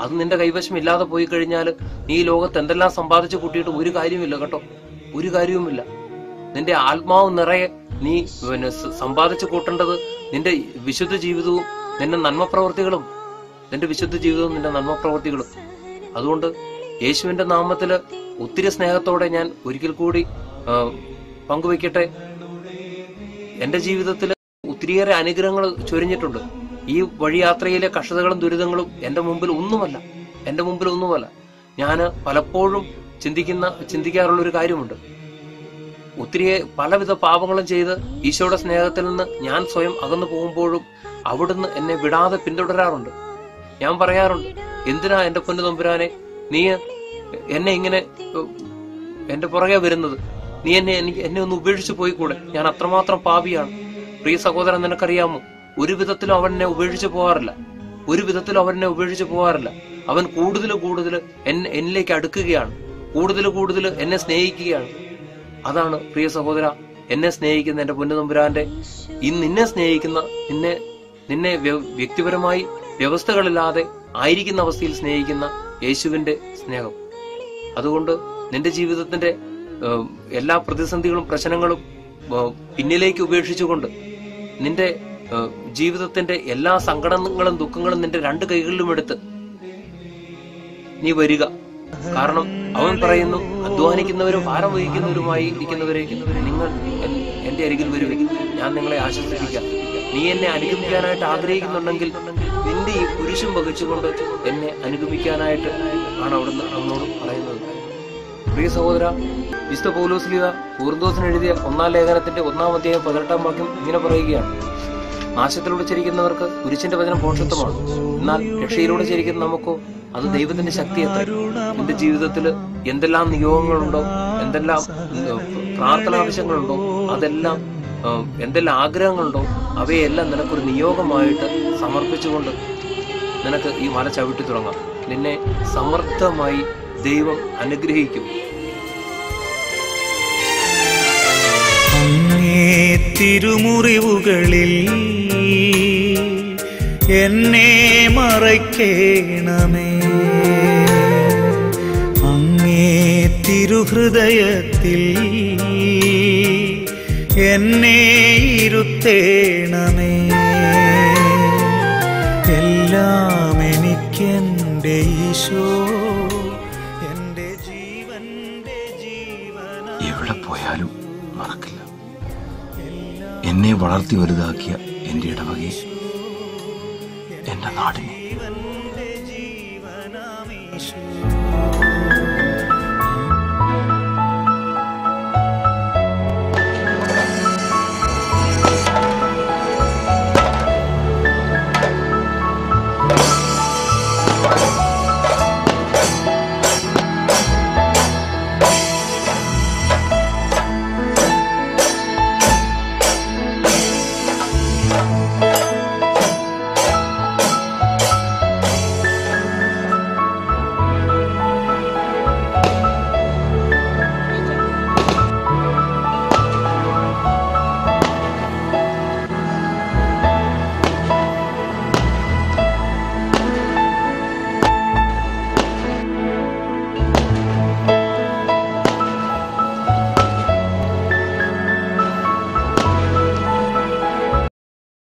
അത് നിന്റെ കൈവശം ഇല്ലാതെ പോയി കഴിഞ്ഞാൽ നീ ലോകത്ത് എന്തെല്ലാം സമ്പാദിച്ചു കൂട്ടിയിട്ട് ഒരു കാര്യമില്ല കേട്ടോ. ഒരു കാര്യവുമില്ല. നിന്റെ ആത്മാവ് നിറയെ നീ പിന്നെ സമ്പാദിച്ചു കൂട്ടേണ്ടത് നിന്റെ വിശുദ്ധ ജീവിതവും നിന്റെ നന്മപ്രവർത്തികളും നിന്റെ വിശുദ്ധ ജീവിതവും നിന്റെ നന്മപ്രവർത്തികളും. അതുകൊണ്ട് യേശുവിന്റെ നാമത്തിൽ ഒത്തിരി സ്നേഹത്തോടെ ഞാൻ ഒരിക്കൽ കൂടി പങ്കുവയ്ക്കട്ടെ. എന്റെ ജീവിതത്തിൽ ഒത്തിരിയേറെ അനുഗ്രഹങ്ങൾ ചൊരിഞ്ഞിട്ടുണ്ട്. ഈ വഴിയാത്രയിലെ കഷ്ടതകളും ദുരിതങ്ങളും എന്റെ മുമ്പിൽ ഒന്നുമല്ല. എന്റെ മുമ്പിൽ ഒന്നുമല്ല. ഞാൻ പലപ്പോഴും ചിന്തിക്കുന്ന ചിന്തിക്കാറുള്ള ഒരു കാര്യമുണ്ട്. ഒത്തിരി പലവിധ പാപങ്ങളും ചെയ്ത് ഈശോയുടെ സ്നേഹത്തിൽ നിന്ന് ഞാൻ സ്വയം അകന്നു പോകുമ്പോഴും അവിടുന്ന് എന്നെ വിടാതെ പിന്തുടരാറുണ്ട്. ഞാൻ പറയാറുണ്ട്. എന്തിനാ എന്റെ പൊന്നു തമ്പുരാനെ? നീ എന്നെ ഇങ്ങനെ എന്റെ പുറകെ വരുന്നത്. നീ എന്നെ എനിക്ക് എന്നെ ഒന്ന് ഉപേക്ഷിച്ചു പോയി കൂടെ ഞാൻ അത്രമാത്രം പാപിയാണ്. പ്രിയ സഹോദരൻ നിനക്കറിയാമോ? ഒരു വിധത്തിലും അവൻ എന്നെ ഉപേക്ഷിച്ചു പോകാറില്ല ഒരു വിധത്തിലും അവൻ എന്നെ ഉപേക്ഷിച്ചു പോകാറില്ല അവൻ കൂടുതൽ കൂടുതൽ എന്നെ എന്നിലേക്ക് അടുക്കുകയാണ്. കൂടുതൽ കൂടുതൽ എന്നെ സ്നേഹിക്കുകയാണ്. അതാണ് പ്രിയ സഹോദര എന്നെ സ്നേഹിക്കുന്ന എന്റെ പൊന്നു തമ്പുരാന്റെ ഈ നിന്നെ സ്നേഹിക്കുന്ന നിന്നെ നിന്നെ വ്യക്തിപരമായി വ്യവസ്ഥകളില്ലാതെ ആയിരിക്കുന്ന അവസ്ഥയിൽ സ്നേഹിക്കുന്ന യേശുവിന്റെ സ്നേഹം. അതുകൊണ്ട് നിന്റെ ജീവിതത്തിന്റെ എല്ലാ പ്രതിസന്ധികളും പ്രശ്നങ്ങളും പിന്നിലേക്ക് ഉപേക്ഷിച്ചുകൊണ്ട് നിന്റെ ജീവിതത്തിന്റെ എല്ലാ സങ്കടങ്ങളും ദുഃഖങ്ങളും നിന്റെ രണ്ട് കൈകളിലും എടുത്ത് നീ വരിക. കാരണം അവൻ പറയുന്നു അധ്വാനിക്കുന്നവരും ഭാരം വഹിക്കുന്നവരുമായി ഇരിക്കുന്നവരെ നിങ്ങൾ എന്റെ അരികിൽ വരുവെങ്കിൽ ഞാൻ നിങ്ങളെ ആശ്വസിപ്പിക്കാം. നീ എന്നെ അനുഗമിക്കാനായിട്ട് ആഗ്രഹിക്കുന്നുണ്ടെങ്കിൽ നിന്റെ ഈ കുരിശും വഹിച്ചുകൊണ്ട് എന്നെ അനുഗമിക്കാനായിട്ട് ആണ് അവിടുന്ന് നമ്മോട് പറയുന്നത്. പ്രിയ സഹോദര വിശുദ്ധ പൗലോസ്ലിത പൂർദോസിന് എഴുതിയ ഒന്നാം ലേഖനത്തിന്റെ ഒന്നാം അധ്യായം പതിനെട്ടാം വാക്യം ഇങ്ങനെ പറയുകയാണ്. നാശത്തിലൂടെ ചിരിക്കുന്നവർക്ക് കുരിശിന്റെ വചനം പോഷത്വമാണ് എന്നാൽ രക്ഷയിലൂടെ ചിരിക്കുന്ന നമുക്കോ അത് ദൈവത്തിന്റെ ശക്തി എത്ര എന്റെ ജീവിതത്തിൽ എന്തെല്ലാം നിയോഗങ്ങളുണ്ടോ എന്തെല്ലാം ഉം, പ്രാർത്ഥന ആവശ്യങ്ങളുണ്ടോ അതെല്ലാം എന്തെല്ലാം ആഗ്രഹങ്ങളുണ്ടോ അവയെല്ലാം നിനക്കൊരു നിയോഗമായിട്ട് സമർപ്പിച്ചുകൊണ്ട് നിനക്ക് ഈ മല ചവിട്ടി തുടങ്ങാം. നിന്നെ സമർത്ഥമായി ദൈവം അനുഗ്രഹിക്കും. തിരുമുറിവുകളിൽ എന്നെ മറയ്ക്കേണമേ. അങ്ങേ തിരുഹൃദയത്തിൽ എന്നെ ഇരുത്തേണമേ. എല്ലാം എനിക്കെന്റെ ഈശോ എന്റെ ജീവന്റെ ജീവന. എവിടെ പോയാലും മറക്കില്ല എന്നെ വളർത്തി വലുതാക്കിയ എന്റെ ഇടവകയെ എന്റെ നാടിനെ.